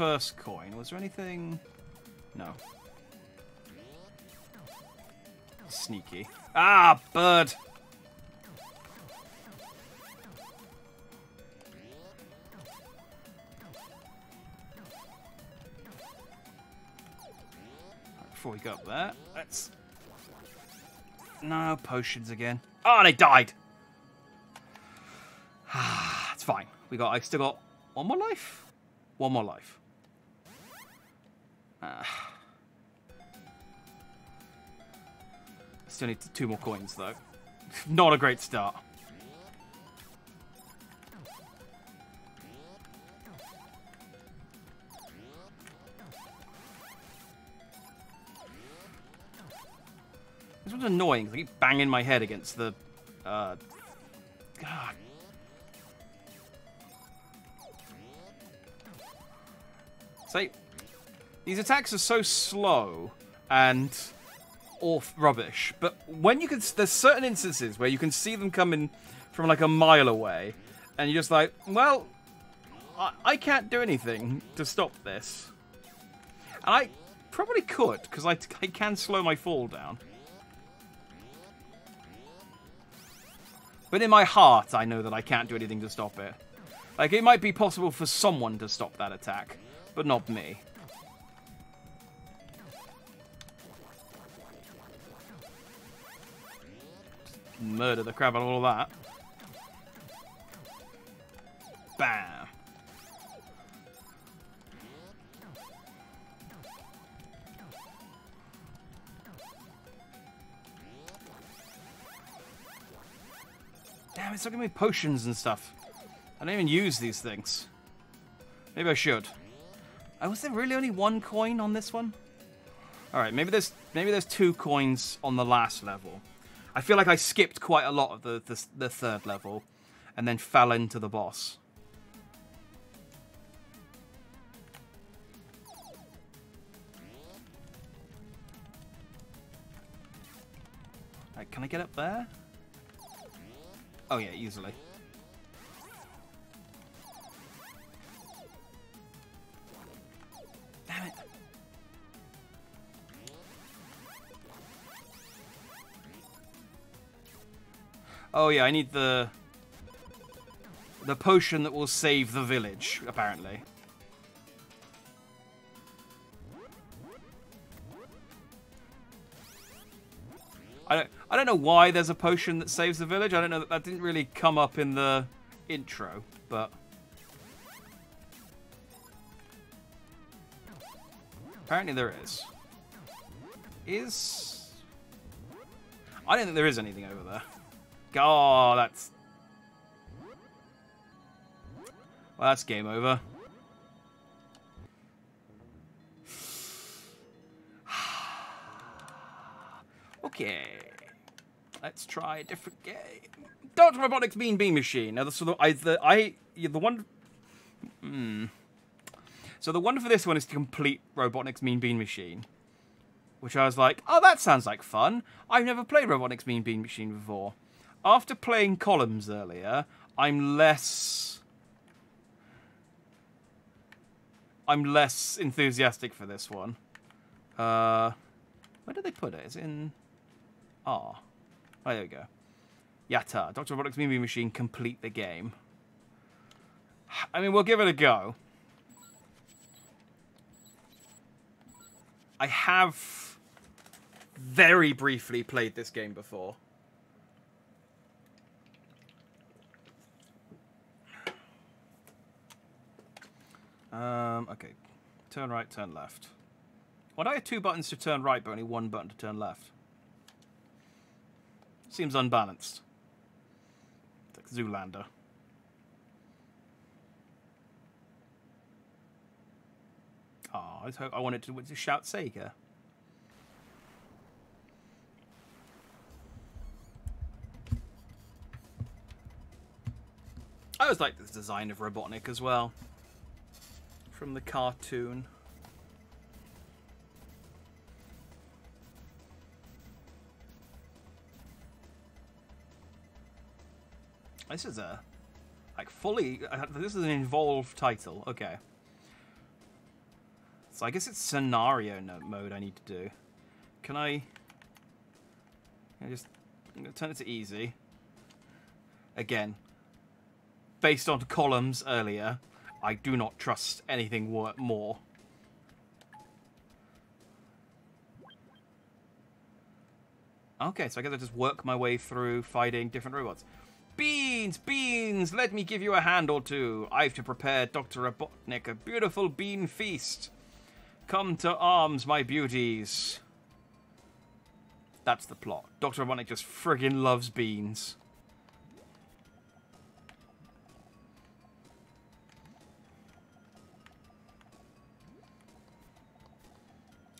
first coin, was there anything... No. Sneaky. Ah, bird! Before we go up there, let's... No, potions again. Oh, they died! it's fine. We got, I still got one more life? One more life. Uh, still need two more coins, though. Not a great start. This one's annoying. I keep banging my head against the... Uh, God. These attacks are so slow and off rubbish, but when you can, there's certain instances where you can see them coming from like a mile away, and you're just like, well, I, I can't do anything to stop this. And I probably could, because I, I can slow my fall down. But in my heart, I know that I can't do anything to stop it. Like, it might be possible for someone to stop that attack, but not me. Murder the crap out of all of that. Bam. Damn, it's not giving me potions and stuff. I don't even use these things. Maybe I should. Oh, was there really only one coin on this one? Alright, maybe there's maybe there's two coins on the last level. I feel like I skipped quite a lot of the, the, the third level and then fell into the boss. Right, can I get up there? Oh yeah, easily. Oh yeah, I need the the potion that will save the village, apparently. I don't I don't know why there's a potion that saves the village. I don't know that that didn't really come up in the intro, but apparently there is. Is I don't think there is anything over there. Oh, that's... Well, that's game over. okay. Let's try a different game. Dr. Robotnik's Mean Bean Machine. Now, so the, I, the, I, the one... Hmm. So the one for this one is to complete Robotnik's Mean Bean Machine. Which I was like, oh, that sounds like fun. I've never played Robotnik's Mean Bean Machine before after playing columns earlier, I'm less... I'm less enthusiastic for this one. Uh, where did they put it? it? Is in R? Oh, there we go. Yatta, Dr. Robotnik's Bean Machine, complete the game. I mean, we'll give it a go. I have very briefly played this game before. Um, okay. Turn right, turn left. Why do I have two buttons to turn right, but only one button to turn left? Seems unbalanced. It's like Zoolander. Oh, I, I wanted to, to shout Sega. I always like this design of Robotnik as well from the cartoon. This is a like fully. Uh, this is an involved title. Okay. So I guess it's scenario mode I need to do. Can I? I just I'm gonna turn it to easy. Again, based on columns earlier, I do not trust anything more. Okay, so I guess I just work my way through fighting different robots. Beans, beans, let me give you a hand or two. I've to prepare Dr. Robotnik a beautiful bean feast. Come to arms, my beauties. That's the plot. Dr. Robotnik just friggin' loves beans.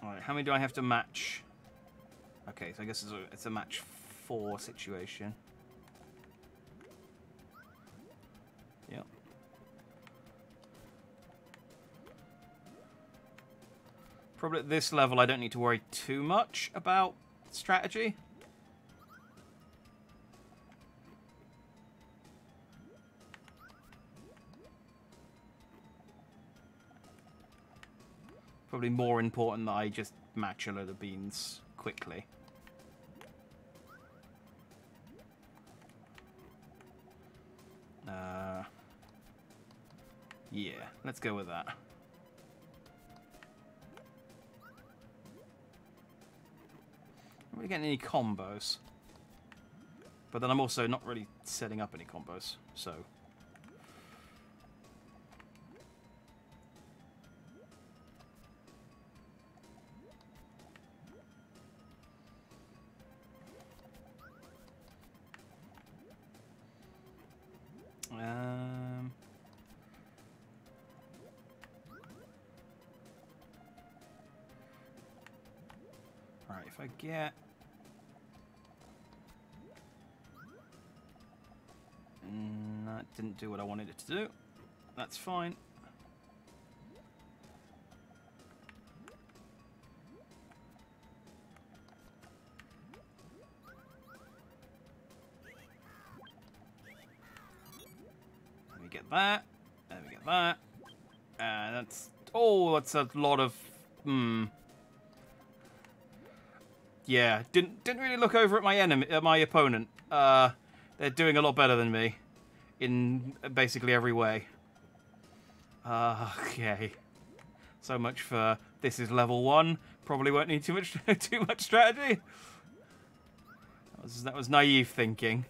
Alright, how many do I have to match? Okay, so I guess it's a, it's a match four situation. Yep. Probably at this level I don't need to worry too much about strategy. Probably more important that I just match a load of beans quickly. Uh, yeah, let's go with that. I'm really getting any combos. But then I'm also not really setting up any combos, so... Um... Right, if I get... Mm, that didn't do what I wanted it to do. That's fine. That. Let we get that. And that's... Oh, that's a lot of... Hmm. Yeah, didn't didn't really look over at my enemy, at my opponent. Uh, they're doing a lot better than me, in basically every way. Uh, okay, so much for this is level one. Probably won't need too much too much strategy. That was that was naive thinking.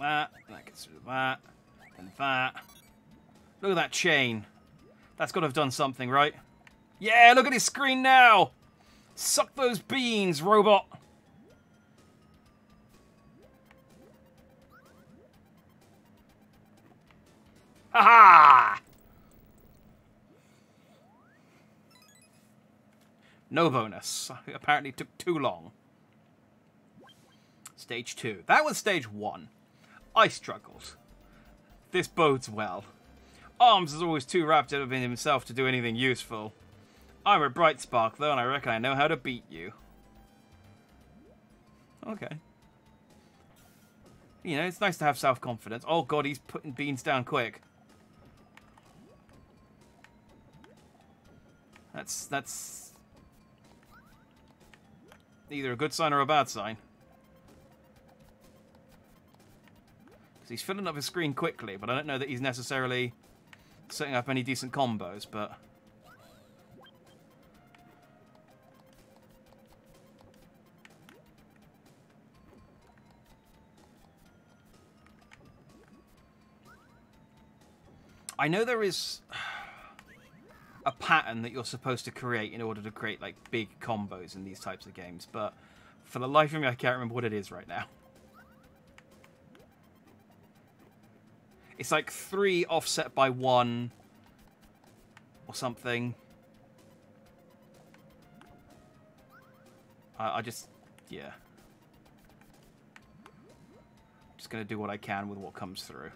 That that gets rid of that, and that. Look at that chain. That's got to have done something, right? Yeah, look at his screen now! Suck those beans, robot! Ha ha! No bonus. Apparently took too long. Stage 2. That was stage 1. I struggled. This bodes well. Arms is always too wrapped up in himself to do anything useful. I'm a bright spark, though, and I reckon I know how to beat you. Okay. You know, it's nice to have self-confidence. Oh god, he's putting beans down quick. That's, that's... Either a good sign or a bad sign. He's filling up his screen quickly, but I don't know that he's necessarily setting up any decent combos, but... I know there is a pattern that you're supposed to create in order to create like big combos in these types of games, but for the life of me I can't remember what it is right now. It's like three offset by one or something. I, I just, yeah. Just gonna do what I can with what comes through.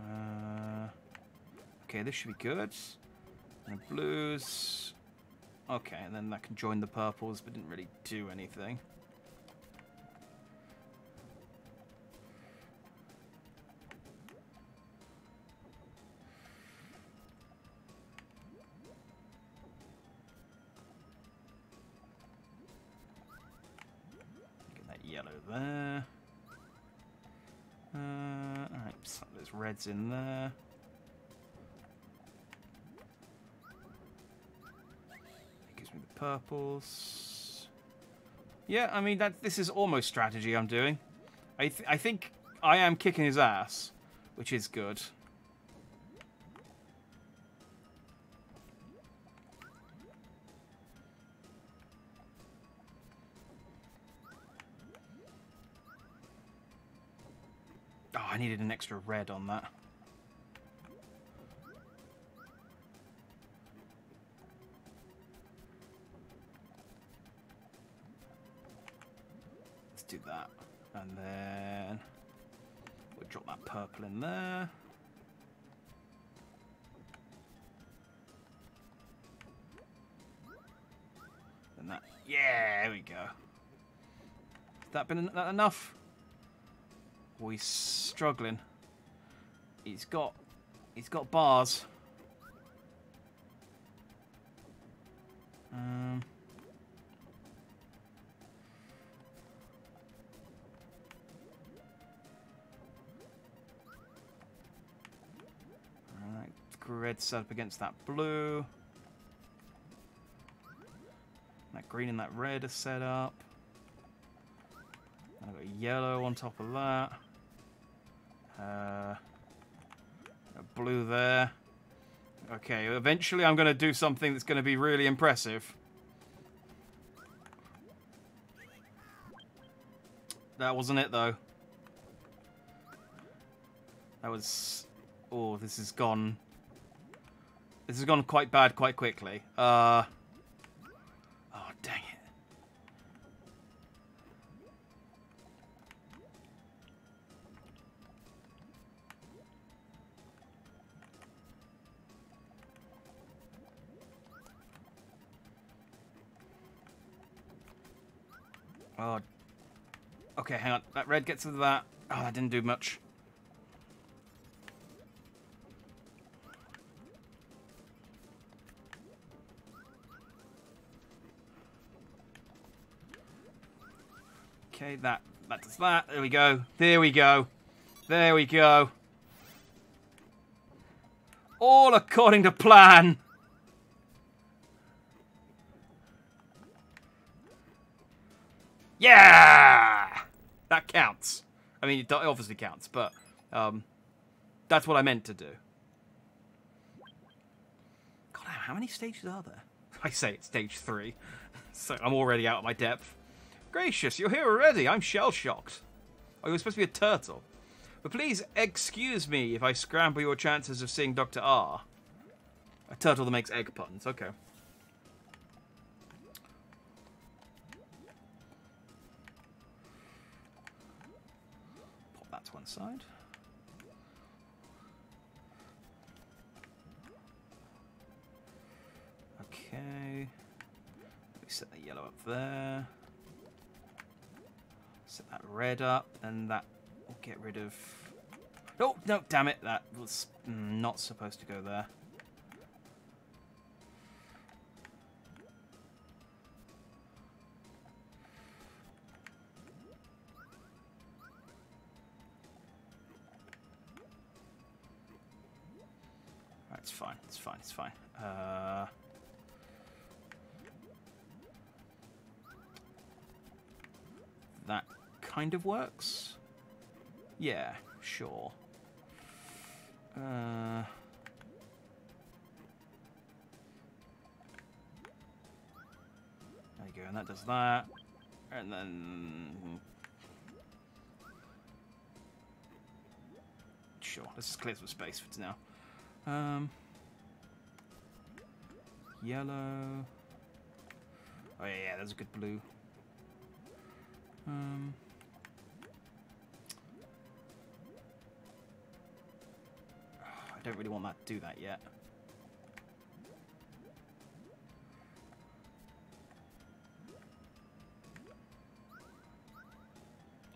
Uh, Okay, this should be good. And blues. Okay, and then that can join the purples, but didn't really do anything. Get that yellow there. Uh, Alright, slap those reds in there. Purples. Yeah, I mean, that this is almost strategy I'm doing. I, th I think I am kicking his ass, which is good. Oh, I needed an extra red on that. That. And then we'll drop that purple in there. And that, yeah, there we go. Has that been en enough? Oh, he's struggling. He's got, he's got bars. Um. Red set up against that blue. That green and that red are set up. And I've got yellow on top of that. Uh, blue there. Okay, eventually I'm going to do something that's going to be really impressive. That wasn't it, though. That was... Oh, this has gone... This has gone quite bad quite quickly. Uh... Oh, dang it. Oh. Okay, hang on. That red gets to that. Oh, that didn't do much. Okay, that that does that. There we go. There we go. There we go. All according to plan. Yeah! That counts. I mean, it obviously counts, but um, that's what I meant to do. God, how many stages are there? I say it's stage three, so I'm already out of my depth. Gracious, you're here already. I'm shell-shocked. Oh, you're supposed to be a turtle. But please excuse me if I scramble your chances of seeing Dr. R. A turtle that makes egg puns. Okay. Put that to one side. Okay. We set the yellow up there. Set that red up, and that will get rid of... Oh, no, damn it. That was not supposed to go there. It's fine. It's fine. It's fine. Uh, that kind of works. Yeah, sure. Uh, there you go, and that does that. And then... Sure, let's just clear some space for now. Um, yellow. Oh yeah, yeah, there's a good blue. Um, don't really want that to do that yet.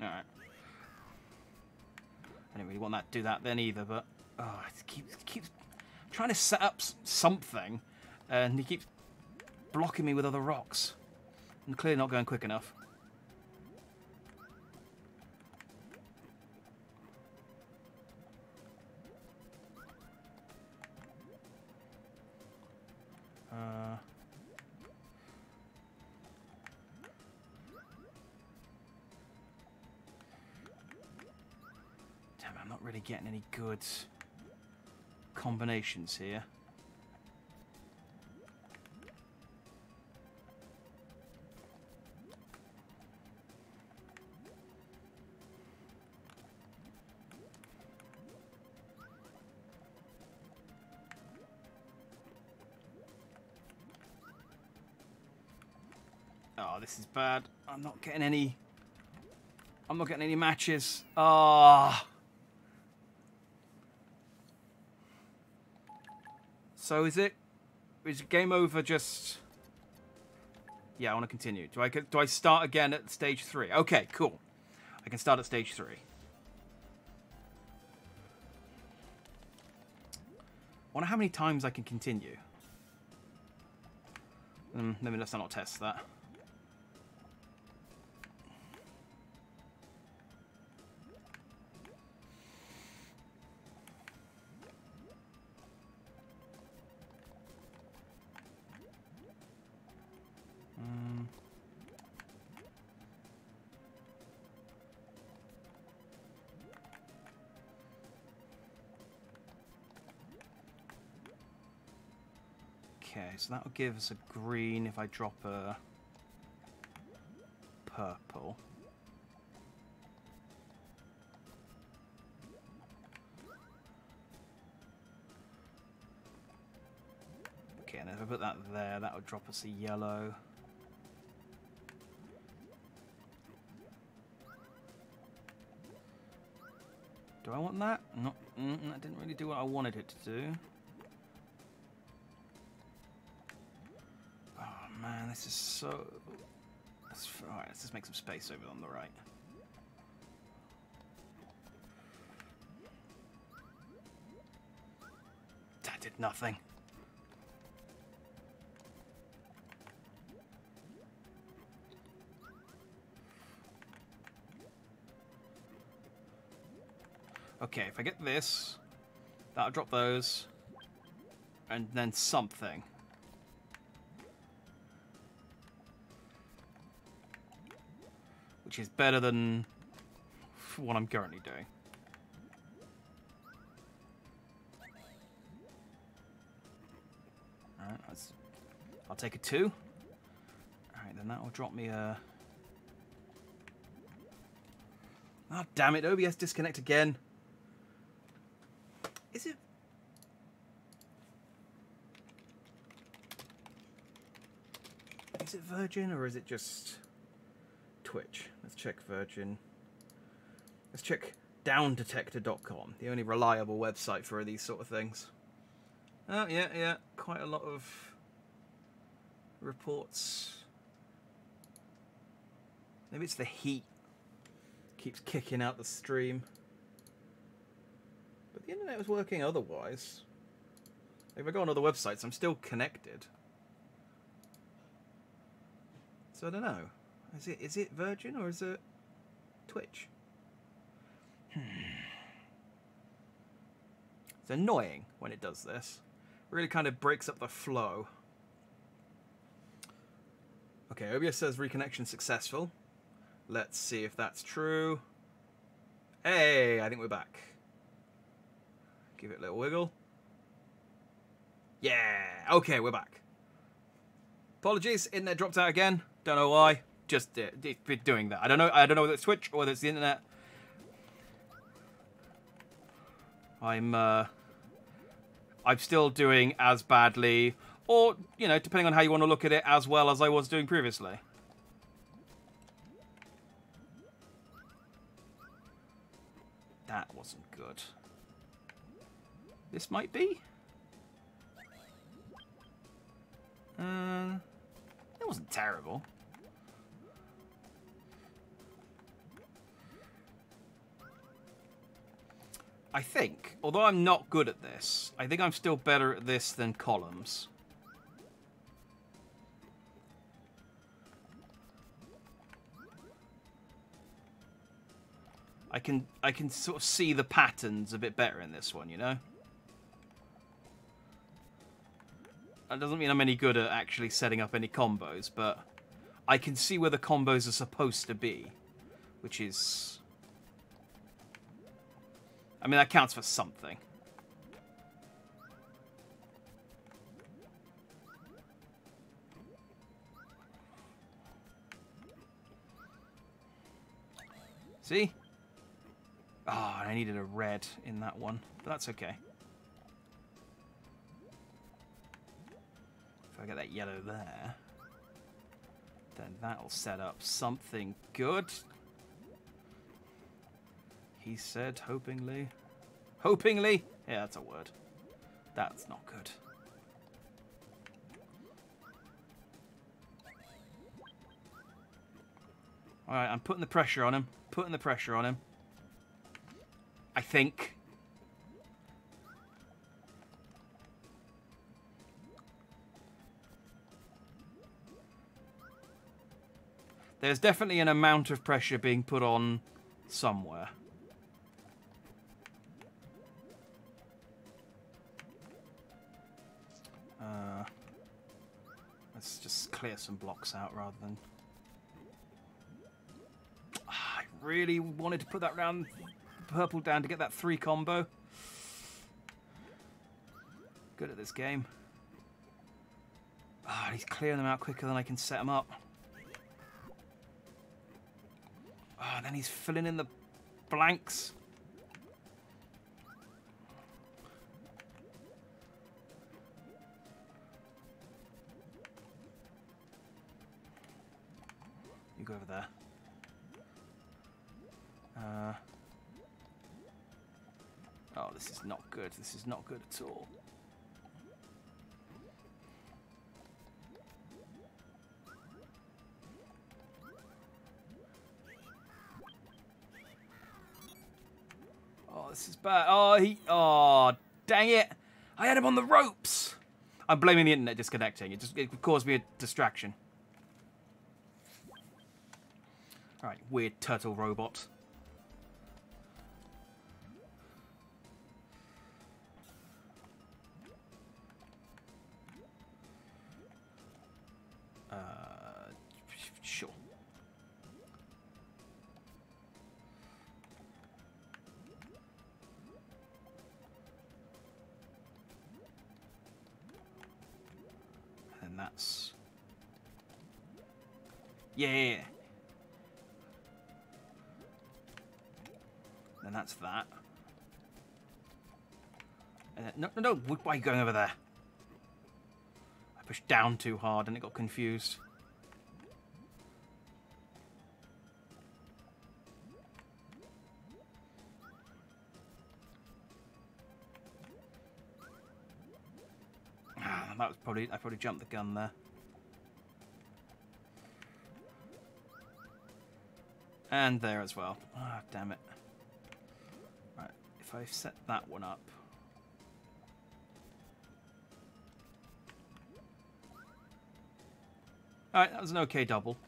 Alright. I don't really want that to do that then either, but oh, it keeps it keeps trying to set up something, and he keeps blocking me with other rocks. I'm clearly not going quick enough. Getting any good combinations here. Oh, this is bad. I'm not getting any... I'm not getting any matches. Ah. Oh. So is it... Is game over just... Yeah, I want to continue. Do I do I start again at stage three? Okay, cool. I can start at stage three. wonder how many times I can continue. Um, maybe let's not test that. So that will give us a green if I drop a purple. Okay, and if I put that there, that would drop us a yellow. Do I want that? Mm, that didn't really do what I wanted it to do. Man, this is so... Alright, let's just make some space over on the right. That did nothing. Okay, if I get this, that'll drop those, and then something. Is better than what I'm currently doing. Alright, I'll take a two. Alright, then that will drop me a... Ah, oh, damn it, OBS disconnect again. Is it... Is it Virgin or is it just... Twitch. Let's check Virgin. Let's check downdetector.com, the only reliable website for these sort of things. Oh, yeah, yeah, quite a lot of reports. Maybe it's the heat keeps kicking out the stream. But the internet was working otherwise. If I go on other websites, I'm still connected. So I don't know. Is it is it Virgin or is it Twitch? It's annoying when it does this. Really kind of breaks up the flow. Okay, OBS says reconnection successful. Let's see if that's true. Hey, I think we're back. Give it a little wiggle. Yeah, okay, we're back. Apologies, internet dropped out again. Don't know why just uh, doing that. I don't know. I don't know whether it's Twitch or whether it's the internet. I'm uh, I'm still doing as badly, or you know, depending on how you want to look at it, as well as I was doing previously. That wasn't good. This might be. Uh, it wasn't terrible. I think, although I'm not good at this, I think I'm still better at this than columns. I can I can sort of see the patterns a bit better in this one, you know? That doesn't mean I'm any good at actually setting up any combos, but I can see where the combos are supposed to be, which is I mean, that counts for something. See? Oh, I needed a red in that one, but that's okay. If I get that yellow there, then that'll set up something good. He said, hopingly. Hopingly? Yeah, that's a word. That's not good. Alright, I'm putting the pressure on him. Putting the pressure on him. I think. There's definitely an amount of pressure being put on somewhere. Uh, let's just clear some blocks out rather than... Ah, I really wanted to put that round purple down to get that three combo. Good at this game. Ah, he's clearing them out quicker than I can set them up. Ah, then he's filling in the blanks. Go over there. Uh, oh, this is not good. This is not good at all. Oh, this is bad. Oh, he... Oh, dang it. I had him on the ropes. I'm blaming the internet disconnecting. It just it caused me a distraction. Alright, weird turtle robot. Uh, sure. And that's... Yeah. And that's that. And then, no, no, no, why are you going over there? I pushed down too hard and it got confused. Ah, that was probably, I probably jumped the gun there. And there as well. Ah, damn it. If I set that one up. Alright, that was an okay double.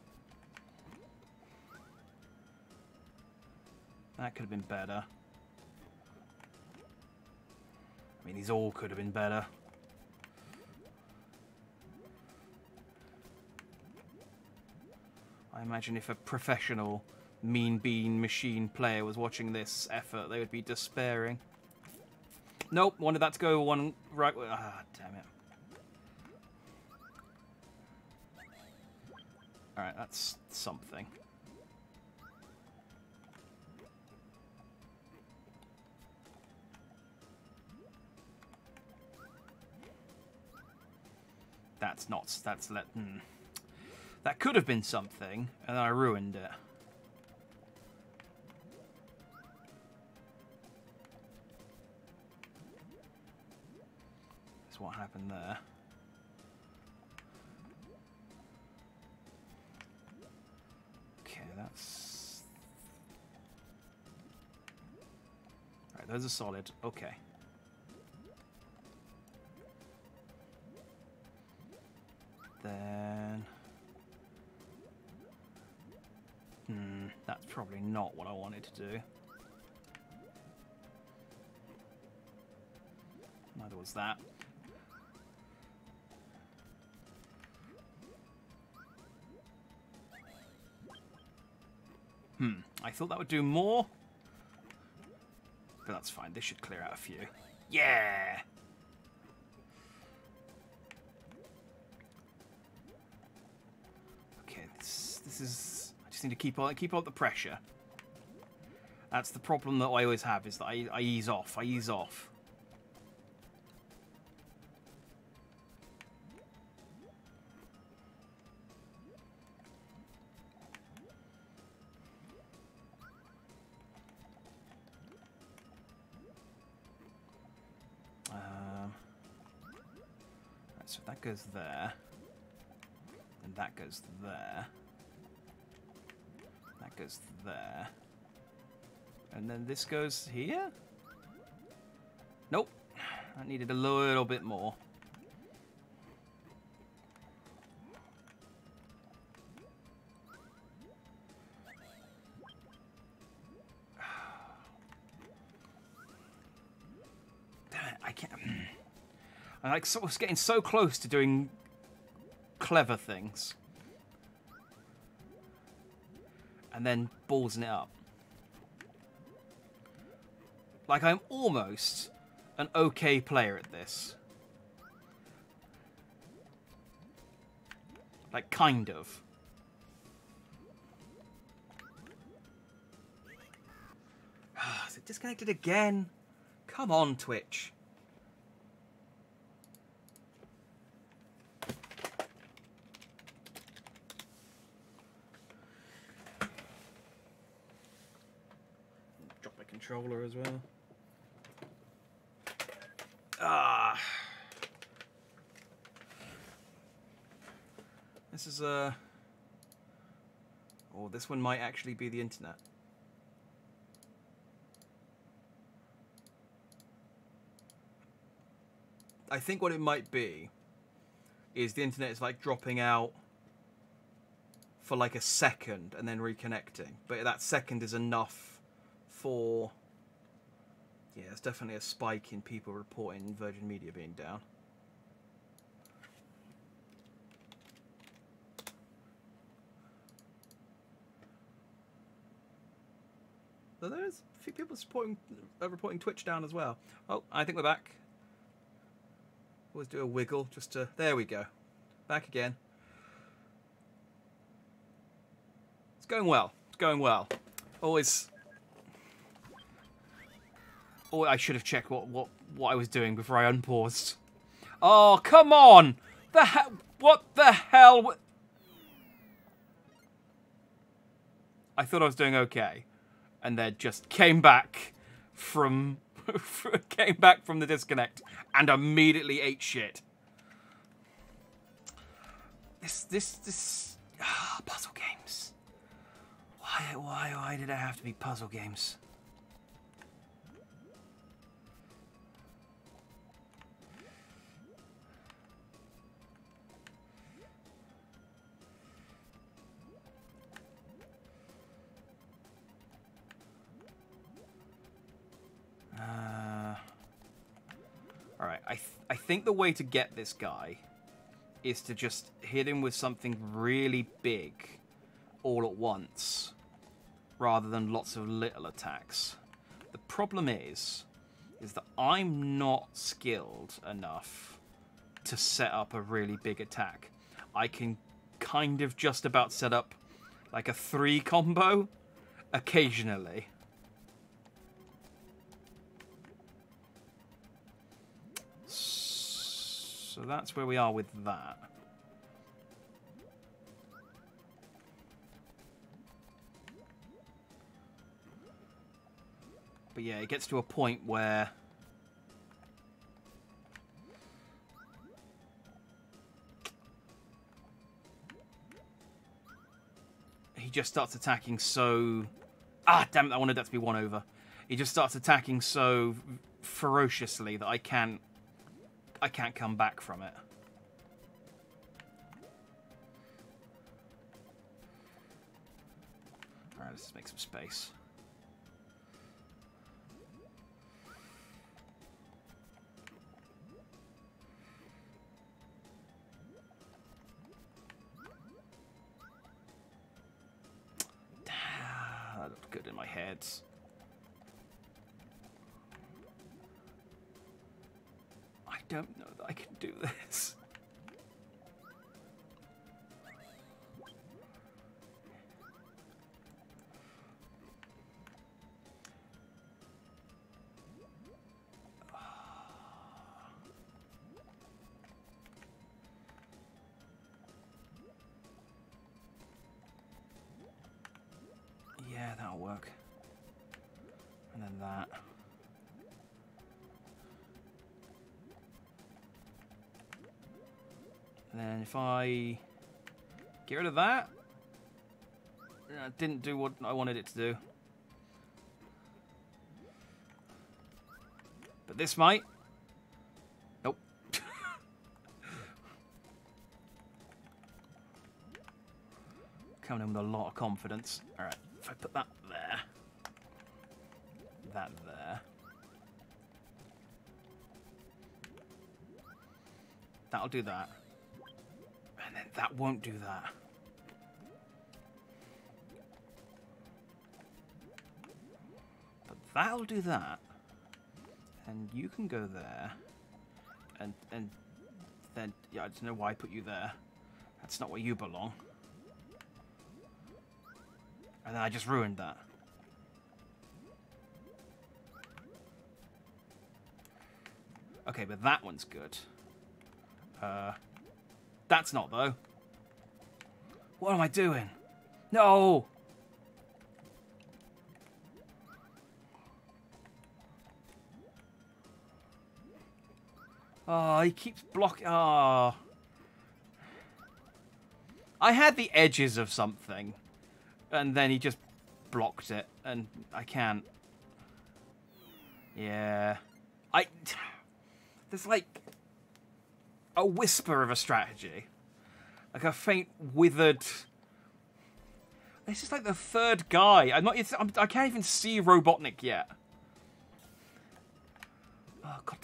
That could have been better. I mean, these all could have been better. I imagine if a professional mean bean machine player was watching this effort, they would be despairing. Nope, wanted that to go one right. Ah, damn it. Alright, that's something. That's not. That's let. Hmm. That could have been something, and I ruined it. What happened there. Okay, that's... Alright, those are solid. Okay. Then... Hmm, that's probably not what I wanted to do. Neither was that. Hmm, I thought that would do more. But that's fine. This should clear out a few. Yeah! Okay, this, this is... I just need to keep on keep up the pressure. That's the problem that I always have, is that I, I ease off. I ease off. Goes there. And that goes there. That goes there. And then this goes here? Nope. I needed a little bit more. I like was getting so close to doing clever things. And then ballsing it up. Like I'm almost an okay player at this. Like kind of. Is it disconnected again? Come on, Twitch. Controller as well. Ah. This is a... Uh... Oh, this one might actually be the internet. I think what it might be is the internet is like dropping out for like a second and then reconnecting. But that second is enough for yeah, there's definitely a spike in people reporting Virgin Media being down. So there's a few people supporting, uh, reporting Twitch down as well. Oh, I think we're back. Always do a wiggle just to... There we go. Back again. It's going well. It's going well. Always Oh, I should have checked what, what, what I was doing before I unpaused. Oh, come on! The hell? What the hell? I thought I was doing okay. And then just came back from... came back from the disconnect and immediately ate shit. This, this, this... Ah, puzzle games. Why, why, why did it have to be puzzle games? Uh, all right, I th I think the way to get this guy is to just hit him with something really big all at once, rather than lots of little attacks. The problem is, is that I'm not skilled enough to set up a really big attack. I can kind of just about set up like a three combo occasionally. So that's where we are with that. But yeah, it gets to a point where... He just starts attacking so... Ah, damn it, I wanted that to be one over. He just starts attacking so ferociously that I can't I can't come back from it. Alright, let's make some space. good in my head. Don't know that I can do this. If I get rid of that, it didn't do what I wanted it to do. But this might. Nope. Coming in with a lot of confidence. Alright, if I put that there. That there. That'll do that. That won't do that. But that'll do that. And you can go there. And and then yeah, I don't know why I put you there. That's not where you belong. And then I just ruined that. Okay, but that one's good. Uh, that's not, though. What am I doing? No! Oh, he keeps blocking. Oh. I had the edges of something, and then he just blocked it, and I can't. Yeah. I. There's like a whisper of a strategy. Like a faint, withered. This is like the third guy. I'm not. I'm, I can't even see Robotnik yet. Oh god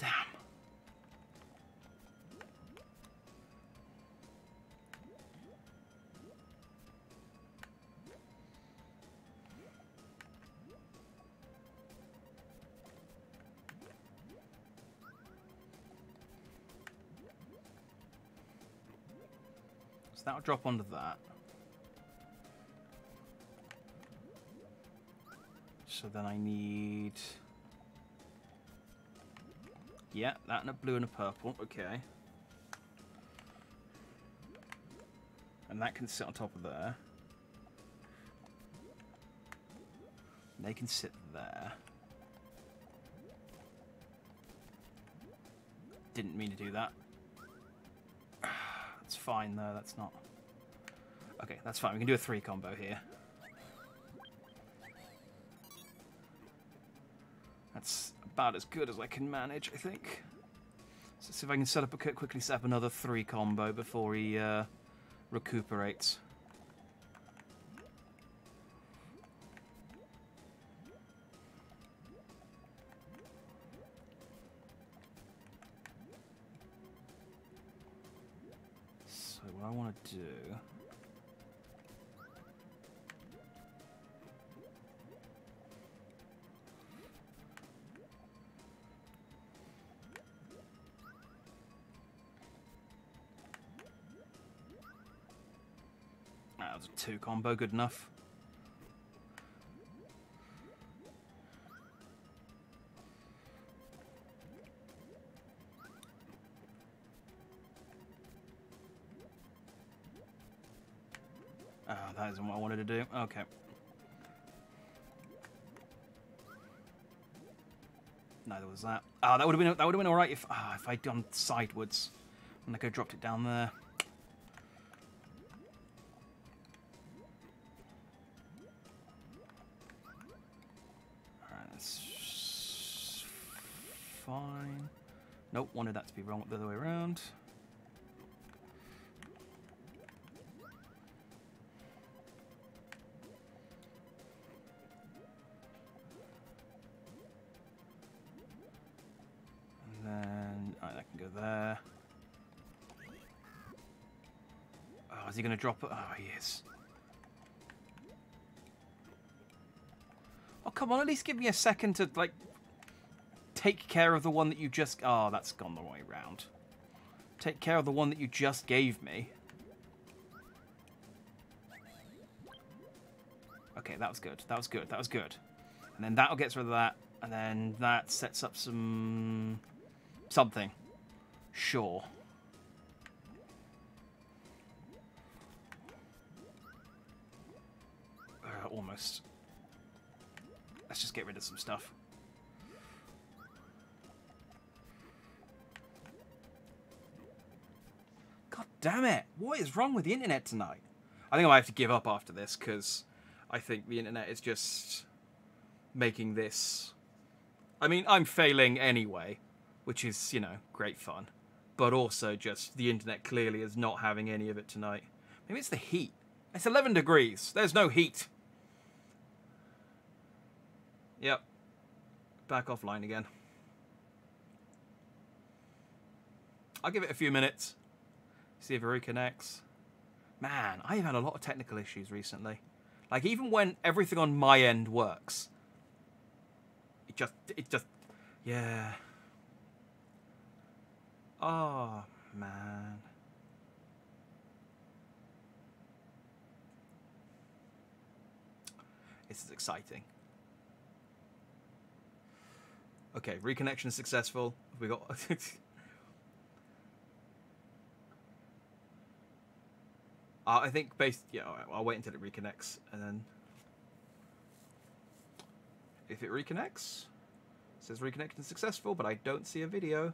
that'll drop onto that. So then I need... Yeah, that and a blue and a purple. Okay. And that can sit on top of there. They can sit there. Didn't mean to do that. That's fine though, that's not... Okay, that's fine. We can do a three combo here. That's about as good as I can manage, I think. So see if I can set up a quickly set up another three combo before he uh, recuperates. Want to. That was a two combo, good enough. That isn't what I wanted to do. Okay. Neither was that. Ah, that would have been that would have been all right if ah if I'd done sidewards, and I could have dropped it down there. Alright, that's fine. Nope, wanted that to be wrong the other way around. Is he going to drop it? Oh, he is. Oh, come on, at least give me a second to, like, take care of the one that you just... Oh, that's gone the way round. Take care of the one that you just gave me. Okay, that was good. That was good. That was good. And then that'll get rid of that. And then that sets up some... Something. Sure. Almost. Let's just get rid of some stuff. God damn it! What is wrong with the internet tonight? I think I might have to give up after this because I think the internet is just making this. I mean, I'm failing anyway, which is, you know, great fun. But also, just the internet clearly is not having any of it tonight. Maybe it's the heat. It's 11 degrees. There's no heat. Yep. Back offline again. I'll give it a few minutes. See if it reconnects. Man, I've had a lot of technical issues recently. Like even when everything on my end works, it just it just yeah. Oh man. This is exciting. Okay, reconnection successful. We got Uh, I think based, yeah, I'll wait until it reconnects and then if it reconnects, it says reconnection successful, but I don't see a video.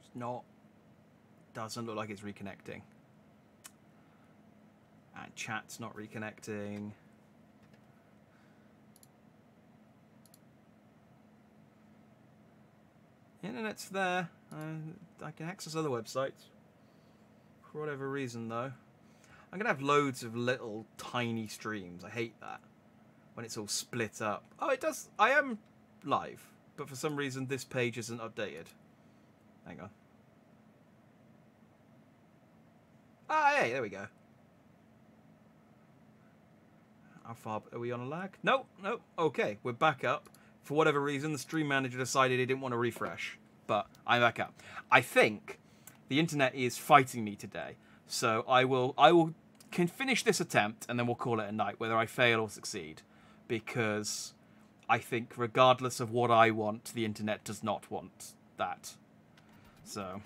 It's not doesn't look like it's reconnecting. And chat's not reconnecting. Internet's there. Uh, I can access other websites. For whatever reason, though. I'm going to have loads of little tiny streams. I hate that. When it's all split up. Oh, it does. I am live. But for some reason, this page isn't updated. Hang on. Ah, hey, there we go. How far are we on a lag? No, no. Okay, we're back up. For whatever reason, the stream manager decided he didn't want to refresh, but I'm back up. I think the internet is fighting me today, so I will I will can finish this attempt and then we'll call it a night, whether I fail or succeed, because I think regardless of what I want, the internet does not want that. So,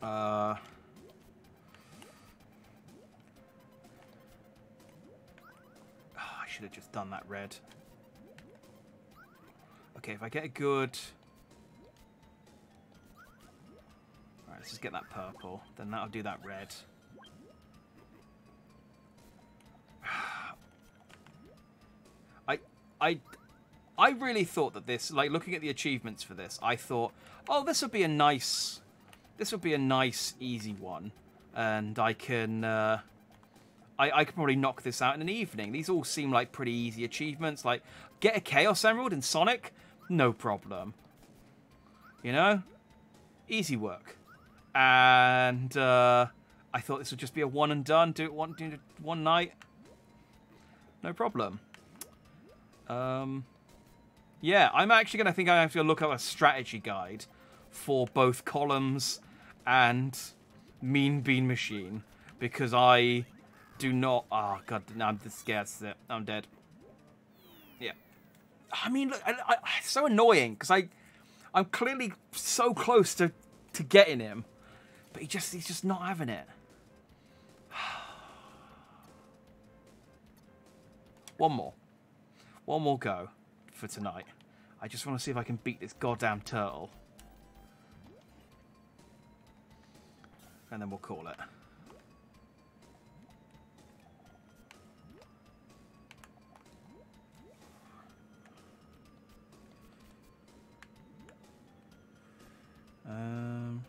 uh. Should have just done that red. Okay, if I get a good... Alright, let's just get that purple. Then that'll do that red. I... I... I really thought that this, like looking at the achievements for this, I thought, oh, this would be a nice, this would be a nice, easy one, and I can, uh, I, I could probably knock this out in an evening. These all seem like pretty easy achievements. Like, get a Chaos Emerald in Sonic? No problem. You know? Easy work. And uh, I thought this would just be a one and done. Do it one, do it one night. No problem. Um, yeah, I'm actually going to think I have to look up a strategy guide for both columns and Mean Bean Machine because I do not. Oh god, no, I'm scared. I'm dead. Yeah. I mean, look, I, I, it's so annoying because I, I'm clearly so close to to getting him, but he just he's just not having it. One more. One more go for tonight. I just want to see if I can beat this goddamn turtle. And then we'll call it. Um,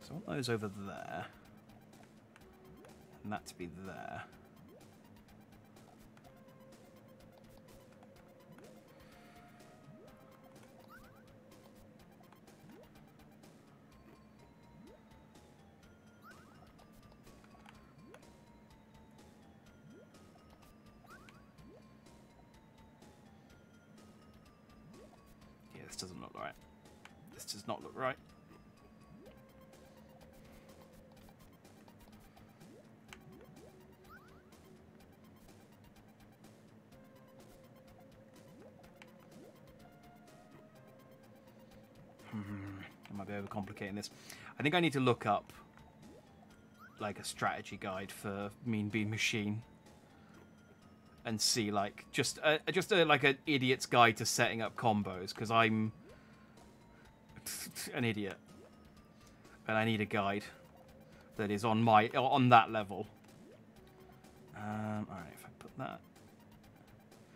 so I want those over there. And that to be there. Yeah, this doesn't look right. This does not look right. Hmm, I overcomplicating this. I think I need to look up like a strategy guide for Mean Bean Machine and see like just a, just a, like an idiot's guide to setting up combos because I'm an idiot and I need a guide that is on my on that level. Um, all right, if I put that,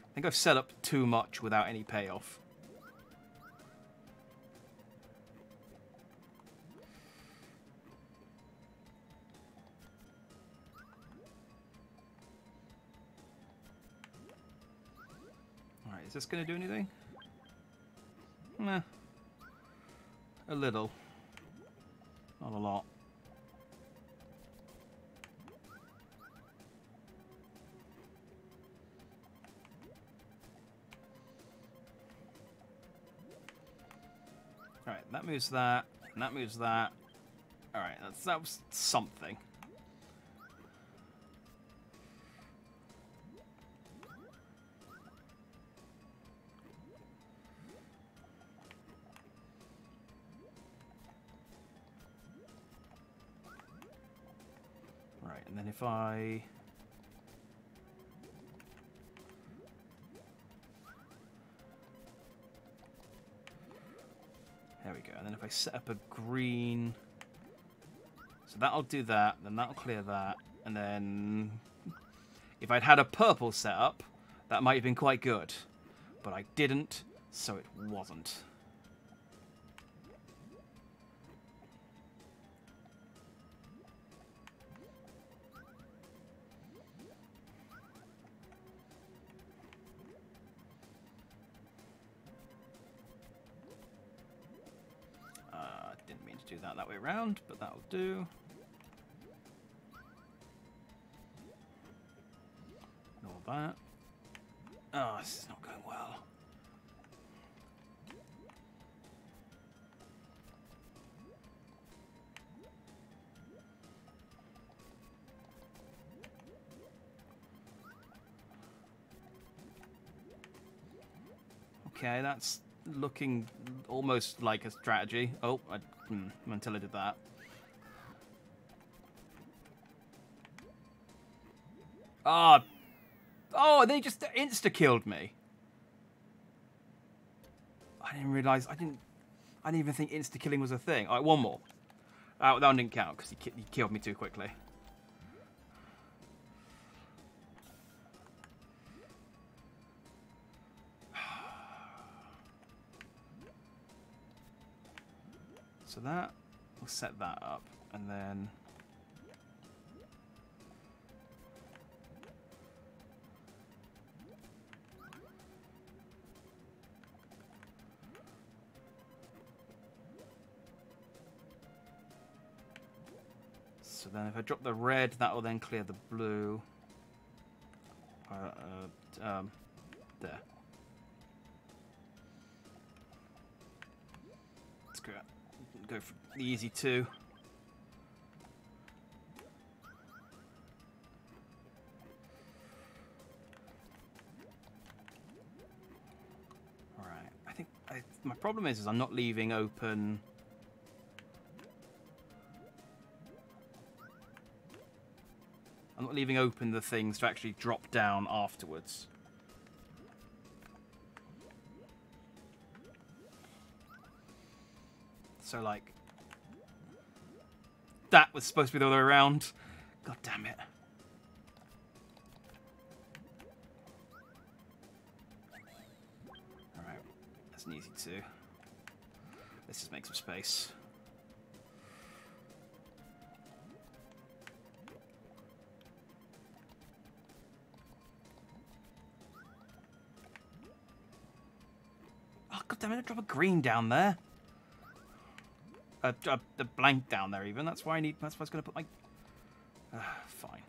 I think I've set up too much without any payoff. Alright, is this going to do anything? Nah. A little. Not a lot. Alright, that moves that, and that moves that. Alright, that's that was something. If I... There we go. And then if I set up a green... So that'll do that, then that'll clear that, and then... If I'd had a purple set up, that might have been quite good. But I didn't, so it wasn't. Around, but that'll do. Ignore that. Oh, this is not going well. Okay, that's looking almost like a strategy. Oh, I, hmm, until I did that. Ah, oh, they just insta-killed me. I didn't realize. I didn't. I didn't even think insta-killing was a thing. All right, one more. Uh, that one didn't count because he, ki- he killed me too quickly. That, we'll set that up, and then... So then if I drop the red, that will then clear the blue. Uh, uh, um, there. Go for the easy two. Alright, I think I, my problem is, is I'm not leaving open... I'm not leaving open the things to actually drop down afterwards. So, like, that was supposed to be the other way around. God damn it. Alright, that's an easy two. Let's just make some space. Oh, god damn it, I drop a green down there. A, a, a blank down there, even. That's why I need. That's why I was going to put my. Uh, fine.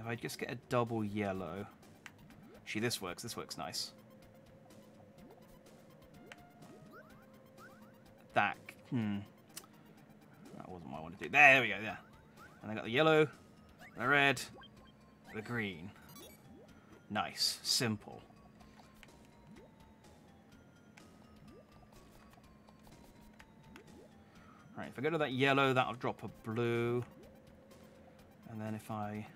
If I just get a double yellow... Actually, this works. This works nice. That... Hmm. That wasn't what I wanted to do. There we go, yeah. And I got the yellow, the red, the green. Nice. Simple. Right, if I go to that yellow, that'll drop a blue. And then if I...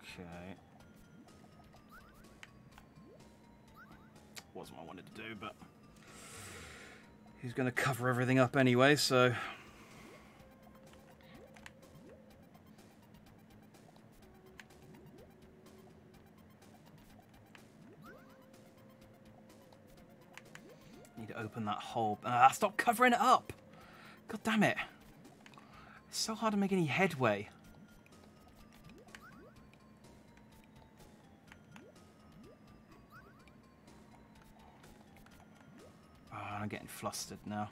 Okay. Wasn't what I wanted to do, but... He's going to cover everything up anyway, so... Need to open that hole. Ah, stop covering it up! God damn it. It's so hard to make any headway. Getting flustered now.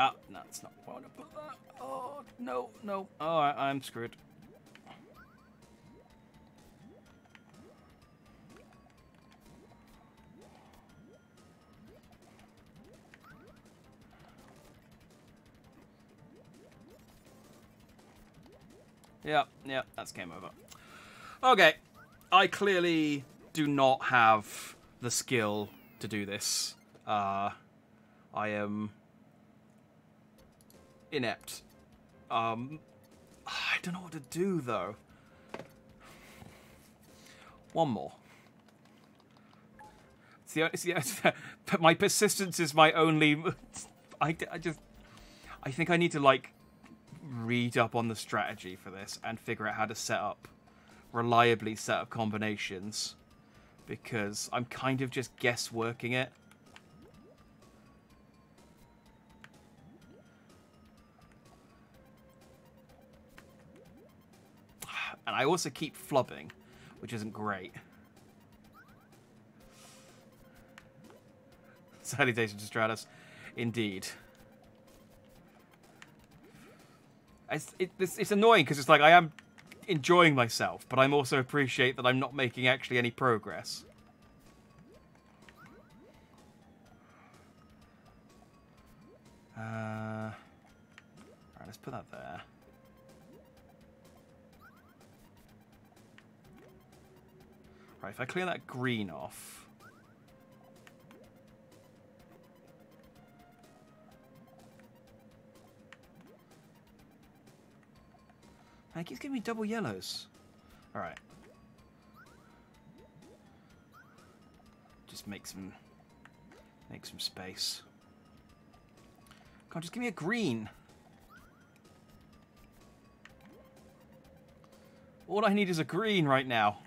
Ah, no, it's not. Oh, no, no. Oh, I'm screwed. Yep, yep, that's game over. Okay, I clearly do not have the skill to do this. Uh, I am inept. Um, I don't know what to do though. One more. It's See, see, my persistence is my only. I, I just. I think I need to like read up on the strategy for this and figure out how to set up reliably set up combinations because I'm kind of just guess working it. And I also keep flubbing, which isn't great. Salutations, to Stratus. Indeed. It's, it, it's, it's annoying because it's like I am enjoying myself, but I'm also appreciate that I'm not making actually any progress. Uh, Alright, let's put that there. Right, if I clear that green off... And it keeps giving me double yellows. Alright. Just make some make some space. Come on, just give me a green. All I need is a green right now.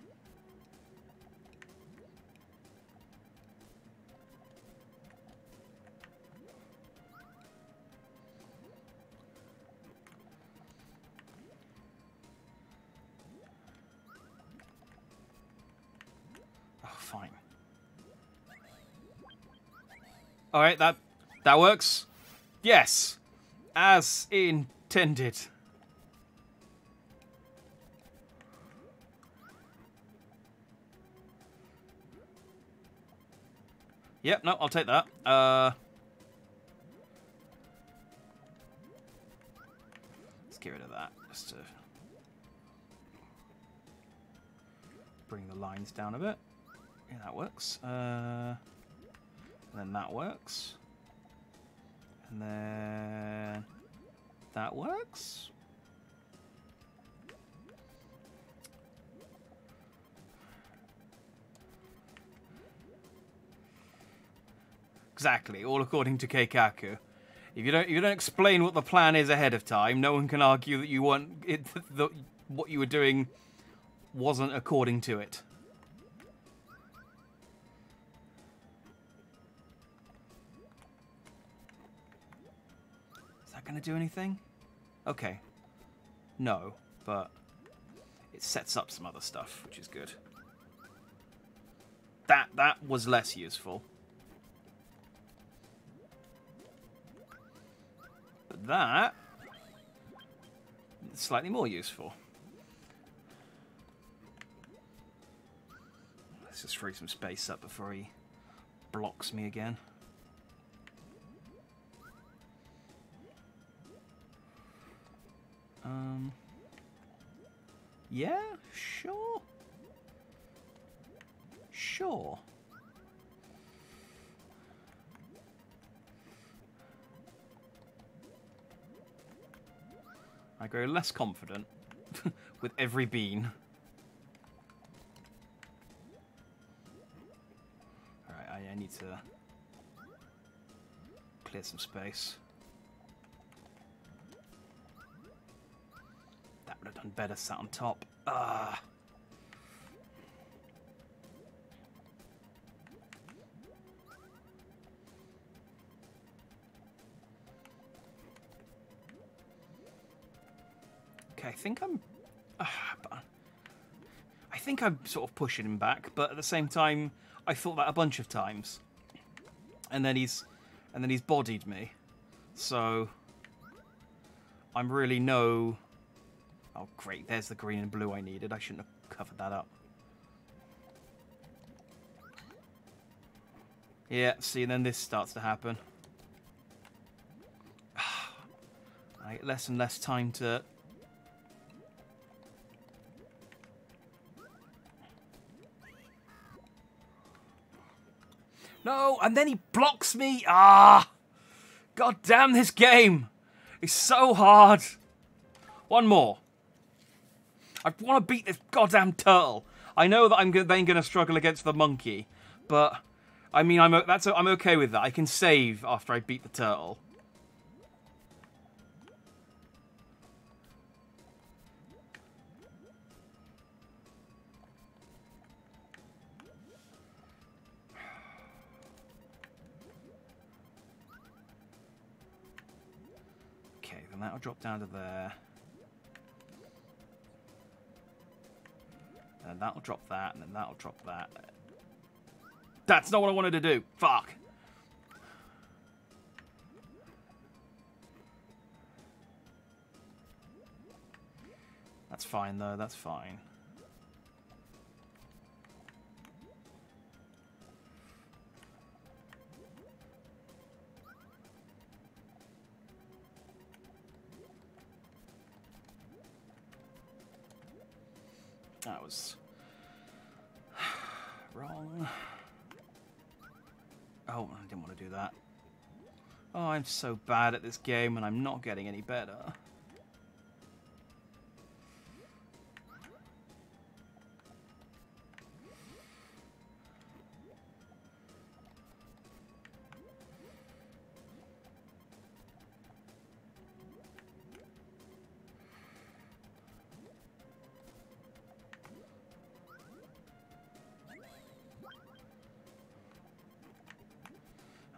All right, that that works. Yes, as intended. Yep, no, I'll take that. Uh, let's get rid of that, just to bring the lines down a bit. Yeah, that works. Uh, then that works. And then that works. Exactly, all according to Keikaku. If you don't, if you don't explain what the plan is ahead of time, no one can argue that you want it, the, what you were doing wasn't according to it. Going to do anything? Okay. No, but it sets up some other stuff, which is good. That that was less useful. But that slightly more useful. Let's just free some space up before he blocks me again. Um, yeah, sure. Sure. I grow less confident with every bean. Alright, I, I need to clear some space. Would have done better sat on top. Ah. Okay, I think I'm. Uh, I think I'm sort of pushing him back, but at the same time, I thought that a bunch of times, and then he's, and then he's bodied me, so I'm really no. Oh great, there's the green and blue I needed. I shouldn't have covered that up. Yeah, see, then this starts to happen. I get less and less time to No, and then he blocks me. Ah! God damn this game. It's so hard. One more. I want to beat this goddamn turtle. I know that I'm then going to struggle against the monkey, but I mean, I'm that's I'm okay with that. I can save after I beat the turtle. and that'll drop down to there. And that'll drop that, and then that'll drop that. That's not what I wanted to do. Fuck. That's fine, though. That's fine. That was wrong. Oh, I didn't want to do that. Oh, I'm so bad at this game and I'm not getting any better.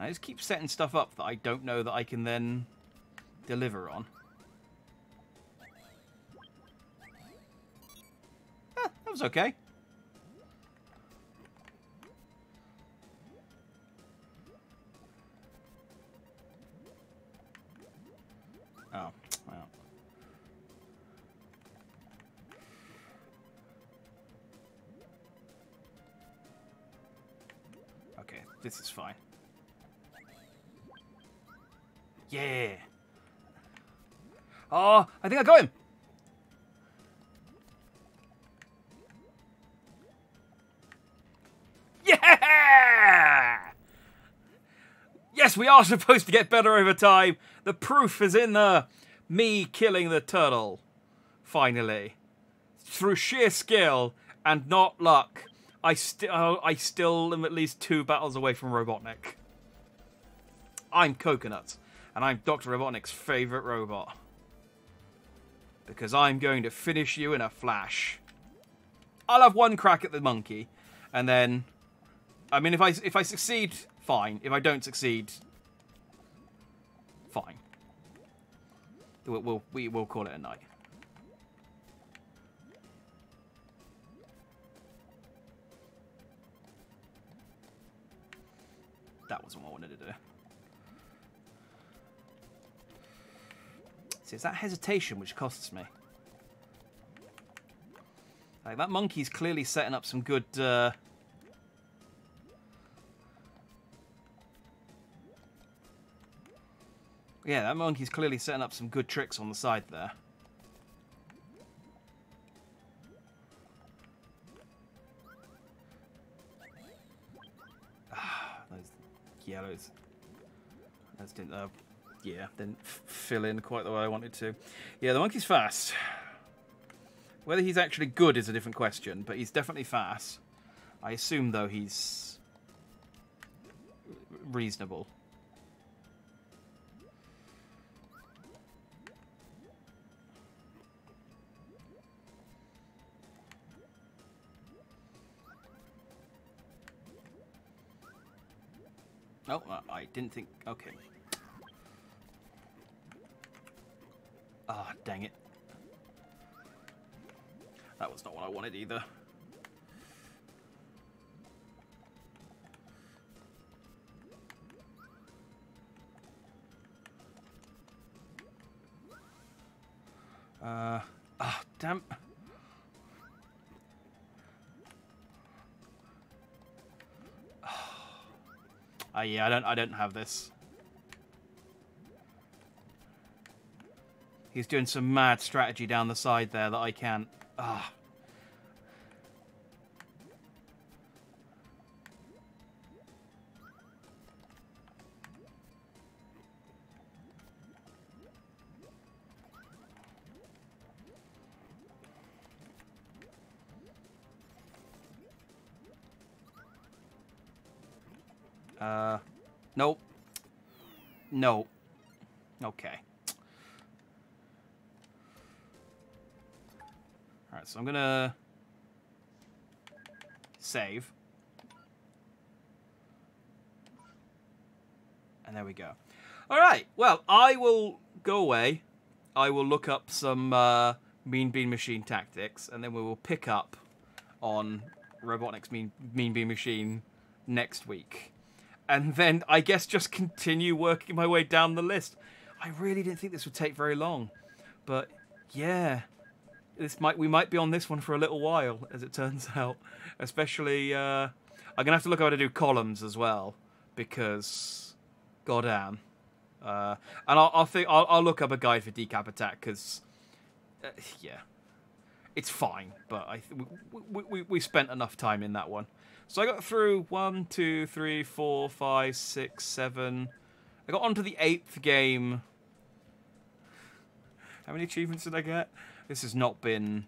I just keep setting stuff up that I don't know that I can then deliver on. That was okay. Oh, well. Okay, this is fine. Yeah. Oh, I think I got him. Yeah! Yes, we are supposed to get better over time. The proof is in the me killing the turtle. Finally. Through sheer skill and not luck. I still oh, I still am at least two battles away from Robotnik. I'm Coconuts and I'm Dr. Robotnik's favourite robot. Because I'm going to finish you in a flash. I'll have one crack at the monkey, and then, I mean, if I if I succeed, fine. If I don't succeed, fine. We'll we'll, we will call it a night. That wasn't what See, it's that hesitation which costs me. Like, that monkey's clearly setting up some good... Uh... Yeah, that monkey's clearly setting up some good tricks on the side there. Ah, those yellows. Those didn't... Uh, yeah, didn't fill in quite the way I wanted to. Yeah, the monkey's fast. Whether he's actually good is a different question, but he's definitely fast. I assume, though, he's reasonable. Oh, I didn't think... Okay. Ah, oh, dang it. That was not what I wanted either. Uh, ah, oh, damn. Uh, yeah, I don't, I don't have this. He's doing some mad strategy down the side there that I can't. Ah. Uh, nope. No. Okay. Alright, so I'm gonna save. And there we go. Alright, well, I will go away. I will look up some uh, Mean Bean Machine tactics, and then we will pick up on Robotnik's Mean, mean Bean Machine next week. And then I guess just continue working my way down the list. I really didn't think this would take very long. But yeah, this might we might be on this one for a little while, as it turns out. Especially, uh, I'm gonna have to look how to do columns as well because, goddamn. Uh, and I'll I'll, think, I'll I'll look up a guide for decap attack because, uh, yeah, it's fine. But I we, we we spent enough time in that one. So I got through one, two, three, four, five, six, seven. I got onto the eighth game. How many achievements did I get? This has not been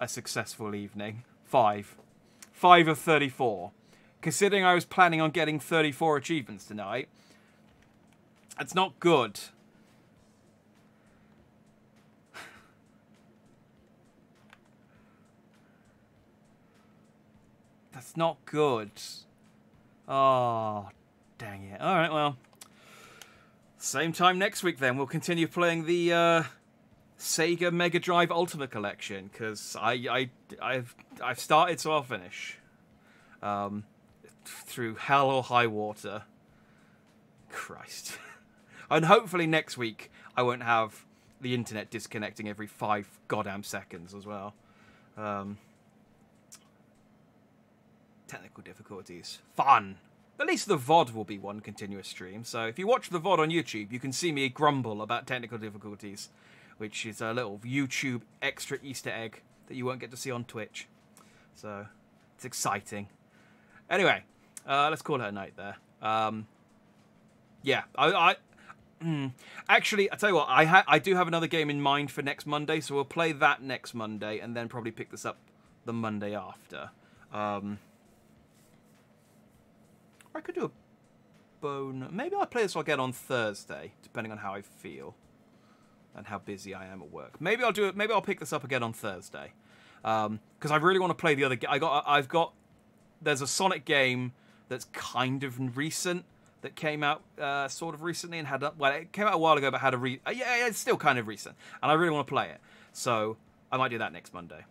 a successful evening. Five. Five of 34. Considering I was planning on getting 34 achievements tonight, it's not good. That's not good. Oh, dang it. Alright, well. Same time next week then. We'll continue playing the uh, Sega Mega Drive Ultimate Collection because I, I, I've, I've started, so I'll finish. Um, through hell or high water. Christ. and hopefully next week I won't have the internet disconnecting every five goddamn seconds as well. Um, technical difficulties. Fun. At least the VOD will be one continuous stream. So if you watch the VOD on YouTube, you can see me grumble about technical difficulties which is a little YouTube extra Easter egg that you won't get to see on Twitch. So it's exciting. Anyway, uh, let's call it a night there. Um, yeah, I, I mm, actually, I tell you what, I I do have another game in mind for next Monday, so we'll play that next Monday, and then probably pick this up the Monday after. Um, I could do a bone. Maybe I'll play this again on Thursday, depending on how I feel and how busy I am at work. Maybe I'll do it. Maybe I'll pick this up again on Thursday. because um, I really want to play the other. I got. I've got. There's a Sonic game that's kind of recent that came out uh, sort of recently and had a, well, it came out a while ago, but had a re. Uh, yeah, it's still kind of recent, and I really want to play it. So I might do that next Monday.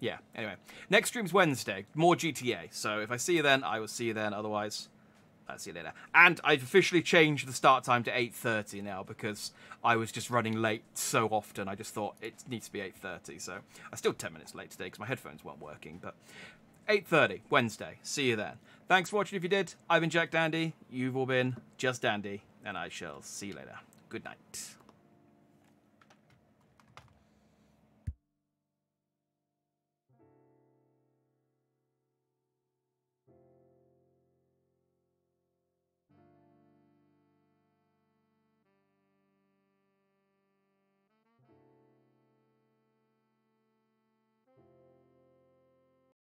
Yeah. Anyway, next stream's Wednesday. More GTA. So if I see you then, I will see you then. Otherwise. See you later. And I've officially changed the start time to 8.30 now because I was just running late so often. I just thought it needs to be 8.30. So I'm still 10 minutes late today because my headphones weren't working. But 8.30, Wednesday. See you then. Thanks for watching if you did. I've been Jack Dandy. You've all been Just Dandy. And I shall see you later. Good night.